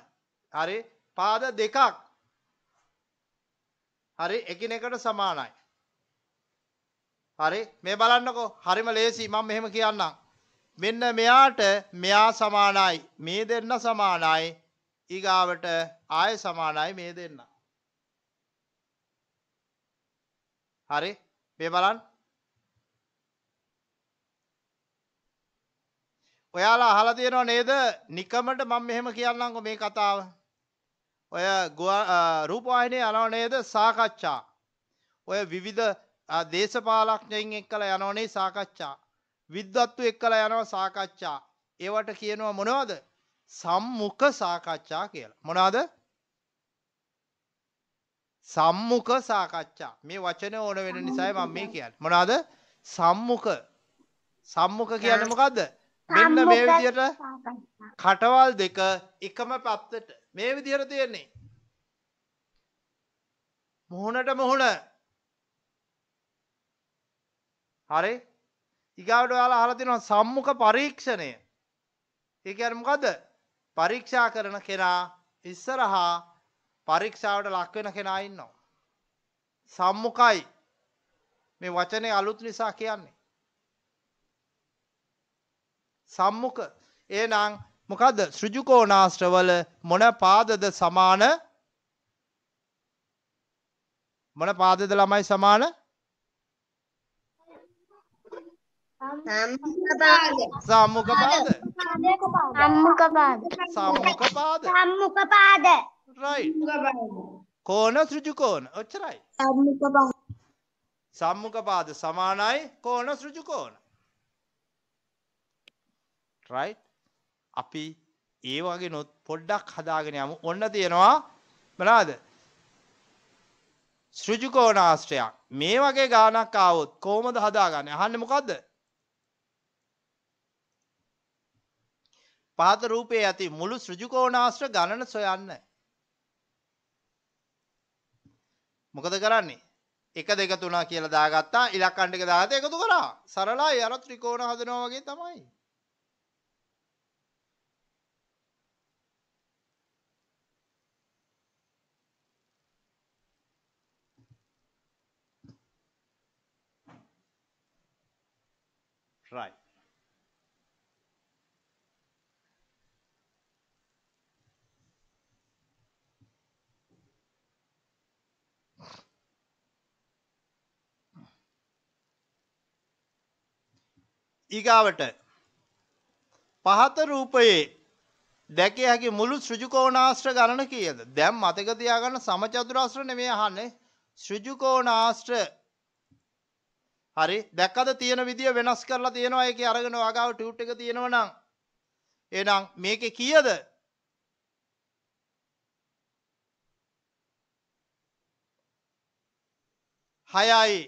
හරි. පාද දෙකක්. හරි. එකිනෙකට සමානයි. හරි. මේ බලන්නකෝ. හරිම ලේසි. මම මෙහෙම කියන්නම්. මෙන්න මෙයාට මෙයා සමානයි. මේ දෙන්න සමානයි. ඊගාවට ආය සමානයි මේ දෙන්න. හරි. මේ බලන්න. ඔයාලා අහලා තියෙනව නේද? නිකමට මම මෙහෙම කියන්නම්කො මේ කතාව. ඔය රූපවාහිනියේ යනව නේද? සාකච්ඡා. ඔය විවිධ දේශපාලඥයින් එක්කලා යනවනේ සාකච්ඡා. විද්වත්තු එක්කලා යනවා සාකච්ඡා. ඒවට කියනවා මොනවද? සම්මුඛ සාකච්ඡා කියලා. මොනවද? සම්මුඛ සාකච්ඡා මේ වචන ඕන වෙන නිසායි මම මේ කියන්නේ මොනවද සම්මුඛ සම්මුඛ කියන්නේ මොකද්ද මෙන්න මේ සාකච්ඡා. කටවල් දෙක එකම පැත්තට මේ විදිහට තියෙන්නේ. මුහුණට මුහුණ. හරි? ඊගාවට ඔයාලා අහලා තියෙනවා සම්මුඛ පරීක්ෂණය. ඒ කියන්නේ මොකද්ද? පරීක්ෂා කරන කෙනා ඉස්සරහා පරීක්ෂාවට ලක් වෙන කෙනා ඉන්නවා. සම්මුඛයි. මේ වචනේ අලුත් නිසා කියන්නේ. සම්මුඛ එහෙනම් මොකද්ද සෘජුකෝණාශ්‍රවල මොන පාදද සමාන මොන පාදද ළමයි සමාන සම්මුඛ පාද සම්මුඛ පාද. සම්මුඛ පාද සම්මුඛ පාද. Right. කෝණ සෘජුකෝණ ඔච්චරයි. සම්මුඛ පාද. සම්මුඛ පාද සමානයි. කෝණ සෘජුකෝණ right. අපි ඒ වගේ නොත් පොඩ්ඩක් හදාගෙන යමු. ඔන්න තියෙනවා. මොනවාද? සෘජුකෝණාශ්‍රයක් මේ වගේ ගානක් ආවොත් කොහොමද හදාගන්නේ? අහන්නේ මොකද්ද? පහත රූපයේ ඇති මුළු සෘජුකෝණාශ්‍ර ගණන සොයන්න මොකද කරන්නේ? එක දෙක තුන කියලා දාගත්තා ඉලක්කම් ටික දාගත්තා එකතු කරා. සරලයි අර ත්‍රිකෝණ හදනවා වගේ තමයි. Right. ඊගාවට පහත රූපයේ දැකිය හැකි මුළු සෘජුකෝණාශ්‍ර ගණන කීයද? දැන් මතක තියාගන්න සමචතුරාශ්‍ර නෙමෙයි අහන්නේ. සෘජුකෝණාශ්‍ර හරි දැක්කද තියෙන විදිය වෙනස් කරලා තියෙනවා ඒකේ අරගෙන වගාව ටියුට් එක තියෙනවා නම් එහෙනම් මේකේ කීයද? හයයි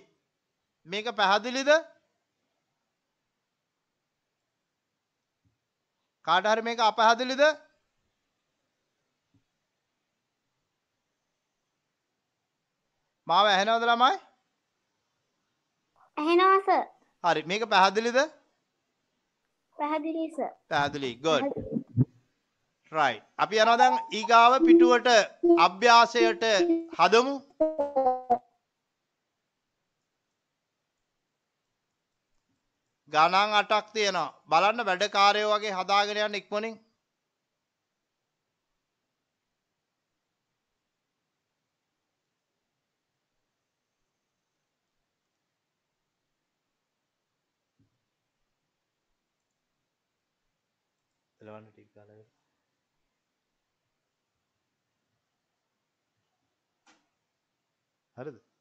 මේක පැහැදිලිද? කාට හරි මේක අපහැදිලිද? මාව ඇහෙනවද ළමයි? ඇහෙනවා සර්. හරි මේක පැහැදිලිද? පැහැදිලි සර්. පැහැදිලි. good. right. අපි යනවා දැන් ඊගාව පිටුවට අභ්‍යාසයට හදමු. ගණන් 8ක් තියෙනවා. බලන්න වැඩකාරයෝ වගේ හදාගෙන යන්න ඉක්මනින්. එලවන්න ටික ගාලා හරිද?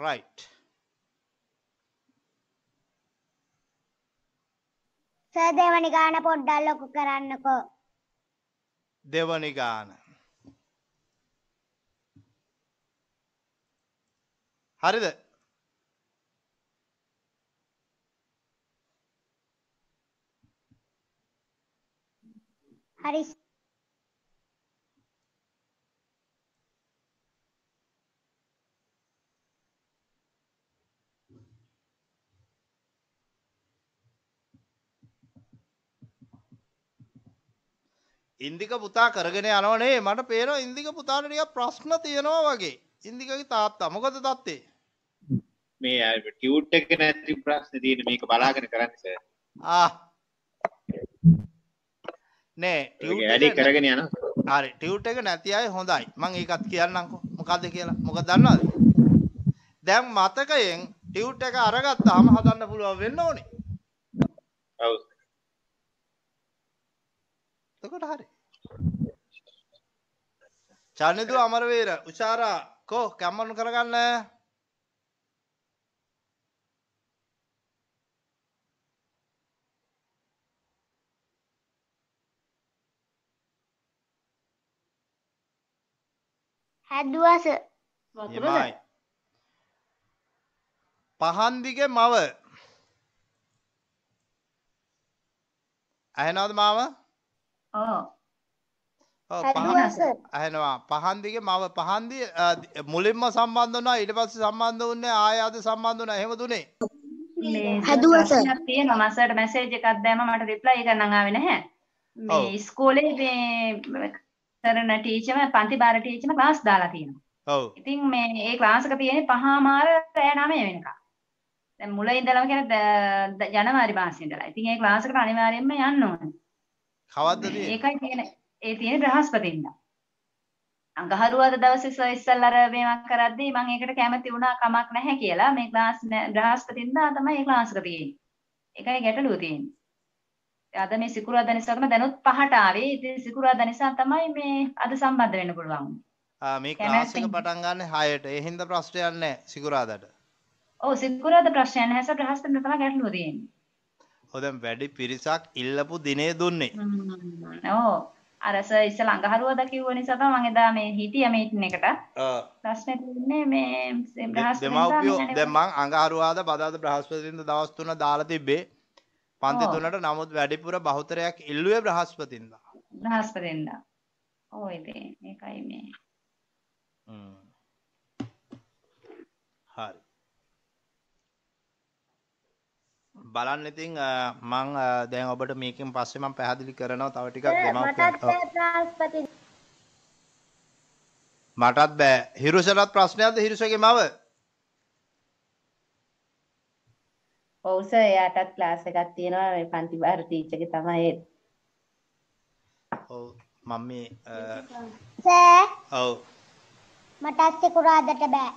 Right. සර් දෙවනි ගාන පොඩ්ඩක් ලොකු කරන්නකෝ. දෙවනි ගාන හරිද? හරි ඉන්දික පුතා කරගෙන යනවනේ මට පේනවා ඉන්දික පුතාට ටිකක් ප්‍රශ්න තියෙනවා වගේ. ඉන්දිකගේ තාත්තා මොකද තත්තේ? මේ ටියුට් එක නැති ප්‍රශ්නේ තියෙන මේක බලාගෙන කරන්න සර්. ආ. නෑ ටියුට් වැඩි කරගෙන යනවා. හරි ටියුට් එක නැති අය හොඳයි. මං ඒකත් කියන්නම්කෝ. මොකද්ද කියලා? මොකද දන්නවද? දැන් මතකයෙන් ටියුට් එක අරගත්තාම හදන්න පුළුවන් වෙන්න ඕනේ. ඔව්. එතකොට හරි චනිදු අමරවීර උෂාරා කෝ කැම්මනු කරගන්න හැදුවා සර්. යමයි. පහන්දිගේ මව ඇහෙනවද මාව? ඔව්. ඔව් හැදුවා පහන් සර්. ඇහෙනවා. පහන්දිගේ මව පහන්දි මුලින්ම සම්බන්ධ වුණා ඊට පස්සේ සම්බන්ධ වුණේ ආය ආද සම්බන්ධ වුණා එහෙම දුනේ. මේ හැදුවා සර්. ප්‍රශ්නයක් තියෙනවා මම සර්ට මැසේජ් එකක් දැම්ම මට රිප්ලයි කරන්න ආවේ නැහැ. ඔව්. මේ ඉස්කෝලේ මේ කරන ටීචර් පන්ති බාර ටීචර්ම ක්ලාස් දාලා තියෙනවා. ඔව්. ඉතින් මේ ඒ ක්ලාස් එක තියෙන්නේ පහමාර රෑ 9 වෙනකම්. දැන් මුල ඉඳලම ද- ජනවාරි මාසේ ඉඳලා. ඉතින් ඒ ක්ලාස් එකට අනිවාර්යයෙන්ම යන්න ඕනේ. කවද්ද තියෙන්නේ? ඒකයි තියෙන ඒ තියෙන බ්‍රහස්පතින්දා. අඟහරුවාද දවසේ සර් ඉස්සල්ලා අර මේවා කරද්දී මම ඒකට කැමති වුණා කමක් නැහැ කියලා මේ ක්ලාස් බ්‍රහස්පතින්දා තමයි ඒ ක්ලාස් එක තියෙන්නේ. ඒකයි ගැටලුව තියෙන්නේ. අද මේ සිකුරාදා නිසා තමයි දැනුත් පහට ආවේ. ඉතින් සිකුරාදා නිසා තමයි මේ අද සම්බන්ධ වෙන්න පුළුවන්. වුනේ. ආ මේ ක්ලාස් එක. පටන් ගන්න 6ට. ඒ හින්දා ප්‍රශ්නයක් නැහැ සිකුරාදාට. ඔව් සිකුරාදා ප්‍රශ්නයක් නැහැ සර් බ්‍රහස්පතින්දා තමයි ගැටලුව තියෙන්නේ. දැන් වැඩි පිරිසක් ඉල්ලපු දිනේ දුන්නේ. ඔව්. අර සර් ඉස්සලා අඟහරුවාදා කිව්ව නිසා තමයි මම එදා මේ හිටියා මීටින් එකට. ප්‍රශ්නේ තියෙන්නේ මේ බ්‍රහස්පතින්දා දැන් මං අඟහරුවාද බදාද බ්‍රහස්පතින්ද දවස් තුන දාලා තිබ්බේ. පන්ති ඔව්. තුනට නමුත් වැඩිපුර බහුතරයක් ඉල්ලුවේ බ්‍රහස්පතින්දා. බ්‍රහස්පතින්දා. ඔව් ඉතින් ඒකයි මේ හ්ම්. හරි. බලන්න ඉතින් මං දැන් ඔබට මේකෙන් පස්සේ මම පැහැදිලි කරනවා තව ටිකක් දෙමව්පියන්. ඔව්. බ්‍රහස්පති මටත් බෑ. හිරුෂටත් ප්‍රශ්නයක්ද හිරුෂගේ මව? ඔව් සර් එයාටත් ක්ලාස් එකක් තියෙනවා මේ පන්ති බාර ටීචර්ගේ තමයි. ඔව් මම මේ සර් ඔව් මටත් සිකුරාදට බෑ.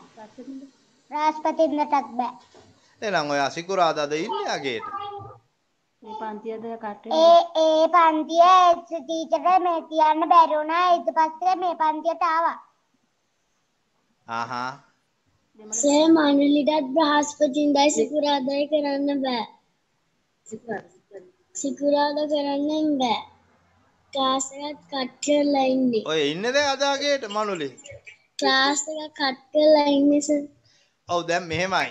බ්‍රහස්පතින්දටත් බෑ. එහෙනම් ඔය අසිකුරාදාද ඉන්නේ යගේට. මේ පන්තියද කට ඒ ඒ පන්තිය ටීචර් මේ තියන්න බැරි වුණා ඊට පස්සේ මේ පන්තියට ආවා. ආහා. සර් මනුලිටත් බ්‍රහස්පතින්දයි සිකුරාදයි කරන්න බෑ. සිකුරාදා කරන්න බෑ. ක්ලාස් එකත් කට් කරලා ඉන්නේ. ඔය ඉන්නේ දැන් අද යගේට මනුලි. ක්ලාස් එක කට් කරලා ඉන්නේ සර්. ඔව් දැන් මෙහෙමයි.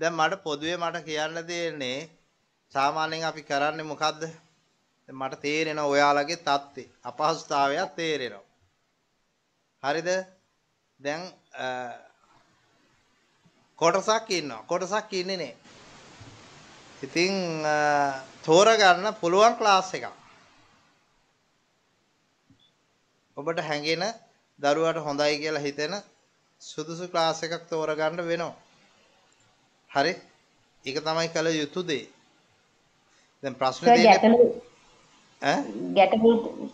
දැන් මට පොදුවේ මට කියන්න තියෙන්නේ සාමාන්‍යයෙන් අපි කරන්නේ මොකද්ද? දැන් මට තේරෙනවා ඔයාලගේ தත්ත්වේ අපහසුතාවයක් තේරෙනවා. හරිද? දැන් අ, කොටසක් ඉන්නවා. කොටසක් ඉන්නේ නේ. ඉතින් අ, තෝරගන්න පුළුවන් ක්ලාස් එකක්. ඔබට හැඟෙන දරුවාට හොඳයි කියලා හිතෙන සුදුසු ක්ලාස් එකක් තෝරගන්න වෙනවා. හරි? ඒක තමයි කළ යුතු දේ. දැන් ප්‍රශ්න දෙන්නේ ගැටලු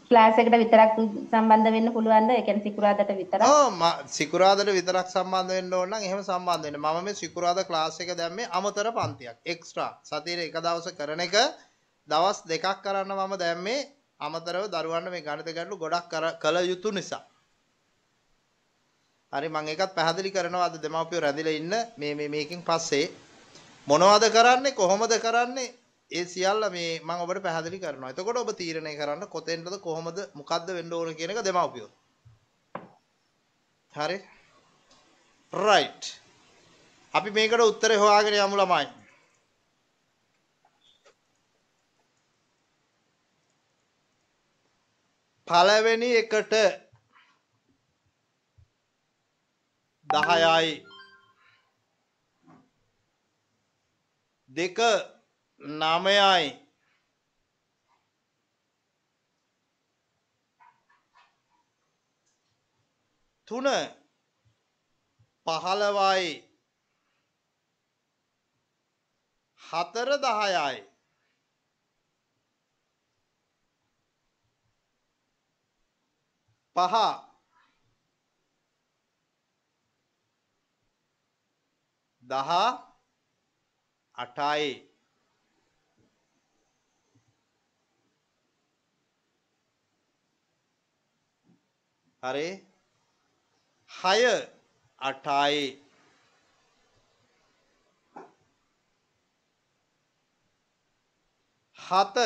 ක්ලාස් එකට විතරක් සම්බන්ධ වෙන්න පුළුවන්ද? ඒ කියන්නේ සිකුරාදාට විතරක්? ඔව් සිකුරාදාට විතරක් සම්බන්ධ වෙන්න ඕන නම් එහෙම සම්බන්ධ වෙන්න. මම මේ සිකුරාදා ක්ලාස් එක දැම්මේ අමතර පන්තියක්. එක්ස්ට්‍රා. සතියේ එක දවස කරන එක දවස් දෙකක් කරන්න මම දැම්මේ අමතරව දරුවන්ට මේ ගණිත ගැටලු ගොඩක් කළ යුතු නිසා. හරි මම ඒකත් පැහැදිලි කරනවා අද දෙමව්පියෝ රැඳිලා ඉන්න මේ මේ මේකෙන් පස්සේ මොනවද කරන්නේ කොහොමද කරන්නේ ඒ සියල්ල මේ මම ඔබට පැහැදිලි කරනවා. එතකොට ඔබ තීරණය කරන්න කොතෙන්ටද කොහොමද මොකද්ද වෙන්න ඕන කියන එක දෙමව්පියෝ. හරි. right. අපි මේකට උත්තරේ හොයාගෙන යමු ළමයි. පළවෙනි එකට 10යි දෙක 9යි තුන පහළවයි. හතර දහයයි. පහ දහ අටයි. හරි. හය අටයි. හත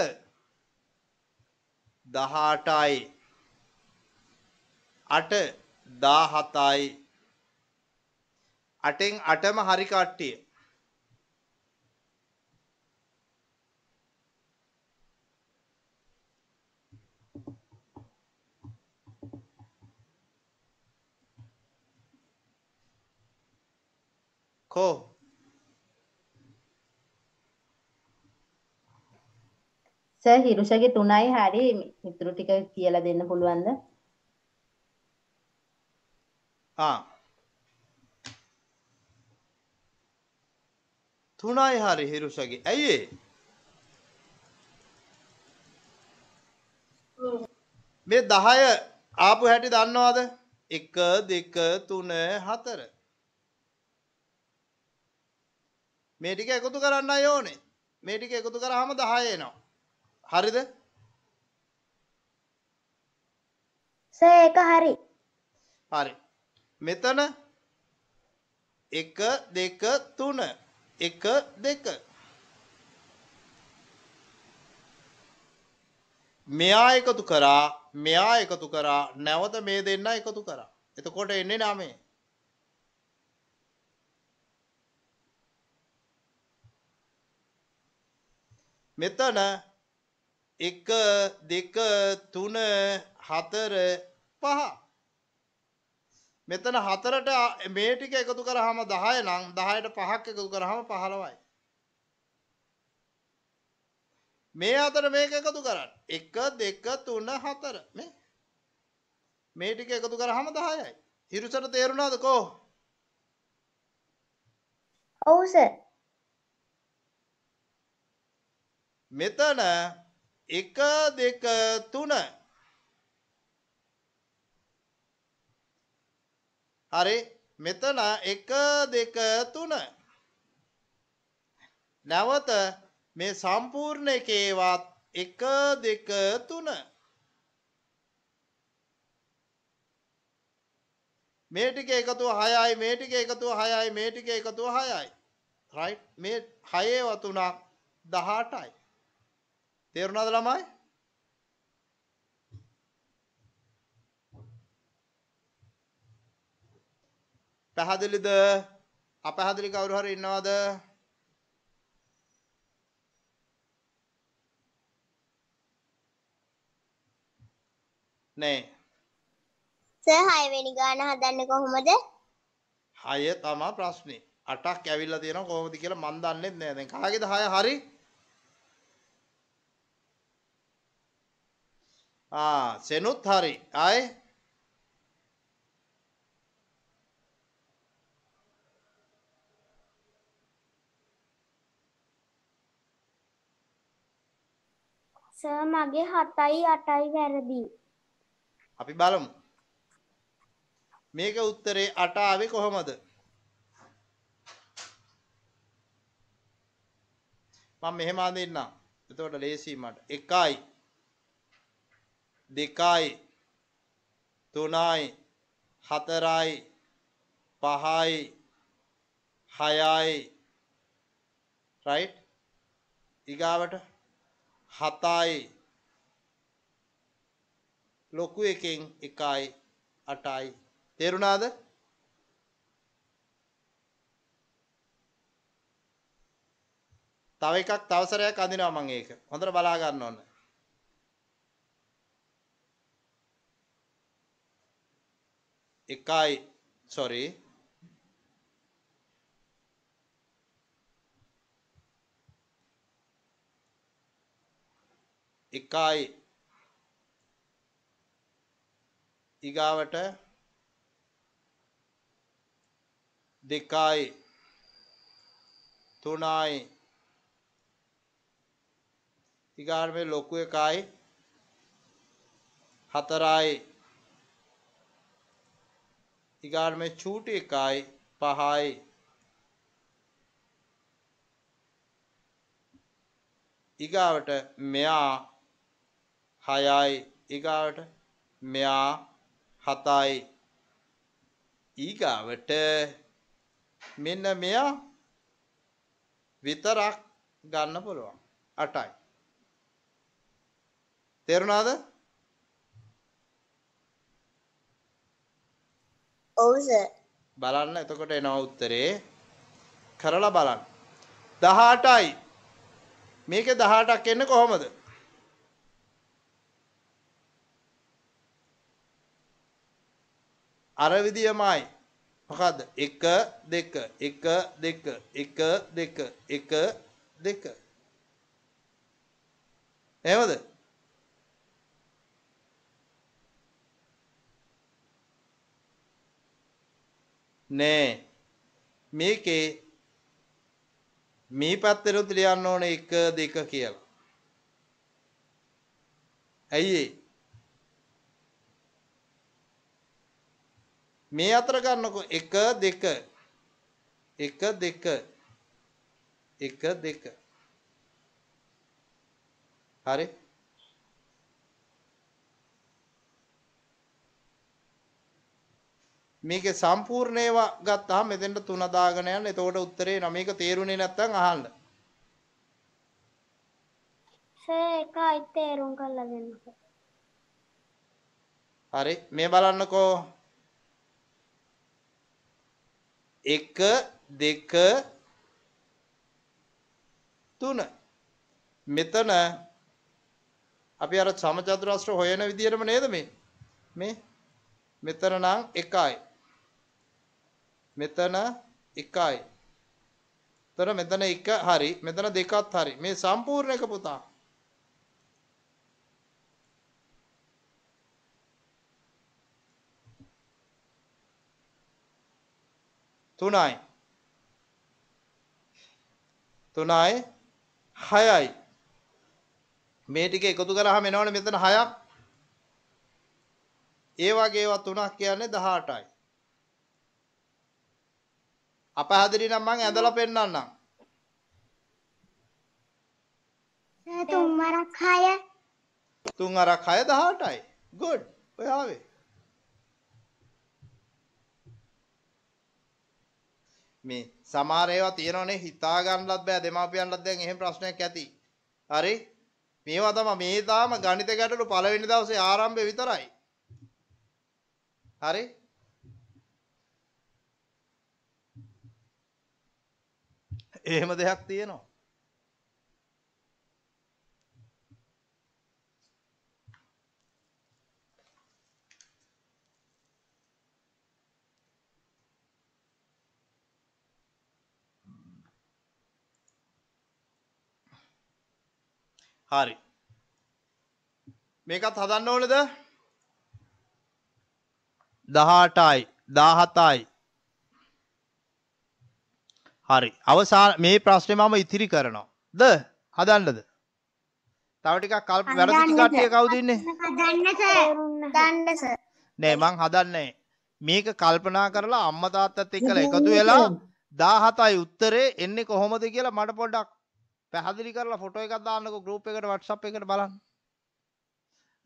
දහටයි අට දාහතයි අටෙන් අටම හරි කට්ටිය. කෝ සර් හිරුෂගේ 3යි හරි ඉතුරු ටික කියලා දෙන්න පුළුවන්ද? ආ තුනයි හරි හිරුෂගේ ඇයි? මේ 10 ආපු හැටි දන්නවද? 1 2 3 4 මේ ටික එකතු කරන්නයි ඕනේ. මේ ටික එකතු කරාම 10 එනවා. හරිද? සර් ඒක හරි. හරි. මෙතන 1 2 3 1 2 මෙයා එකතු කරා මෙයා එකතු කරා නැවත මේ දෙන්න එකතු කරා. එතකොට එන්නේ 9 මෙතන 1 2 3 4 5 මෙතන හතරට මේ ටික එකතු කරාම 10 නම් 10ට 5ක් එකතු කරාම 15යි. මේ අතර මේක එකතු කරන්න. 1 2 3 4 මේ මේ ටික එකතු කරාම 10යි. හිරුසට තේරුණාද කෝ? ඔව් සර්. මෙතන 1 2 3 හරි. මෙතන 1 2 3 නැවත මේ සම්පූර්ණ එකේවත් 1 2 3 මේ ටික එකතුව 6යි මේ ටික එකතුව 6යි මේ ටික එකතුව 6යි රයිට් මේ 6 වතුනක් 18යි තේරුණාද ළමයි? පැහැදිලිද? අපැහැදිලි කවුරු හරි ඉන්නවද? නෑ. සර් 6 වෙනි ගාන හදන්නේ කොහොමද? හය තමා ප්‍රශ්නේ. අටක් ඇවිල්ලා තියෙනවා කොහොමද කියලා මන් දන්නේ නැහැ දැන් කාගේද හය? හරි. ආ සෙනුත් හරි. ආයේ සර් මගේ 7යි 8යි වැරදි. අපි බලමු. මේක උත්තරේ අට ආවේ කොහොමද? මම මෙහෙම අදින්නම් එතකොට ලේසි මට. 1යි 2යි 3යි 4යි 5යි 6යි right? ඊගාවට 7යි ලොකු එකෙන් 1යි 8යි තේරුණාද? තව එකක් තව සැරයක් අඳිනවා මම ඒක. හොඳට බලා ගන්න ඕන. එකයි sorry. इकाई इगावट। दिकाई तुनाई इगार में लोकु इकाई हतराय। इगार में छूट इकाई पहाई इगावट म्या। 6යි ඊගාවට මෙයා 7යි ඊගාවට මෙන්න මෙයා විතරක් ගන්න පුළුවන්. 8යි තේරුණාද? ඔව් සර් බලන්න එතකොට එනවා උත්තරේ. කරලා බලන්න. 18යි මේකේ 18ක් එන්නේ කොහොමද? අර විදියමයි. මොකද්ද? 1 2 1 2 1 2 1 2 එහෙමද? නෑ. මේකේ මේ පැත්තෙනුත් ලියන්න ඕනේ 1 2 කියලා. ඇයි ඒ? මේ අතර ගන්නකො 1 2 1 2 1 2 හරි මේකේ සම්පූර්ණ ඒවා ගත්තාම මෙතෙන්ට තුන දාගෙන යන්න. එතකොට උත්තරේ නම මේක තේරුනේ නැත්නම් අහන්න. සර් එකයි තේරුම් කරලා දෙන්න. හරි මේ බලන්නකෝ. 1 2 3 මෙතන අපි අර සමචතුරස්‍ර හොයන විදිහටම නේද මේ මේ මෙතන නම් 1යි මෙතන 1යි. ତර මෙතන 1 හරි මෙතන දෙකත් හරි. මේ සම්පූර්ණ එක පුතා. තුනයි තුනයි හයයි මේ ටික එකතු කරාම එනවනේ මෙතන හයක් ඒ වගේ ඒවා තුනක් කියන්නේ 18යි අපහැදිලි නම් මං ඇඳලා පෙන්නන්නම්. තුන් වරක් 6 තුන් අරක් 6 18යි. good. ඔය මේ සමහර ඒවා තියෙනවනේ හිතා ගන්නවත් බෑ දෙමාපියන්ලත් දැන් එහෙම ප්‍රශ්නයක් ඇති. හරි? මේවා තමයි මේ තාම ගණිත ගැටලු පළවෙනි දවසේ ආරම්භය විතරයි. හරි? එහෙම දෙයක් තියෙනවා. හරි. මේකත් හදන්න ඕනද? 18යි 17යි හරි. අවසාන මේ ප්‍රශ්නේ මම ඉතිරි කරනවා. ද හදන්නද? තව ටිකක් කල්ප වැරදිච්ච කට්ටිය කවුද ඉන්නේ? දන්න සර් දන්න සර් නෑ මං හදන්නේ මේක කල්පනා කරලා අම්මා තාත්තත් එක්කලා එකතු වෙලා 17යි උත්තරේ එන්නේ කොහොමද කියලා මට පොඩ්ඩක් පැහැදිලි කරලා ෆොටෝ එකක් දාන්නකෝ ගෲප් එකට WhatsApp එකට බලන්න.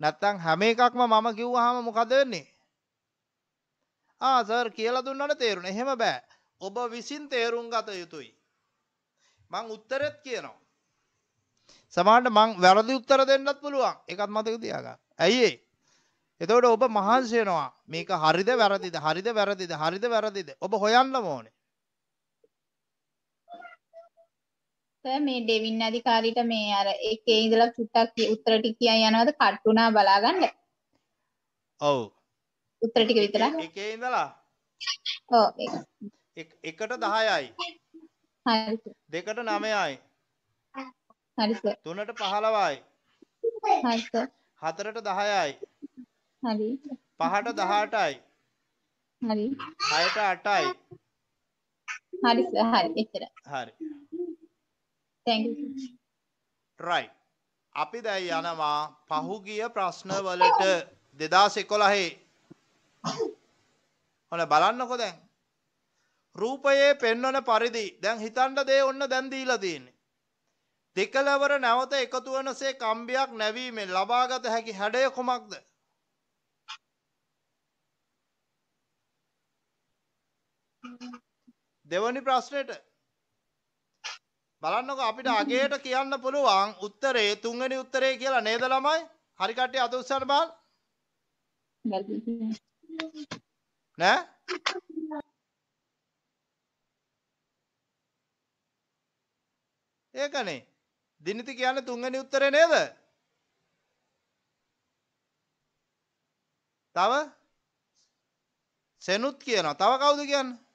නැත්තම් හැම එකක්ම මම කිව්වහම මොකද වෙන්නේ? ආ සර් කියලා දුන්නාට තේරුණා. එහෙම බෑ. ඔබ විසින් තේරුම් ගත යුතුයි. මං උත්තරෙත් කියනවා. සමහරට මං වැරදි උත්තර දෙන්නත් පුළුවන්. ඒකත් මතක තියාගන්න. ඇයි ඒ? එතකොට ඔබ මහන්සි වෙනවා. මේක හරිද වැරදිද? හරිද වැරදිද? හරිද වැරදිද? ඔබ හොයන්න ඕනේ. මේ ඩෙවින් අධිකාරීට මේ අර එකේ ඉඳලා චුට්ටක් උත්තර ටික කියන් යනවද කට්ටුනා බලාගන්න. ඔව්. උත්තර ටික විතරක්. එකේ ඉඳලා ඔව් ඒක. එක- එකට 10යි. හරි. දෙකට 9යි. හරි සර්. තුනට 15යි. හරි සර්. හතරට 10යි. හරි. පහට 18යි. හරි. හයට 8යි. හරි සර්. හරි. එච්චරයි. හරි. Thank you. right. අපි දැන් යනවා පහුගිය ප්‍රශ්න වලට 2011 ඔන්න බලන්නකෝ දැන්. රූපයේ පෙන්වන පරිදි දැන් හිතන්න දේ ඔන්න දැන් දීලා තියෙන්නේ. දෙකලවර නැවත එකතු වනසේ කම්බියක් නැවීමෙන් ලබාගත හැකි හැඩය කුමක්ද? දෙවනි ප්‍රශ්නෙට බලන්නක අපිට අගේට කියන්න පුළුවන් උත්තරේ තුන්වැනි උත්තරේ කියලා නේද ළමයි? හරි කට්ටිය අත උස්සන්න බාල්. නෑ? ඒකනේ. දිනිති කියන්නේ තුන්වැනි උත්තරේ නේද? තව සෙනුත් කියනවා. තව කවුද කියන්නේ?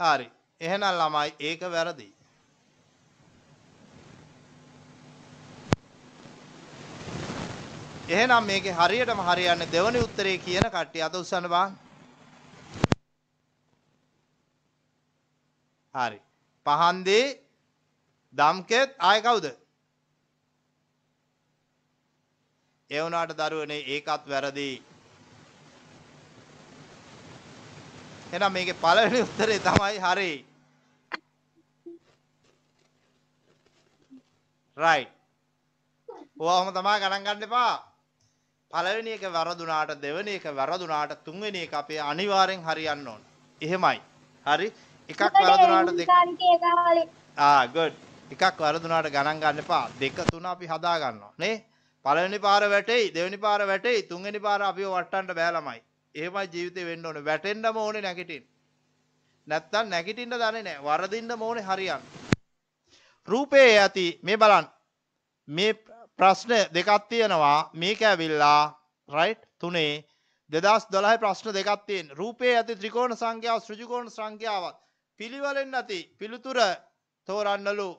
හරි. එහෙනම් ළමයි ඒක වැරදි. එහෙනම් මේකේ හරියටම හරියන්නේ දෙවනි උත්තරේ කියන කට්ටිය අත උස්සන්න බං. හරි. පහන්දේ දම්කෙත් ආය කවුද? ඒ වුණාට දරුවනේ ඒකත් වැරදි. එහෙනම් මේකේ පළවෙනි උත්තරේ තමයි හරි. right. ඔයාම තමයි ගණන් ගන්න එපා. පළවෙනි එක වැරදුනාට දෙවෙනි එක වැරදුනාට තුන්වෙනි එක අපේ අනිවාර්යෙන් හරියන්න ඕන. එහෙමයි. හරි. එකක් වැරදුනාට දෙක ආ good. එකක් වැරදුනාට ගණන් ගන්න එපා. දෙක තුන අපි හදා ගන්නවා. නේ? පළවෙනි පාර වැටෙයි, දෙවෙනි පාර වැටෙයි, තුන්වෙනි පාර අපිව වටන්න බෑ ළමයි. එහෙමයි ජීවිතේ වෙන්න ඕනේ. වැටෙන්නම ඕනේ නැගිටින්න. නැත්තම් නැගිටින්න දන්නේ නැහැ. වරදින්නම ඕනේ හරියන්න. රූපේ ඇති මේ බලන්න. මේ ප්‍රශ්න දෙකක් තියෙනවා. මේක ඇවිල්ලා රයිට් තුනේ 2012 ප්‍රශ්න දෙකක් තියෙන. රූපේ ඇති ත්‍රිකෝණ සංඛ්‍යාව ඍජුකෝණ සංඛ්‍යාවත් පිළිවෙලෙන් නැති පිළිතුර තෝරන්නලු.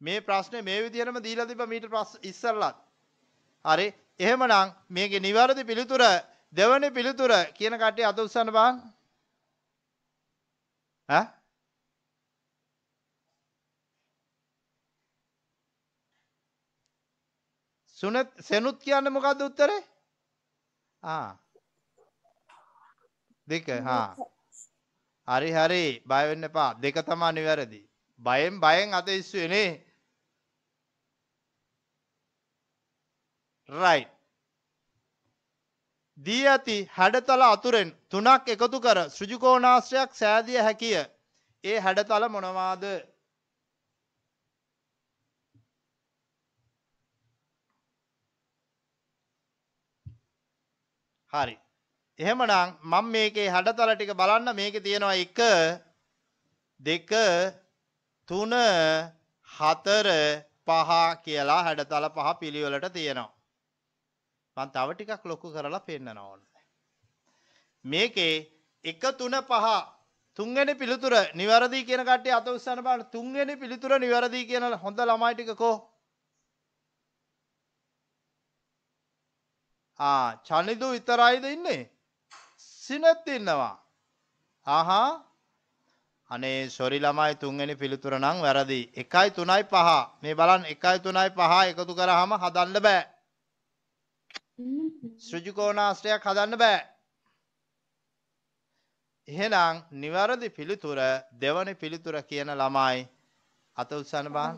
මේ ප්‍රශ්නේ මේ විදිහටම දීලා තිබ්බ මීට ප්‍රශ්න ඉස්සරලත්. හරි. එහෙමනම් මේකේ නිවැරදි පිළිතුර දෙවනි පිළිතුර කියන කට්ටිය අත උස්සන්න බලන්න. ඈ? සුනත් සෙනුත් කියන්නේ මොකද්ද උත්තරේ? ආ. දෙක හා. හරි හරි බය වෙන්න එපා. දෙක තමයි නිවැරදි. බයෙන් බයෙන් අත ඉස්සුවේ නේ. Right දී ඇති හැඩතල අතුරෙන් තුනක් එකතු කර සෘජුකෝණාශ්‍රයක් සෑදිය හැකිය. ඒ හැඩතල මොනවාද? හරි. එහෙමනම් මම මේකේ හැඩතල ටික බලන්න මේකේ තියෙනවා 1 2 3 4 5 කියලා හැඩතල පහ පිළිවෙලට තියෙනවා. මම තව ටිකක් ලොකු කරලා පෙන්නන ඕන. මේකේ 1 3 5 තුන්වෙනි පිළිතුර නිවැරදි කියන කට්ටිය අත උස්සන්න බලන්න තුන්වෙනි පිළිතුර නිවැරදි කියන හොඳ ළමයි ටික කෝ ආ චනිදු විතරයිද ඉන්නේ? සිනත් ඉන්නවා. ආහා. අනේ සොරි ළමයි තුන්වෙනි පිළිතුර නම් වැරදි. 1යි 3යි 5 මේ බලන්න 1යි 3යි 5 එකතු කරාම හදන්න බෑ. සෘජුකෝණාශ්‍රයක් හදන්න බෑ. එහෙනම් නිවැරදි පිළිතුර දෙවනි පිළිතුර කියන ළමයි අත උස්සන්න බං.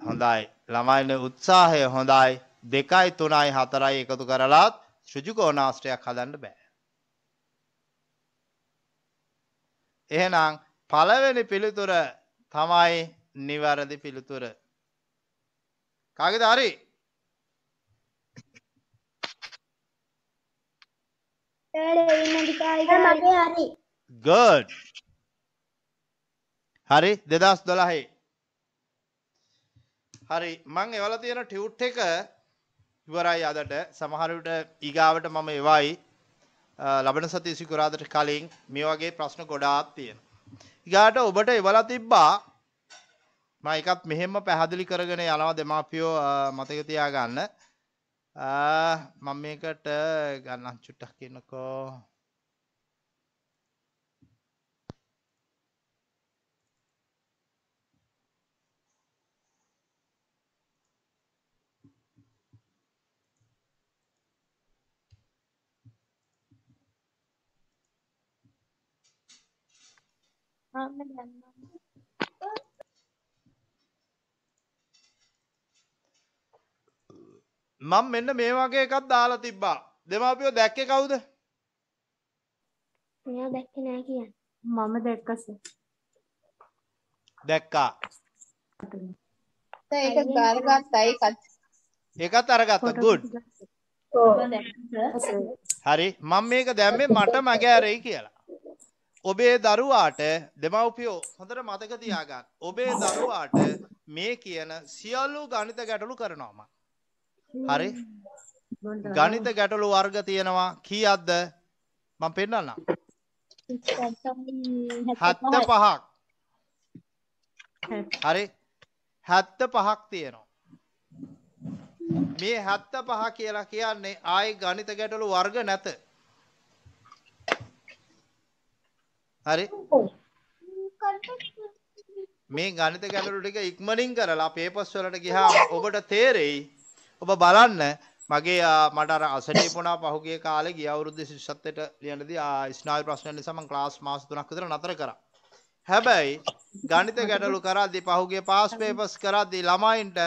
හොඳයි ළමයින උත්සාහය හොඳයි දෙකයි තුනයි හතරයි එකතු කරලාත් ශ්‍රජුකෝනාශ්‍රයක් හදන්න බෑ. එහෙනම් පළවෙනි පිළිතුර තමයි නිවැරදි පිළිතුර. කාගෙද හරි? මගේ හරි. good. හරි 2012 හරි මං එවලා තියෙන ටියුට් එක ඉවරයි අදට සමහර විට ඊගාවට මම එවයි ලබන සති සිකුරාදට කලින් මේ වගේ ප්‍රශ්න ගොඩාක් තියෙනවා. ඊගාට ඔබට එවලා තිබ්බා මම එකත් මෙහෙම පැහැදිලි කරගෙන යනවා දෙමාපියෝ මතක තියාගන්න. මම මේකට ගන්න චුට්ටක් කියනකෝ මම මෙන්න මේ වගේ එකක් දාලා තිබ්බා. දෙමාපියෝ දැක්කේ කවුද? මෙයා දැක්කේ නෑ කියන්නේ. මම දැක්කස. දැක්කා. ඒක ගාරගත්තා ඒකත්. ඒකත් අරගත්තා. good. හරි මම මේක දැම්මේ මට මග ඇරෙයි කියලා. ඔබේ දරුවාට දෙමව්පියෝ හොඳට මතක තියාගන්න. ඔබේ දරුවාට මේ කියන සියලු ගණිත ගැටලු කරනවා මම. හරි? ගණිත ගැටලු වර්ග තියෙනවා කීයක්ද? මම පෙන්නන්නම්. 75ක්. හරි? 75ක් තියෙනවා. මේ 75 කියලා කියන්නේ ආයි ගණිත ගැටලු වර්ග නැත. හරි? මේ ගණිත ගැටලු ටික ඉක්මනින් කරලා පේපර්ස් වලට ගියාම ඔබට තේරෙයි ඔබ බලන්න මගේ ආ, මට අර අසනීප වුණා පහුගිය කාලේ ගිය අවුරුද්දේ ශිෂ්‍යත්වයට ලියනදී ආ, ස්නායු ප්‍රශ්න නිසා මම ක්ලාස් මාස 3ක් විතර නතර කරා. හැබැයි ගණිත ගැටලු කරද්දී පහුගිය පාස් පේපර්ස් කරද්දී ළමයින්ට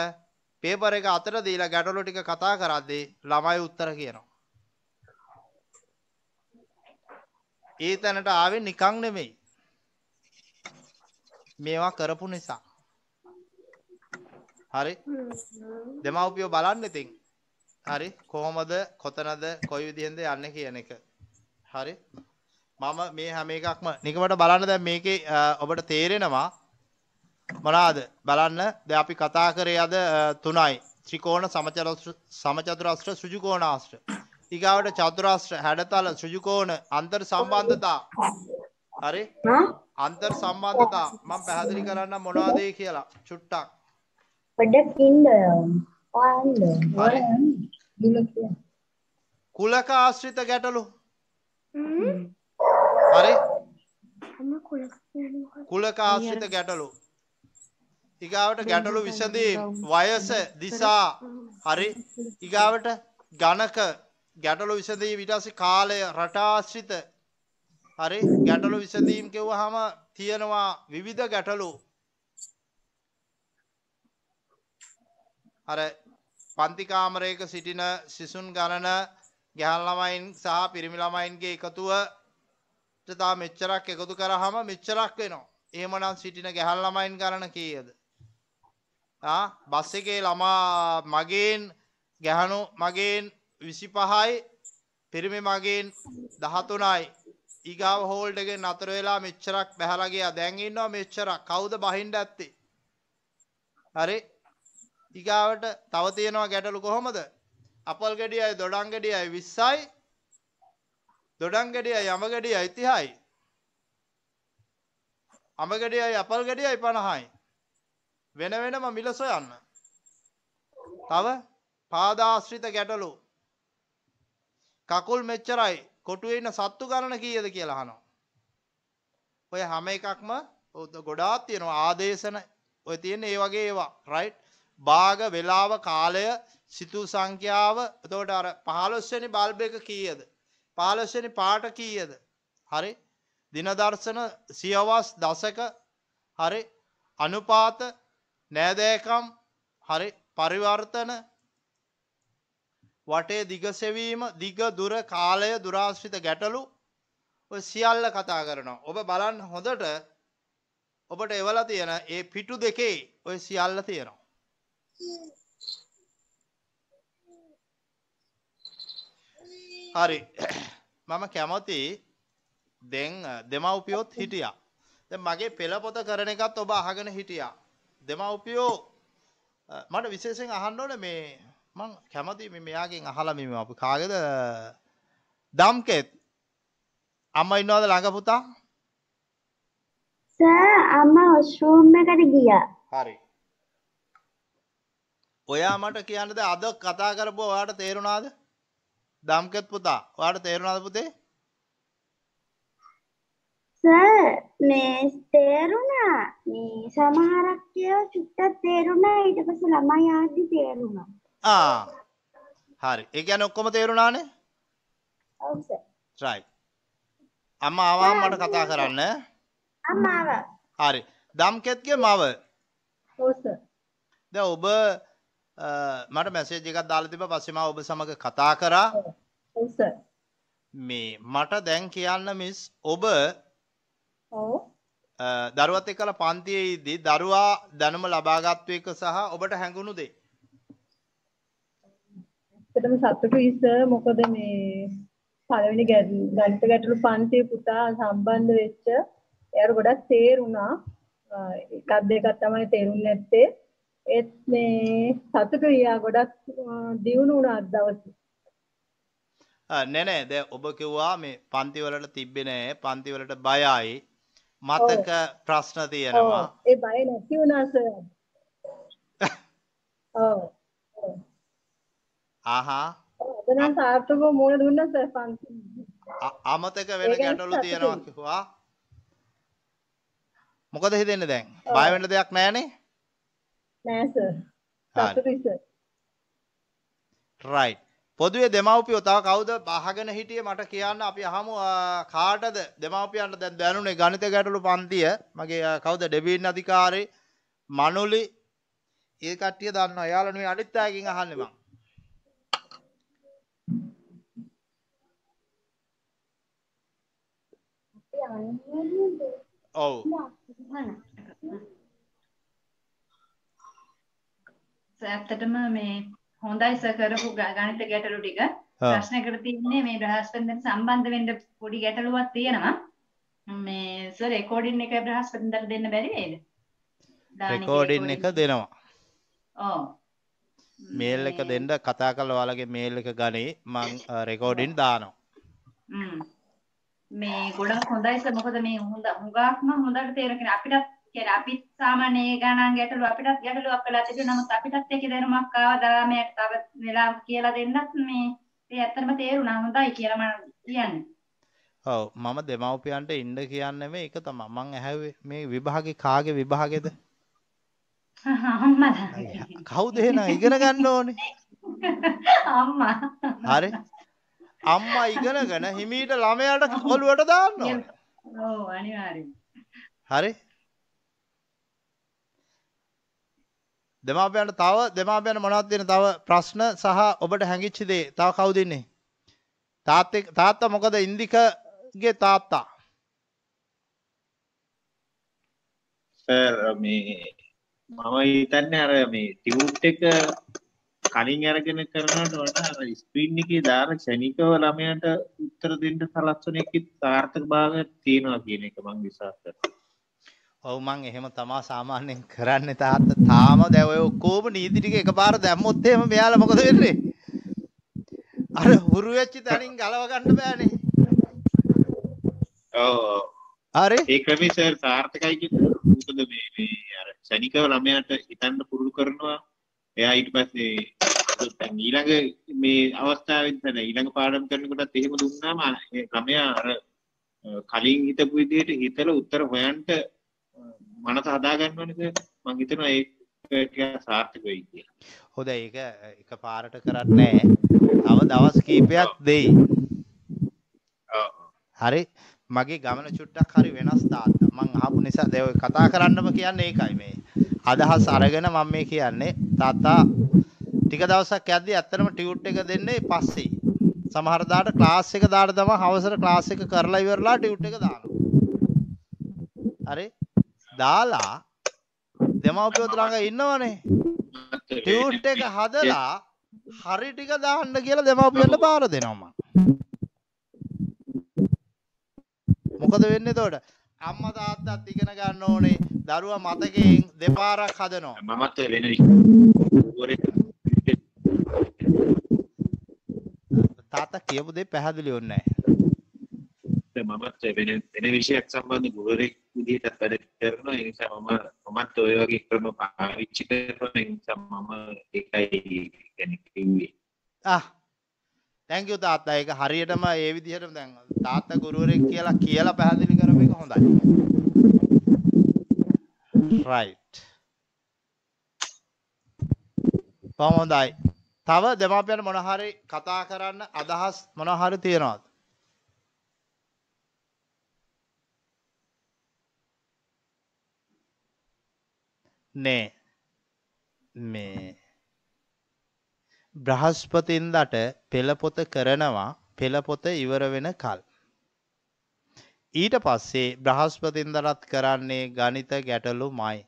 පේපර් එක අතට දීලා ගැටලු ටික කතා කරද්දී ළමයි උත්තර කියනවා. ඒ තැනට ආවේ නිකන් නෙමෙයි. මේවා කරපු නිසා. හරි? දෙමව්පියෝ බලන්න ඉතින්. හරි? කොහොමද කොතනද කොයි විදිහෙන්ද යන්නේ කියන එක. හරි? මම මේ හැම එකක්ම නිකමට බලන්න දැන් මේකේ අ, ඔබට තේරෙනවා මොනවාද බලන්න දැන් අපි කතා කරේ අද අ, තුනයි ත්‍රිකෝණ සමචතුරස්‍ර සමචතුරස්‍ර සෘජුකෝණාස්ත්‍ර ඊගාවට චතුරස්‍ර හැඩතල සෘජුකෝණ අන්තර් සම්බන්ධතා. හරි? අන්තර් සම්බන්ධතා. මම පැහැදිලි කරන්න මොනවද කියලා. චුට්ටක්. පොඩ්ඩක් ඉන්න. ඔයන්න කුලක ආශ්‍රිත ගැටලු. හරි? කුලක ආශ්‍රිත ගැටලු. ඊගාවට ගැටලු විසඳීම්. වයස දිසා. හරි? ඊගාවට ගණක ගැටලු විසඳීම් ඊට පස්සේ කාලය රට ආශ්‍රිත හරි ගැටලු විසඳීම් කිව්වහම තියෙනවා විවිධ ගැටලු අර පන්ති කාමරයක සිටින සිසුන් ගණන ගැහැණු ළමයින් සහ පිරිමි ළමයින්ගේ එකතුව තා මෙච්චරක් එකතු කරාම මෙච්චරක් වෙනවා. එහෙමනම් සිටින ගැහැණු ළමයින් ගණන කීයද? ආ බස් එකේ ළමා මගෙන් ගැහණු මගෙන් 25යි පිරිමි මගෙන් 13යි ඊගාව හෝල්ඩ් එකෙන් නතර වෙලා මෙච්චරක් බහැලා ගියා. දැන් ඉන්නවා මෙච්චරක්. කවුද බහින්න ඇත්තේ? හරි. ඊගාවට තව තියෙනවා ගැටලු කොහොමද? අපල් ගෙඩියයි දොඩම් ගෙඩියයි 20යි දොඩම් ගෙඩියයි යම ගෙඩියයි 30යි අම ගෙඩියයි අපල් ගෙඩියයි 50යි වෙන වෙනම මිල සොයන්න. තව පාදාශ්‍රිත ගැටලු. කකුල් මෙච්චරයි. කොටුවේ ඉන්න සත්තු ගණන කීයද කියලා අහනවා. ඔය හැම එකක්ම ගොඩාක් තියෙනවා. ආදේශන ඔය තියෙන්නේ ඒ වගේ ඒවා රයිට් භාග වේලාව කාලය සිතු සංඛ්‍යාව. එතකොට අර 15 වෙනි බල්බ් එක කීයද? 15 වෙනි පාට කීයද? හරි. දින දර්ශන සියවස් දශක හරි. අනුපාත නෑදෑකම්. හරි. පරිවර්තන වටේ දිග සෙවීම දිග දුර කාලය දුරාශ්‍රිත ගැටලු ඔය සියල්ල කතා කරනවා. ඔබ බලන්න හොඳට ඔබට එවලා තියෙන ඒ පිටු දෙකේ ඔය සියල්ල තියෙනවා. හරි. මම කැමති දැන් දෙමව්පියොත් හිටියා. දැන් මගේ පෙළ පොත කරන එකත් ඔබ අහගෙන හිටියා. දෙමව්පියෝ මට විශේෂයෙන් අහන්න ඕනේ මේ මං කැමති මෙයාගෙන් අහලා මේ අපි කාගේද? දම්කෙත් අම්මා ඉන්නවද ළඟ පුතා? අම්මා වොෂ්රූම් එකට ගියා. හරි. ඔයා මට කියන්නද අද කතා කරපුව ඔයාට තේරුණාද? දම්කෙත් පුතා ඔයාට තේරුණාද පුතේ? මේ තේරුණා. මේ සමහරක් ඒවා චුට්ටක් තේරුණා. ඊට පස්සේ ළමයි ආදි තේරුණා. ආ හරි ඒ කියන්නේ ඔක්කොම තේරුණානේ ඔව් සර්. right අම්මා ආවම මට කතා කරන්න අම්මාව. හරි දම්කෙත්ගේ මව ඔව් සර්. දැන් ඔබ මට මැසේජ් එකක් දාලා තිබ්බා පස්සේ මම ඔබ සමග කතා කරා ඔව් සර්. මේ මට දැන් කියන්න මිස් ඔබ ඔව් දරුවත් එක්කලා පන්තියේ ඉද්දී දරුවා දැනුම ලබාගත්තු එක සහ ඔබට හැඟුණු දේ. ඇත්තටම සතුටුයි සර් මොකද මේ පළවෙනි ගණිත ගැටළු පන්තියේ පුතා සම්බන්ධ වෙච්ච එයාට ගොඩක් තේරුණා. එකක් දෙකක් තමයි තේරුන්නේ නැත්තේ. ඒත් මේ සතුටුයි එයා ගොඩක් දියුණු වුණා අද දවසේ නෑ නෑ. දැන් ඔබ කිව්වා මේ පන්ති වලට තිබ්බේ නෑ. පන්ති වලට බයයි. මතක ප්‍රශ්න තියෙනවා. ඒ බය නැති වුණා සර් [laughs] ඔව්. ආහා අද නම් සාර්ථකව මුණ දුන්නා සර් පන්තියේ අ- අමතක වෙන ගැටලු තියෙනවා. කිව්වා. මොකද හිතෙන්නේ දැන්? බය වෙන්න දෙයක් නෑනේ. නෑ සර්. සතුටුයි සර් රයිට්. පොදුවේ දෙමව්පියෝ තව කවුද අහගෙන හිටියේ මට කියන්න අපි අහමු කාටද දෙමව්පියන්ට දැන් දැනුනේ ගණිත ගැටලු පන්තිය මගේ කවුද ඩෙබින් අධිකාරී මනුලි ඒ කට්ටිය දන්නවා. එයාලා නෙවෙයි අනිත් අයගෙන් අහන්නේ මං. ඔව්. සර් ඇත්තටම මේ හොඳයි සර් කරපු ගණිත ගැටලු ටික ආ. ප්‍රශ්නයකට තියෙන්නේ මේ බ්‍රහස්පතින්දට සම්බන්ධ වෙන්න පොඩි ගැටලුවක් තියෙනවා මේ සර් රෙකෝඩින් එක බ්‍රහස්පතින්දට දෙන්න බැරි වේද රෙකෝඩින් එක. දෙනවා. ඔව් මේල් එක දෙන්න කතා කරලා ඔයාලගේ මේල් එක ගනේ මං රෙකෝඩින් දානවා. මේ ගොඩක් හොඳයි සර් මොකද මේ හොඳ හුඟක්ම හොඳට තේරෙන අපිටත් කියන්නේ අපිත් සාමාන්‍ය ගණන් ගැටලු අපිටත් ගැටලුවක් වෙලා තිබුණා නමුත් අපිටත් ඒකේ දැනුමක් ආවා දරාමයට තව වෙලාවක් කියලා දෙන්නත් මේ ඒ ඇත්තටම තේරුණා හොඳයි කියලා මම කියන්නේ. ඔව් මම දෙමව්පියන්ට ඉන්න කියන්නේ මේ එක තමයි. මං ඇහැව්වේ මේ විභාගේ කාගේ විභාගේද? අම්මා කවුද එහෙනම් ඉගෙන ගන්න ඕනේ? [laughs] අම්මා හරි. අම්මා ඉගෙනගෙන හිමීට ළමයාට ඔළුවට දාන්න ඕනේ. ඔව් අනිවාර්යෙන්. හරි. දෙමාපියන්ට තව දෙමාපියන්ට මොනවද තියෙන තව ප්‍රශ්න සහ ඔබට හැඟිච්ච දේ තව කවුද ඉන්නේ? තාත්තෙක් තාත්තා මොකද ඉන්දිකගේ තාත්තා? සර් මේ මම හිතන්නේ අර මේ ටියුට් එක කලින් අරගෙන කරනවට වඩා අර ස්ක්‍රීන් එකේ දාන ක්ෂණිකව ළමයාට උත්තර දෙන්න සලස්වන එකේ සාර්ථක භාවයක් තියෙනවා කියන එක මම විශ්වාස කරනවා. ඔව් මං එහෙම තමා සාමාන්‍යයෙන් කරන්නේ තාත්තා. තාම දැන් ඔය ඔක්කොම නීති ටික එකපාර දැම්මොත් එහෙම මෙයාලා මොකද වෙන්නේ? අර හුරු වෙච්ච තැනින් ගලව ගන්න බෑනේ. ඔව්. හරි. ඒ ක්‍රමේ සර් සාර්ථකයි කියන්නේ මොකද මේ මේ අර ක්ෂණිකව ළමයාට හිතන්න පුරුදු කරනවා. එයා ඊට පස්සේ දැන් ඊළඟ මේ අවස්ථාවෙත් දැන් ඊළඟ පාඩම් කරනකොටත් එහෙම දුන්නාම ළමයා අර කලින් හිතපු විදිහට හිතලා උත්තර හොයන්න මනස හදා ගන්නවනේ සර්. මම හිතනවා ඒක ටිකක් සාර්ථක වෙයි කියලා. හොඳ ඒක එක පාරට කරන්නේ තව දවස් කීපයක් දෙයි. හරි මගේ ගමන චුට්ටක් හරි වෙනස් තාත්තා. මං අහපු නිසා දැන් ඔය කතා කරන්නම කියන්නේ ඒකයි මේ. අදහස් අරගෙන මම මේ කියන්නේ තාත්තා ටික දවසක් යද්දි ඇත්තටම ටියුට් එක දෙන්නේ පස්සේ. සමහර දාට ක්ලාස් එක දාට තමයි හවසට ක්ලාස් එක කරලා ඉවරලා ටියුට් එක දානවා. හරි දාලා දෙමව්පියෝ ළඟ ඉන්නවනේ. ටියුට් එක හදලා හරි ටික දාන්න කියලා දෙමව්පියන්ට බාර දෙනවා මං. මොකද වෙන්නේ එතකොට? අම්මා තාත්තත් ඉගෙන ගන්න ඕනේ. දරුවා මතකයෙන් දෙපාරක් හදනවා. මමත් වෙන තාත්තා කියපු දේ පැහැදිලි වෙන්නේ මමත් වෙන වෙන විෂයක් සම්බන්ධ ගුරුවරයෙක් විදිහට වැඩ කරනවා ඒ නිසා මම මමත් ඔය වගේ ක්‍රම පාවිච්චි කරනවා ඒ නිසා මම ඒකයි කියන්නේ කිව්වේ ආ thank you තාත්තා ඒක හරියටම ඒ විදිහටම දැන් තාත්තා ගුරුවරයෙක් කියලා කියලා පැහැදිලි කරපු එක හොඳයි. Right. බොහොම හොඳයි. තව දෙමාපියන් මොන හරි කතා කරන්න අදහස් මොන හරි තියනවද? නේ. මේ බ්‍රහස්පතින්දට පෙළ පොත කරනවා පෙළ පොත ඉවර වෙන කල්. ඊට පස්සේ බ්‍රහස්පතින්දරත් කරන්නේ ගණිත ගැටලුමයි.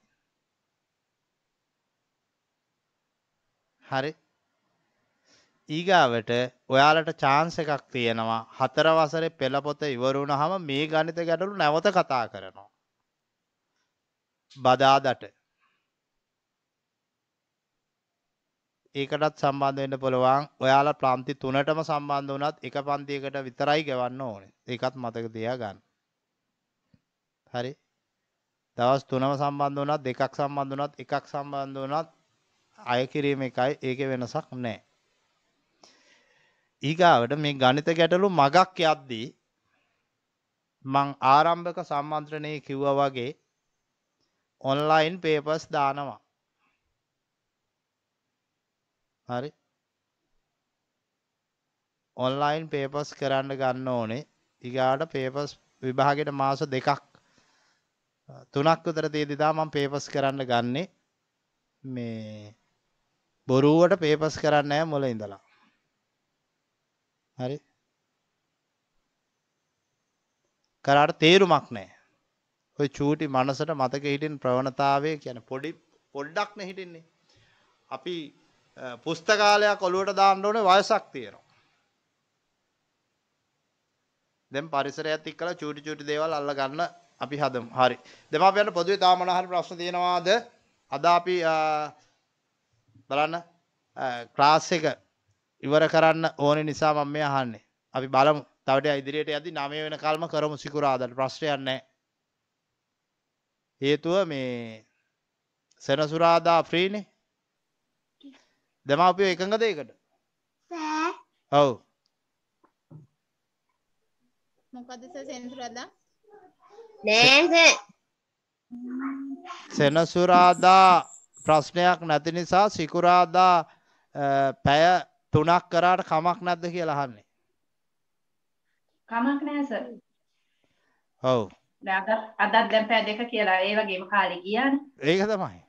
හරි. ඊගාවට ඔයාලට chance එකක් තියෙනවා හතර වසරේ පෙළ පොත ඉවර වුණාම මේ ගණිත ගැටලු නැවත කතා කරනවා. බදාදට ඒකටත් සම්බන්ධ වෙන්න පුළුවන්. ඔයාලා ප්‍රාන්ති තුනටම සම්බන්ධ වුණත් එක පන්තියකට විතරයි ගෙවන්න ඕනේ. ඒකත් මතක තියාගන්න. හරි. දවස් තුනම සම්බන්ධ වුණත් දෙකක් සම්බන්ධ වුණත් එකක් සම්බන්ධ වුණත් අය කිරීම එකයි ඒකේ වෙනසක් නැහැ. ඊගාවට මේ ගණිත ගැටලු මගක් යද්දී මං ආරම්භක සම්මන්ත්‍රණයේ කිව්වා වගේ ඔන්ලයින් පේපර්ස් දානවා. හරි. ඔන්ලයින් පේපර්ස් කරන්න ගන්න ඕනේ. ඊගාට පේපර්ස් විභාගෙට මාස දෙකක් තුනක් විතර තියදී තමයි මම පේපර්ස් කරන්න ගන්නෙ. මේ බොරුවට පේපර්ස් කරන්නේ නැහැ මුල ඉඳලා. හරි. කරාට තේරුමක් නැහැ. ඔය චූටි මනසට මතක හිටින් ප්‍රවණතාවය කියන පොඩි පොඩ්ඩක් නේ හිටින්නේ. අපි පුස්තකාලයක් ඔලුවට දාන්න ඕනේ වයසක් තියෙනවා. දැන් පරිසරයත් එක්කලා චූටි චූටි දේවල් අල්ල ගන්න අපි හදමු. හරි. දෙමාපියන්ට පොදුවේ තාම මොනවා හරි ප්‍රශ්න තියෙනවාද? අද අපි බලන්න ක්ලාස් එක ඉවර කරන්න ඕනේ නිසා මම මේ අහන්නේ. අපි බලමු. තව ටික ඉදිරියට යද්දි 9 වෙනකල්ම කරමු සිකුරාදාට ප්‍රශ්නයක් නැහැ. හේතුව මේ සෙනසුරාදා ෆ්‍රීනේ. දෙමාපියෝ එකඟද ඒකට? සෑ. ඔව්. මොකද සර් සෙනසුරාදා? නෑ සර්. සෙනසුරාදා ප්‍රශ්නයක් නැති නිසා සිකුරාදා පැය තුනක් කරාට කමක් නැද්ද කියලා අහන්නේ. කමක් නැහැ සර්. ඔව්. අදත් දැන් පැය දෙක කියලා ඒ වගේම කාලේ ගියානේ. ඒක තමයි.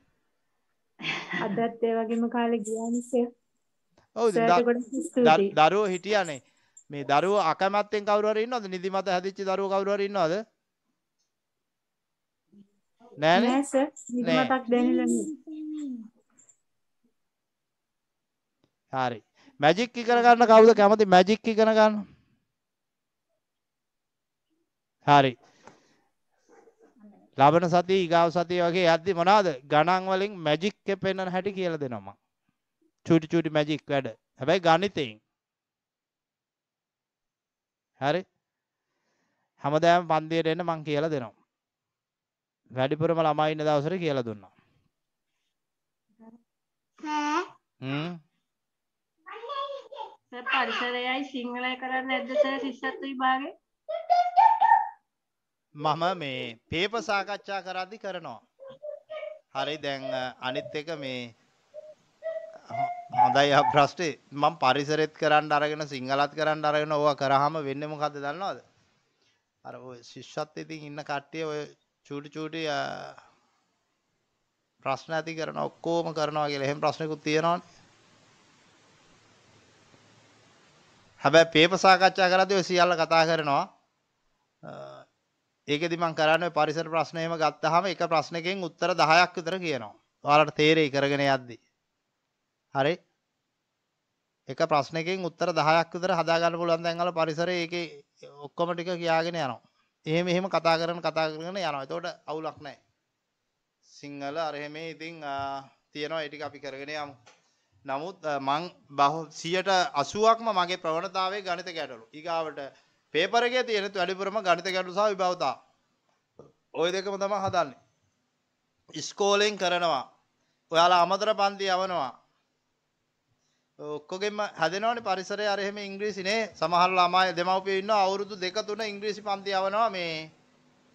අදත් ඒ වගේම කාලේ ගියානේ සර්. ඔව්. දරුවෝ හිටියානේ. මේ දරුවෝ අකමැත්තෙන් කවුරු හරි ඉන්නවද? නිදිමත හැදිච්ච දරුවෝ කවුරු හරි ඉන්නවද? නෑනේ. නෑ සර්. නිදිමතක් දැනෙලා හරි. මැජික් ඉගෙන ගන්න කවුද කැමති මැජික් ඉගෙන ගන්න? හරි. ලබන සතිය ඊගාව සතිය වගේ යද්දි මොනවාද ගණන් වලින් මැජික් එක පෙන්වන හැටි කියලා දෙනවා මම. චූටි චූටි මැජික් වැඩ. හැබැයි ගණිතයෙන්. හරි. හැමදාම පන්තියට එන්න මං කියලා දෙනවා. වැඩිපුරම ළමයි ඉන්න දවසට කියලා දුන්නා. හ්ම්. සර් පරිසරයයි සිංහලයි කරන්නේ නැද්ද සර් ශිෂ්‍යත්ව විභාගේ? මම මේ පේපර් සාකච්ඡා කරද්දි කරනවා. හරි දැන් අනිත් එක මේ හොඳයි ආ ප්‍රශ්නේ මම පරිසරෙත් කරන්න අරගෙන සිංහලත් කරන්න අරගෙන ඕවා කරාම වෙන්නේ මොකද්ද දන්නවද? අර ඔය ශිෂ්‍යත්වයෙන් ඉන්න කට්ටිය ඔය චූටි චූටි ප්‍රශ්න ඇති කරන ඔක්කොම කරනවා කියලා එහෙම ප්‍රශ්නකුත් තියෙනවනේ. හැබැයි පේපර් සාකච්ඡා කරද්දී ඔය සියල්ල කතා කරනවා. ඒකෙදි මම කරන්නේ පරිසර ප්‍රශ්න එහෙම ගත්තාම එක ප්‍රශ්නකින් උත්තර 10ක් විතර කියනවා. ඔයාලට තේරෙයි කරගෙන යද්දී. හරි? එක ප්‍රශ්නකින් උත්තර 10ක් විතර හදා ගන්න පුළුවන් දැන් අල පරිසරයේ ඒකේ ඔක්කොම ටික කියාගෙන යනවා. එහෙම එහෙම කතා කරන කතා කරගෙන යනවා. එතකොට අවුලක් නැහැ. සිංහල අර එහෙම ඉතින් තියෙනවා ඒ ටික අපි කරගෙන යමු. නමුත් මං 180ක්ම මගේ ප්‍රවණතාවයේ ගණිත ගැටලු. ඊගාවට පේපර් එකේ තියෙන වැඩිපුරම ගණිත ගැටලු සහ විභවතා. ওই දෙකම තමයි හදන්නේ. ඉස්කෝලෙන් කරනවා. ඔයාලා අමතර පන්ති යවනවා. ඔක්කොගෙම හැදෙනවනේ පරිසරය අර එහෙම ඉංග්‍රීසි නේ. සමහර ළමයි දෙමව්පියෝ ඉන්නවා අවුරුදු දෙක තුන ඉංග්‍රීසි පන්ති යවනවා මේ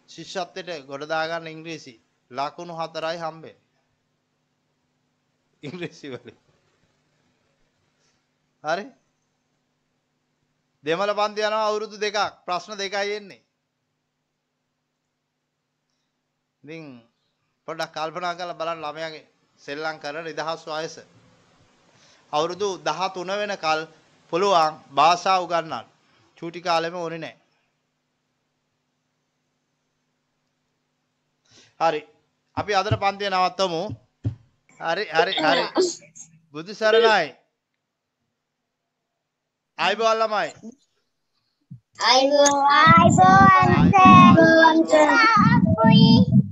ශිෂ්‍යත්වයට ගොඩ දාගන්න ඉංග්‍රීසි. ලකුණු හතරයි හම්බෙන්නේ. ඉංග්‍රීසි වලින්. හරි? දෙමළ පන්ති යනවා අවුරුදු දෙකක්. ප්‍රශ්න දෙකයි එන්නේ. ඉතින් පොඩ්ඩක් කල්පනා කරලා බලන්න ළමයාගේ සෙල්ලම් කරන නිදහස් වයස. අවුරුදු 13 වෙනකල් පුළුවන් භාෂා උගන්වන්න. චූටි කාලෙම ඕනේ නැහැ. හරි. අපි අදට පන්තිය නවත්තමු. හරි හරි හරි. [laughs] බුදු සරණයි. ආයිබෝල් ළමයි. අයිබෝවන් සර්. අයිබෝවන් සර්.